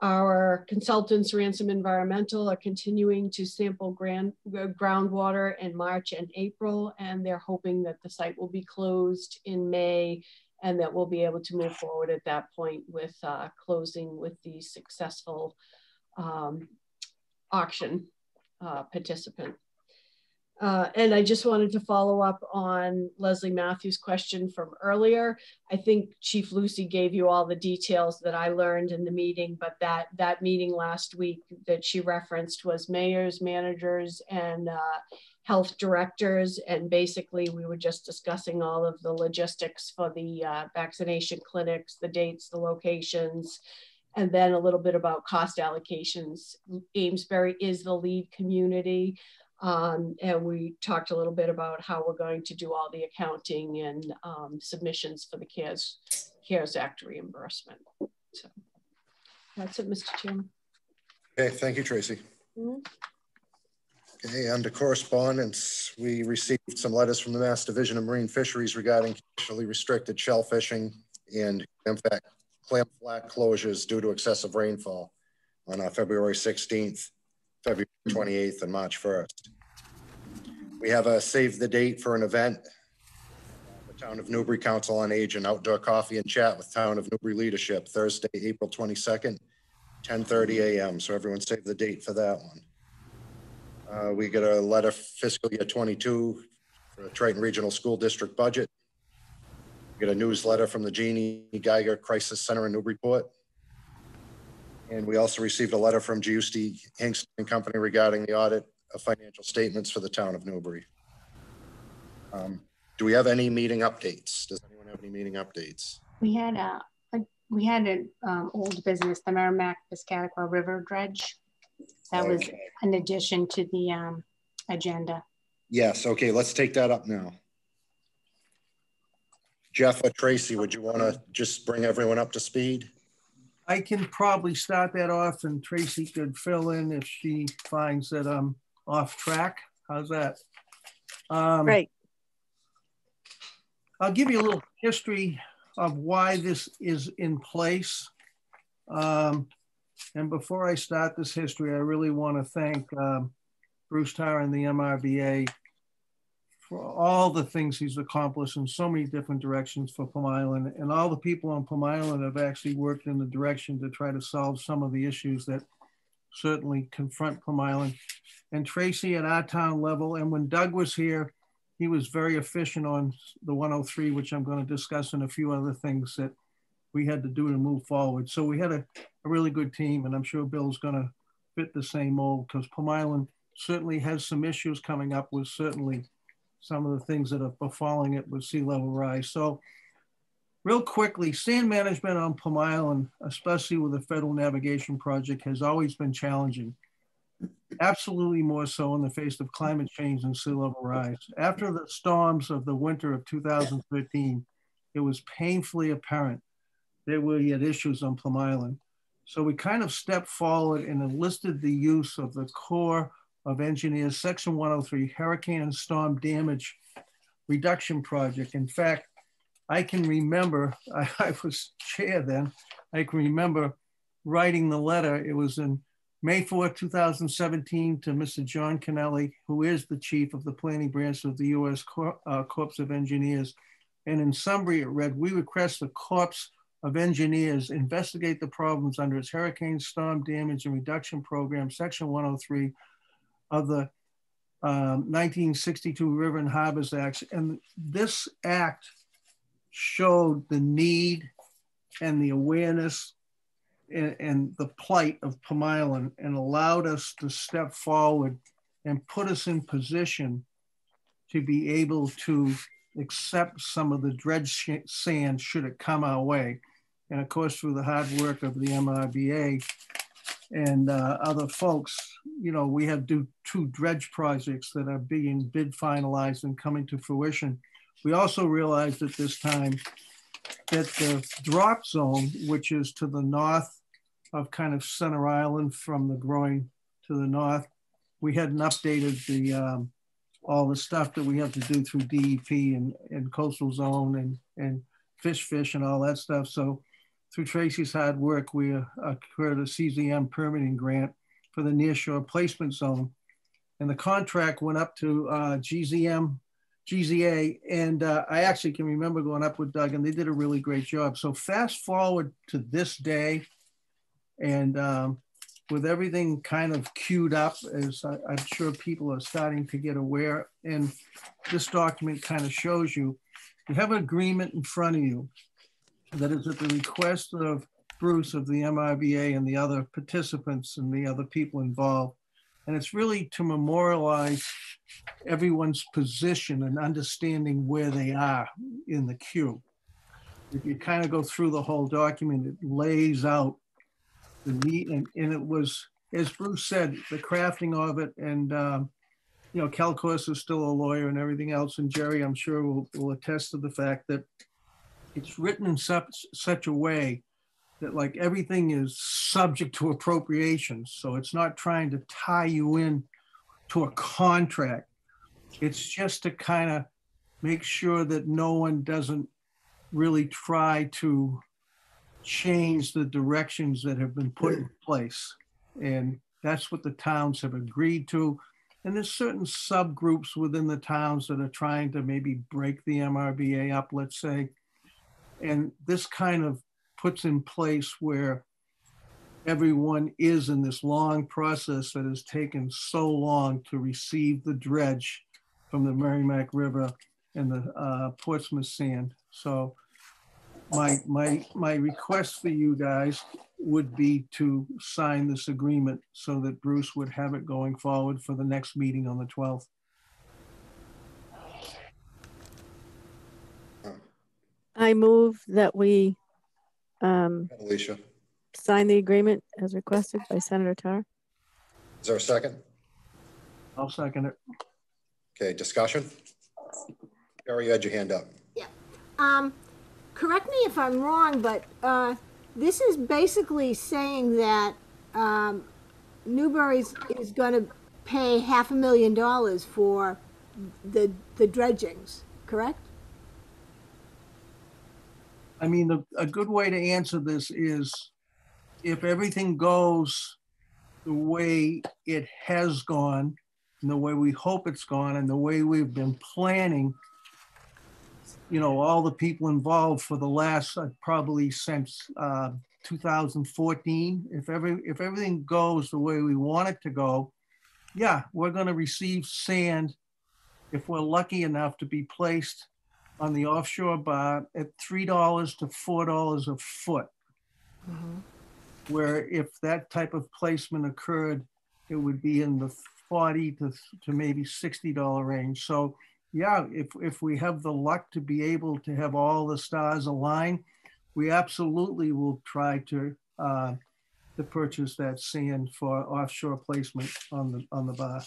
our consultants, Ransom Environmental, are continuing to sample grand, groundwater in March and April, and they're hoping that the site will be closed in May and that we'll be able to move forward at that point with uh, closing with the successful um, auction uh, participant. Uh, and I just wanted to follow up on Leslie Matthews' question from earlier. I think Chief Lucy gave you all the details that I learned in the meeting, but that, that meeting last week that she referenced was mayors, managers, and uh, health directors. And basically, we were just discussing all of the logistics for the uh, vaccination clinics, the dates, the locations, and then a little bit about cost allocations. Amesbury is the lead community. Um, and we talked a little bit about how we're going to do all the accounting and um, submissions for the CARES, CARES Act reimbursement. So that's it, Mr. Chairman. Okay, thank you, Tracy. Mm -hmm. Okay, under correspondence, we received some letters from the Mass Division of Marine Fisheries regarding commercially restricted shellfishing and, in clam flat closures due to excessive rainfall on uh, February 16th, February 28th, and March 1st. We have a save the date for an event. The Town of Newbury Council on Aging outdoor coffee and chat with Town of Newbury leadership Thursday, April 22nd, 10:30 a.m. So everyone save the date for that one. Uh, we get a letter fiscal year 22 for the Triton Regional School District budget get a newsletter from the Jeanne Geiger Crisis Center in Newburyport. And we also received a letter from Giusti Hingston and Company regarding the audit of financial statements for the town of Newbury. Um, do we have any meeting updates? Does anyone have any meeting updates? We had a, a we had an um, old business, the Merrimack Piscataqua River Dredge. That okay. was an addition to the um, agenda. Yes. Okay. Let's take that up now. Jeff or Tracy, would you want to just bring everyone up to speed? I can probably start that off and Tracy could fill in if she finds that I'm off track. How's that? Um, Great. I'll give you a little history of why this is in place. Um, and before I start this history, I really want to thank um, Bruce Tarr and the MRBA for all the things he's accomplished in so many different directions for Plum Island. And all the people on Plum Island have actually worked in the direction to try to solve some of the issues that certainly confront Plum Island. And Tracy at our town level, and when Doug was here, he was very efficient on the 103, which I'm going to discuss and a few other things that we had to do to move forward. So we had a, a really good team, and I'm sure Bill's going to fit the same mold because Plum Island certainly has some issues coming up with certainly some of the things that are befalling it with sea level rise. So real quickly, sand management on Plum Island, especially with the federal navigation project, has always been challenging. Absolutely more so in the face of climate change and sea level rise. After the storms of the winter of 2013, it was painfully apparent that we had issues on Plum Island. So we kind of stepped forward and enlisted the use of the Corps of Engineers Section 103 Hurricane and Storm Damage Reduction Project. In fact, I can remember, [laughs] I, I was chair then, I can remember writing the letter. It was in May 4, 2017 to Mr. John Kennelly, who is the chief of the planning branch of the U.S. Corps, uh, Corps of Engineers. And in summary, it read, we request the Corps of Engineers investigate the problems under its Hurricane Storm Damage and Reduction Program, Section 103 of the um, 1962 River and Harbors Act. And this act showed the need and the awareness and, and, the plight of Plum Island and allowed us to step forward and put us in position to be able to accept some of the dredge sand should it come our way and of course through the hard work of the MRBA and uh, other folks, you know, we have do two dredge projects that are being bid finalized and coming to fruition. We also realized at this time that the drop zone, which is to the north of kind of Center Island from the groin to the north, we hadn't updated the um, all the stuff that we have to do through DEP and, and coastal zone and, and fish fish and all that stuff. So through Tracy's hard work, we uh, acquired a CZM permitting grant for the nearshore placement zone. And the contract went up to uh, GZM, GZA. And uh, I actually can remember going up with Doug and they did a really great job. So fast forward to this day and um, with everything kind of queued up as I, I'm sure people are starting to get aware. And this document kind of shows you, you have an agreement in front of you that is at the request of Bruce of the MRBA and the other participants and the other people involved. And it's really to memorialize everyone's position and understanding where they are in the queue. If you kind of go through the whole document, it lays out the need, and, and it was, as Bruce said, the crafting of it. And, um, you know, Cal is still a lawyer and everything else. And Jerry, I'm sure, will, will attest to the fact that it's written in such, such a way that like everything is subject to appropriations. So it's not trying to tie you in to a contract. It's just to kind of make sure that no one doesn't really try to change the directions that have been put in place. And that's what the towns have agreed to. And there's certain subgroups within the towns that are trying to maybe break the MRBA up, let's say. And this kind of puts in place where everyone is in this long process that has taken so long to receive the dredge from the Merrimack River and the uh, Portsmouth sand. So my, my, my request for you guys would be to sign this agreement so that Bruce would have it going forward for the next meeting on the 12th. I move that we um, Alicia, sign the agreement as requested by Senator Tarr. is there a second? I'll second it. Okay, discussion? Gary, you had your hand up. Um, correct me if I'm wrong, but uh, this is basically saying that um, Newbury's is going to pay half a million dollars for the the dredgings, correct? I mean, a, a good way to answer this is if everything goes the way it has gone, and the way we hope it's gone, and the way we've been planning, you know, all the people involved for the last uh, probably since uh, 2014. If every if everything goes the way we want it to go, yeah, we're going to receive sand if we're lucky enough to be placed on the offshore bar at $3 to $4 a foot. Where if that type of placement occurred, it would be in the 40 to, to maybe $60 range. So yeah, if, if we have the luck to be able to have all the stars align, we absolutely will try to, uh, to purchase that sand for offshore placement on the, on the bar.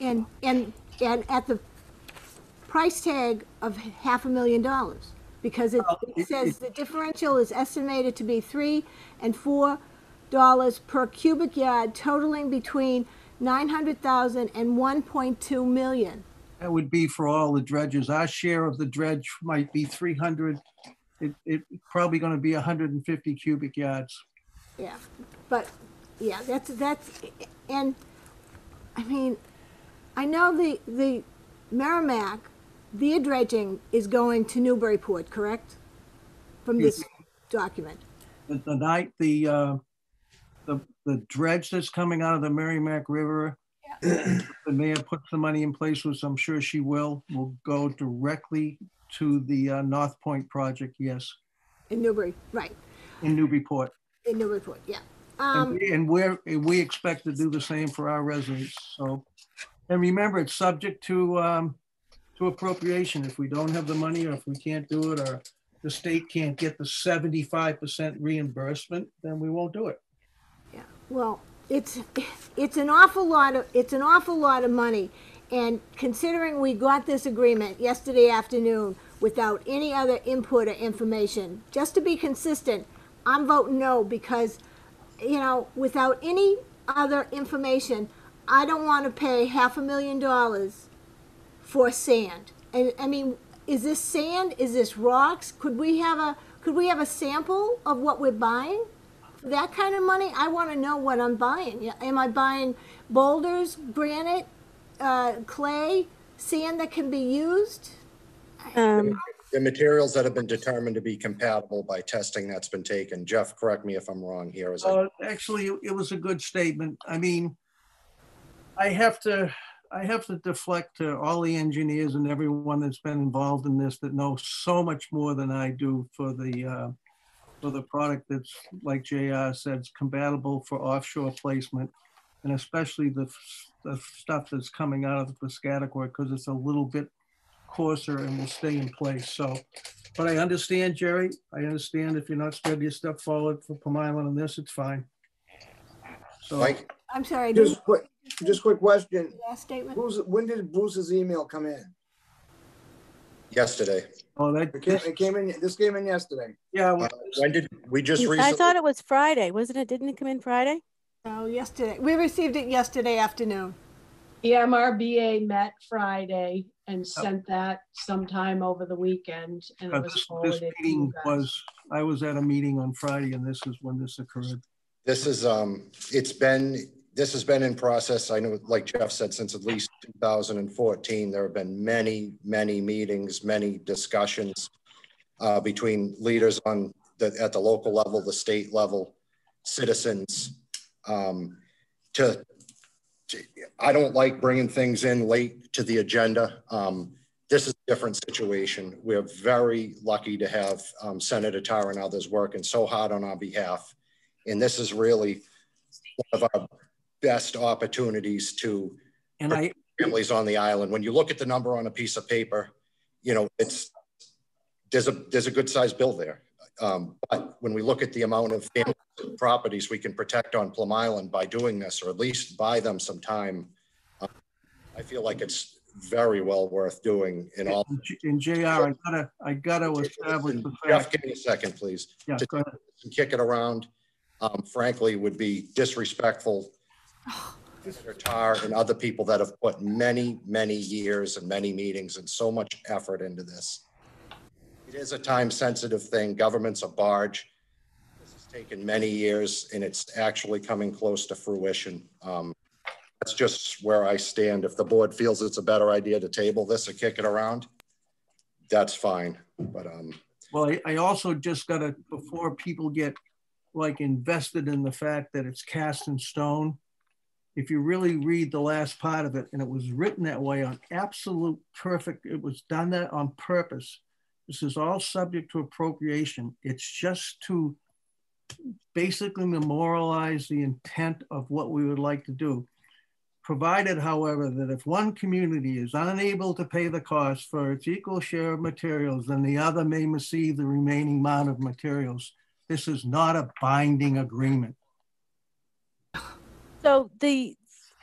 And, and, and at the price tag of half a million dollars. Because it, oh, it says the differential is estimated to be three and four dollars per cubic yard totaling between 900,000 and 1.2 million. That would be for all the dredges. Our share of the dredge might be 300. It, it probably going to be 150 cubic yards. Yeah, but, yeah, that's, that's, and, I mean, I know the, the Merrimack, their dredging is going to Newburyport, correct? From this document. The, the night, the, uh, the, the dredge that's coming out of the Merrimack River, the mayor put the money in place, which I'm sure she will, will go directly to the uh, North Point project, yes, In Newbury, right, in Newburyport. in Newburyport, yeah. And Um, we- and we're, and we expect to do the same for our residents, so. And remember, it's subject to, um, to appropriation. If we don't have the money, or if we can't do it, or the state can't get the seventy-five percent reimbursement, then we won't do it. Yeah. Well, it's, it's an awful lot of, it's an awful lot of money. And considering we got this agreement yesterday afternoon without any other input or information, just to be consistent, I'm voting no because, you know, without any other information, I don't want to pay half a million dollars for sand. And, I mean, is this sand? Is this rocks? Could we have a, could we have a sample of what we're buying? that kind of money, I want to know what I'm buying. Am I buying boulders, granite, uh, clay, sand that can be used? Um, The materials that have been determined to be compatible by testing that's been taken. Jeff, correct me if I'm wrong here. Is Uh, actually, it was a good statement. I mean, I have to, I have to deflect to all the engineers and everyone that's been involved in this that know so much more than I do for the, uh, for the product that's, like JR said, is compatible for offshore placement. And especially the, the stuff that's coming out of the Piscataqua, because it's a little bit coarser and will stay in place. So, but I understand, Jerry. I understand if you're not spreading your stuff forward for Plum Island on this, it's fine. So, Mike? I'm sorry. Just quick, just quick question. Last statement? Bruce, when did Bruce's email come in? Yesterday. Oh, that It came, it came in, this came in yesterday. Yeah. Uh, When did, we just I thought it was Friday, wasn't it? Didn't it come in Friday? Oh, yesterday. We received it yesterday afternoon. The MRBA met Friday and sent that sometime over the weekend and Uh, it was This, this forwarded to you meeting guys. was, I was at a meeting on Friday and this is when this occurred. this is, um, it's been, this has been in process. I know, like Jeff said, since at least 2014, there have been many, many meetings, many discussions uh, between leaders on the, at the local level, the state level, citizens, um, to, to- I don't like bringing things in late to the agenda. Um, this is a different situation. We're very lucky to have um, Senator Tarr and others working so hard on our behalf. And this is really one of our best opportunities to And I, families on the island. When you look at the number on a piece of paper, you know, it's, there's a, there's a good sized bill there. Um, but when we look at the amount of properties we can protect on Plum Island by doing this, or at least buy them some time, uh, I feel like it's very well worth doing in all. in JR, I gotta, I gotta establish the Jeff, fact. give me a second, please. Yeah, To go ahead. kick it around, um, frankly, would be disrespectful to Senator Tarr and other people that have put many, many years and many meetings and so much effort into this. It is a time-sensitive thing. Government's a barge. This has taken many years and it's actually coming close to fruition. Um, That's just where I stand. If the board feels it's a better idea to table this or kick it around, that's fine. But, um, Well, I, I also just gotta, before people get like invested in the fact that it's cast in stone, if you really read the last part of it, and it was written that way on absolute perfect, it was done that on purpose. This is all subject to appropriation. It's just to basically memorialize the intent of what we would like to do. Provided, however, that if one community is unable to pay the cost for its equal share of materials, then the other may receive the remaining amount of materials. This is not a binding agreement. So the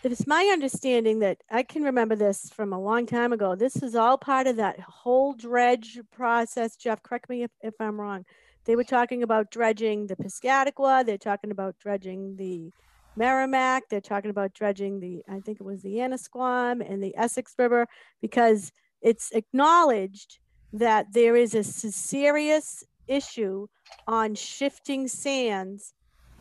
it's my understanding that I can remember this from a long time ago. This is all part of that whole dredge process. Jeff, correct me if, if I'm wrong. They were talking about dredging the Piscataqua. They're talking about dredging the Merrimack. They're talking about dredging the, I think it was the Annisquam and the Essex River, because it's acknowledged that there is a serious issue on shifting sands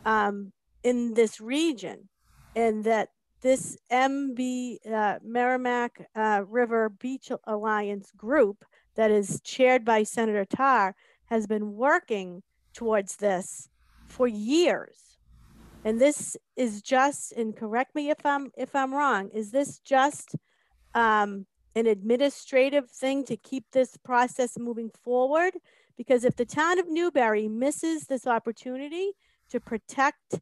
um, in this region, and that this MB uh, Merrimack uh, River Beach Alliance group that is chaired by Senator Tarr has been working towards this for years. And this is just, and correct me if I'm if I'm wrong, is this just um, an administrative thing to keep this process moving forward? Because if the town of Newbury misses this opportunity to protect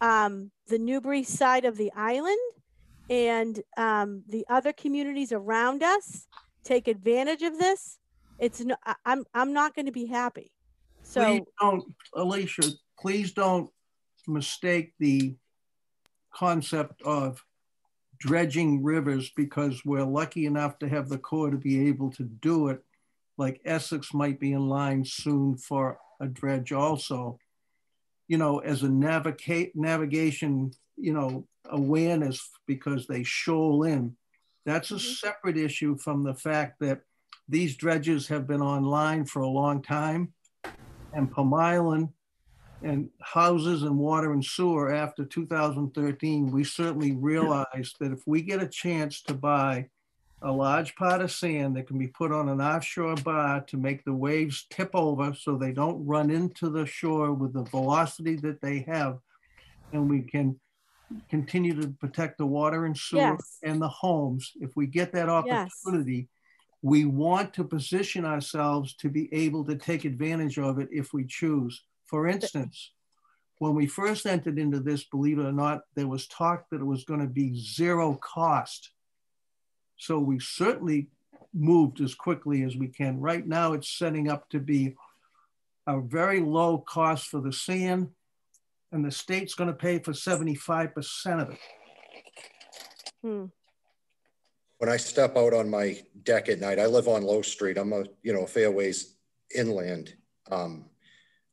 um, the Newbury side of the island and um, the other communities around us take advantage of this, it's no, I'm I'm not going to be happy. So please don't, Alicia. Please don't mistake the concept of dredging rivers because we're lucky enough to have the Corps to be able to do it. Like Essex might be in line soon for a dredge also you know, as a navigate navigation, you know, awareness because they shoal in. That's a mm-hmm. separate issue from the fact that these dredges have been online for a long time and Plum Island and houses and water and sewer after 2013, we certainly realized that if we get a chance to buy a large pot of sand that can be put on an offshore bar to make the waves tip over so they don't run into the shore with the velocity that they have. And we can continue to protect the water and sewer yes. and the homes. If we get that opportunity, yes. we want to position ourselves to be able to take advantage of it if we choose. For instance, when we first entered into this, believe it or not, there was talk that it was going to be zero cost so we certainly moved as quickly as we can. Right now, it's setting up to be a very low cost for the sand, and the state's going to pay for 75% of it. Hmm. When I step out on my deck at night, I live on Low Street. I'm a, you know, a fairways inland. Um,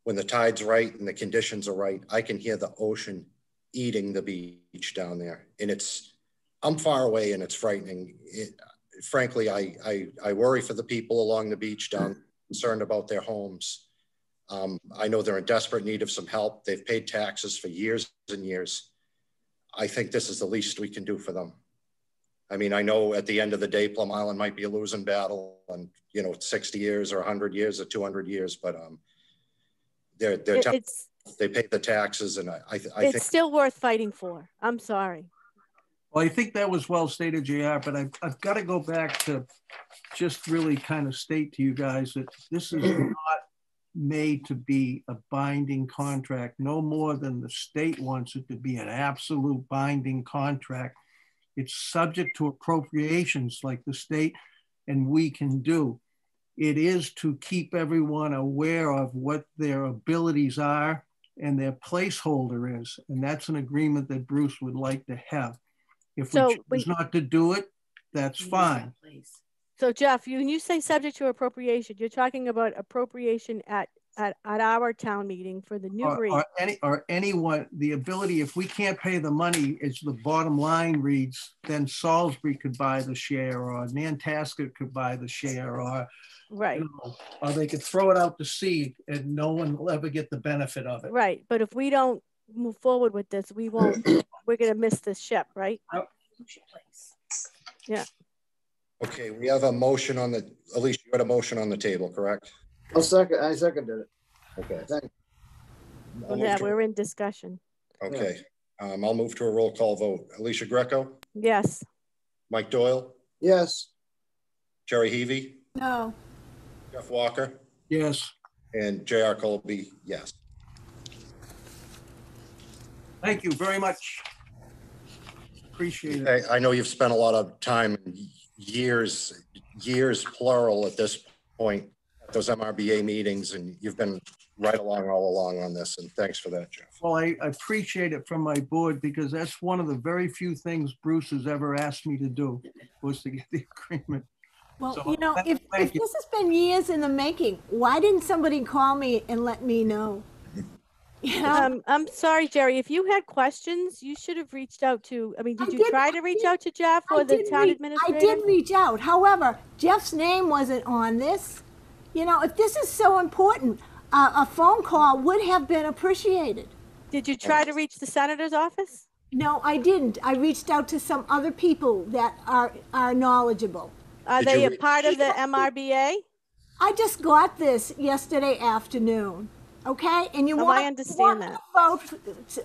when the tide's right and the conditions are right, I can hear the ocean eating the beach down there. And it's I'm far away and it's frightening. It, frankly, I, I, I, worry for the people along the beach down, concerned about their homes. Um, I know they're in desperate need of some help. They've paid taxes for years and years. I think this is the least we can do for them. I mean, I know at the end of the day, Plum Island might be a losing battle and, you know, 60 years or 100 years or 200 years, but um, they're, they're they pay the taxes and I, I, I it's think it's still worth fighting for. I'm sorry. Well, I think that was well stated, JR, but I've, I've got to go back to just really kind of state to you guys that this is [clears throat] not made to be a binding contract, no more than the state wants it to be an absolute binding contract. It's subject to appropriations like the state and we can do. It is to keep everyone aware of what their abilities are and their placeholder is. And that's an agreement that Bruce would like to have. If so we choose not to do it, that's fine. So Jeff, you, when you say subject to appropriation, you're talking about appropriation at at, at our town meeting for the new or, or, any or anyone the ability if we can't pay the money it's the bottom line reads then salisbury could buy the share or nantasket could buy the share or right. you know, or they could throw it out to sea and no one will ever get the benefit of it. Right but if we don't move forward with this we won't [clears throat] we're going to miss this ship, right? Yeah. Okay, we have a motion on the, Alicia, you had a motion on the table, correct? I'll second, I seconded it. Okay. Thank well, yeah, we're in discussion. Okay. Um, I'll move to a roll call vote. Alicia Greco, Yes. Mike Doyle, Yes. Jerry Heavey, No. Jeff Walker, Yes. and JR Colby, yes. Thank you very much. Appreciate it. I, I know you've spent a lot of time, years, years plural at this point, at those MRBA meetings, and you've been right along all along on this, and thanks for that, Jeff. Well, I I appreciate it from my board because that's one of the very few things Bruce has ever asked me to do was to get the agreement. Well, So, you know, if, thank if you. this has been years in the making, why didn't somebody call me and let me know? You know, Um, I'm sorry, Jerry, if you had questions, you should have reached out to, I mean, I did you did- try to reach did- out to Jeff I or the town re- I did reach out. However, Jeff's name wasn't on this. You know, if this is so important, uh, a phone call would have been appreciated. Did you try to reach the senator's office? No, I didn't. I reached out to some other people that are, are knowledgeable. Are Did they you a part of the MRBA? I just got this yesterday afternoon, okay? And you Oh, want I understand that. vote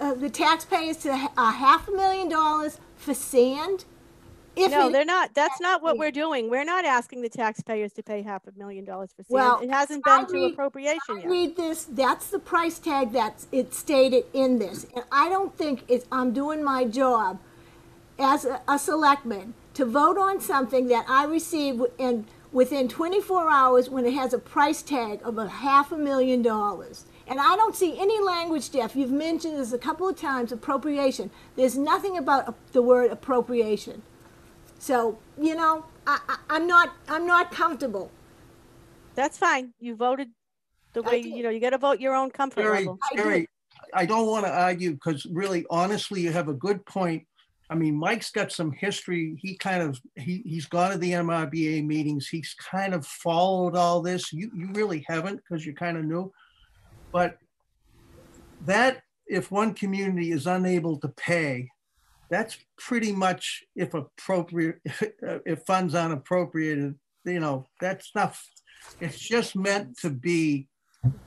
uh, the taxpayers to a half a million dollars for sand? If No, it- they're not. That's not what we're doing. We're not asking the taxpayers to pay half a million dollars for sand. Well. It hasn't I been to read- appropriation I yet. read this, that's the price tag that's it stated in this. And I don't think it's, I'm doing my job as a, a selectman to vote on something that I receive in, within twenty-four hours when it has a price tag of a half a million dollars. And I don't see any language, Jeff, you've mentioned this a couple of times, appropriation. There's nothing about the word appropriation. So, you know, I, I, I'm not, I'm not comfortable. That's fine. You voted the way, you know, you gotta vote your own comfort Jerry, level. Jerry, I don't want to argue because really, honestly, you have a good point. I mean, Mike's got some history. He kind of, he, he's gone to the MRBA meetings. He's kind of followed all this. You, you really haven't because you're kind of new. But that, if one community is unable to pay, that's pretty much if appropriate, [laughs] if funds aren't appropriated, you know, that's not, it's just meant to be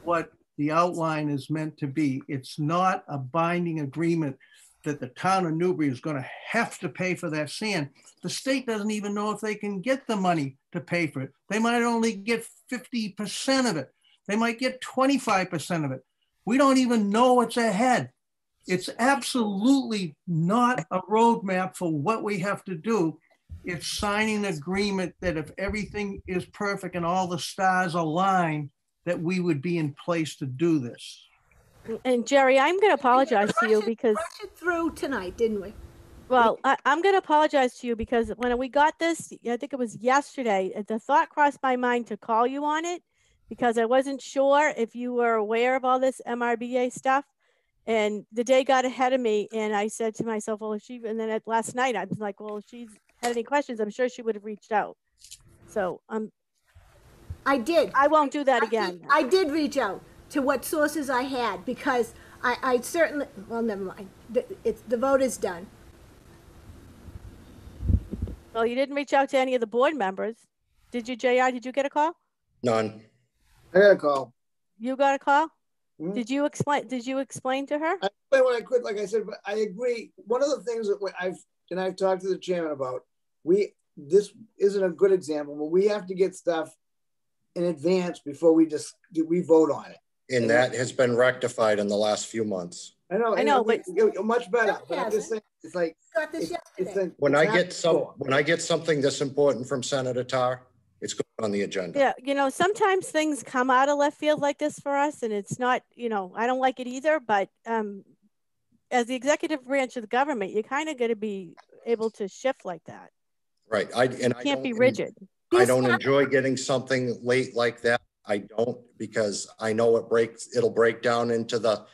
what the outline is meant to be. It's not a binding agreement that the town of Newbury is going to have to pay for that sand. The state doesn't even know if they can get the money to pay for it. They might only get 50% of it. They might get 25% of it. We don't even know what's ahead. It's absolutely not a roadmap for what we have to do. It's signing an agreement that if everything is perfect and all the stars align, that we would be in place to do this. And Jerry, I'm gonna apologize to you because, Rushed it through tonight, didn't we? well, I, I'm gonna apologize to you because when we got this, I think it was yesterday, the thought crossed my mind to call you on it because I wasn't sure if you were aware of all this MRBA stuff. And the day got ahead of me and I said to myself, well, if she, and then at last night, I was like, well, if she's had any questions, I'm sure she would have reached out. So, um, I did. I won't do that I did- again. I did reach out to what sources I had because I, I certainly, well, never mind. The, it's, the vote is done. Well, you didn't reach out to any of the board members. Did you, JR? Did you get a call? None. I got a call. You got a call? Mhm. Did you explain, did you explain to her? I explained what I could, like I said, but I agree. One of the things that I've, and I've talked to the chairman about, we, this isn't a good example, but we have to get stuff in advance before we just, we vote on it. And that has been rectified in the last few months. I know. I and know, it'll it'll- Much better, but I'm just saying, it's like, Got this it's, yesterday. it's. a- When it's I get some, before. when I get something this important from Senator Tarr, it's going on the agenda. Yeah, you know, sometimes things come out of left field like this for us and it's not, you know, I don't like it either, but um as the executive branch of the government, you're kind of got to be able to shift like that. Right. I, and I Can't be rigid. I don't enjoy getting something late like that. I don't because I know it breaks, it'll break down into the,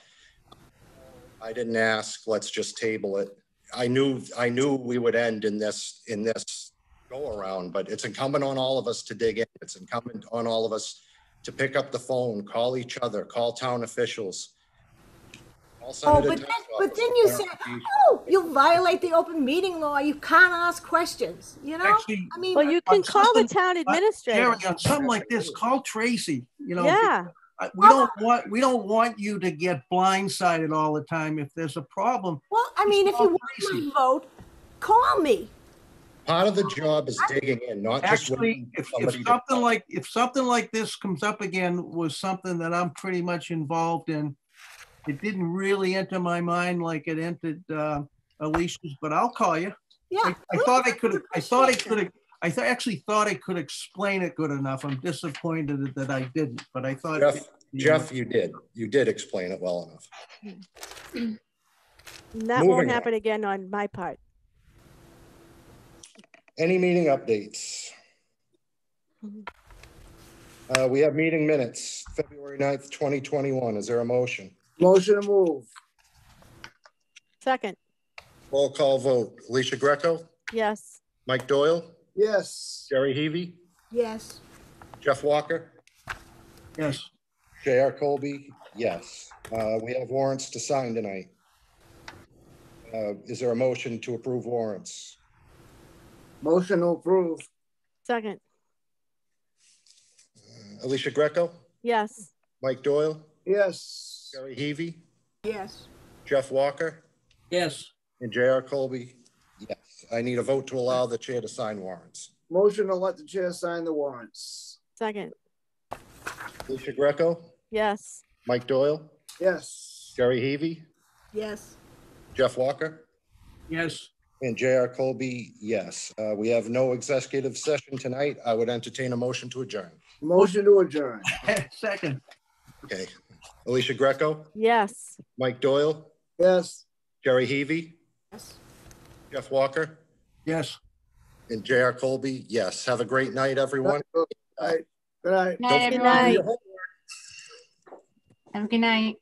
I didn't ask, let's just table it. I knew, I knew we would end in this, in this go around, but it's incumbent on all of us to dig in. It's incumbent on all of us to pick up the phone, call each other, call town officials. call Oh, Senator but Tarr's then, but office, then you say, clarification. oh, you violate the open meeting law. You can't ask questions, you know? Actually, I mean, Well, you can call the town administrator. Jerry, on something like this, call Tracy, you know. Yeah, I- we don't want, we don't want you to get blindsided all the time. If there's a problem, Well, I mean, if you want my vote, call me. Part of the job is digging in, not just actually, waiting for if, somebody if to something like, if something like this comes up again was something that I'm pretty much involved in, it didn't really enter my mind like it entered, uh, Alicia's, but I'll call you. Yeah. I, I thought I could, I thought I could, I th- actually thought I could explain it good enough. I'm disappointed that I didn't, but I thought. Jeff, Jeff, you did. You did explain it well enough. That Moving won't on. happen again on my part. Any meeting updates? Uh, we have meeting minutes, February 9th, 2021. Is there a motion? Motion to move. Second, Roll call vote. Alicia Greco, yes. Mike Doyle, Yes. Jerry Heavey, Yes. Jeff Walker, Yes, J.R. Colby, yes. Uh, we have warrants to sign tonight. Uh, is there a motion to approve warrants? Motion to approve. Second, uh, Alicia Greco, yes. Mike Doyle, Yes. Jerry Heavey, Yes. Jeff Walker, yes, and J.R. Colby, yes. I need a vote to allow the chair to sign warrants. Motion to let the chair sign the warrants. Second, Alicia Greco, yes. Mike Doyle, Yes. Jerry Heavey, Yes. Jeff Walker, yes. And J.R. Colby, yes. Uh, we have no executive session tonight. I would entertain a motion to adjourn. Motion to adjourn. [laughs] Second, Okay. Alicia Greco, Yes. Mike Doyle, Yes. Jerry Heavey, Yes. Jeff Walker, yes. and J.R. Colby, yes. Have a great night, everyone. All right. Good night. Night, Don't- everyone. night. Have a good night.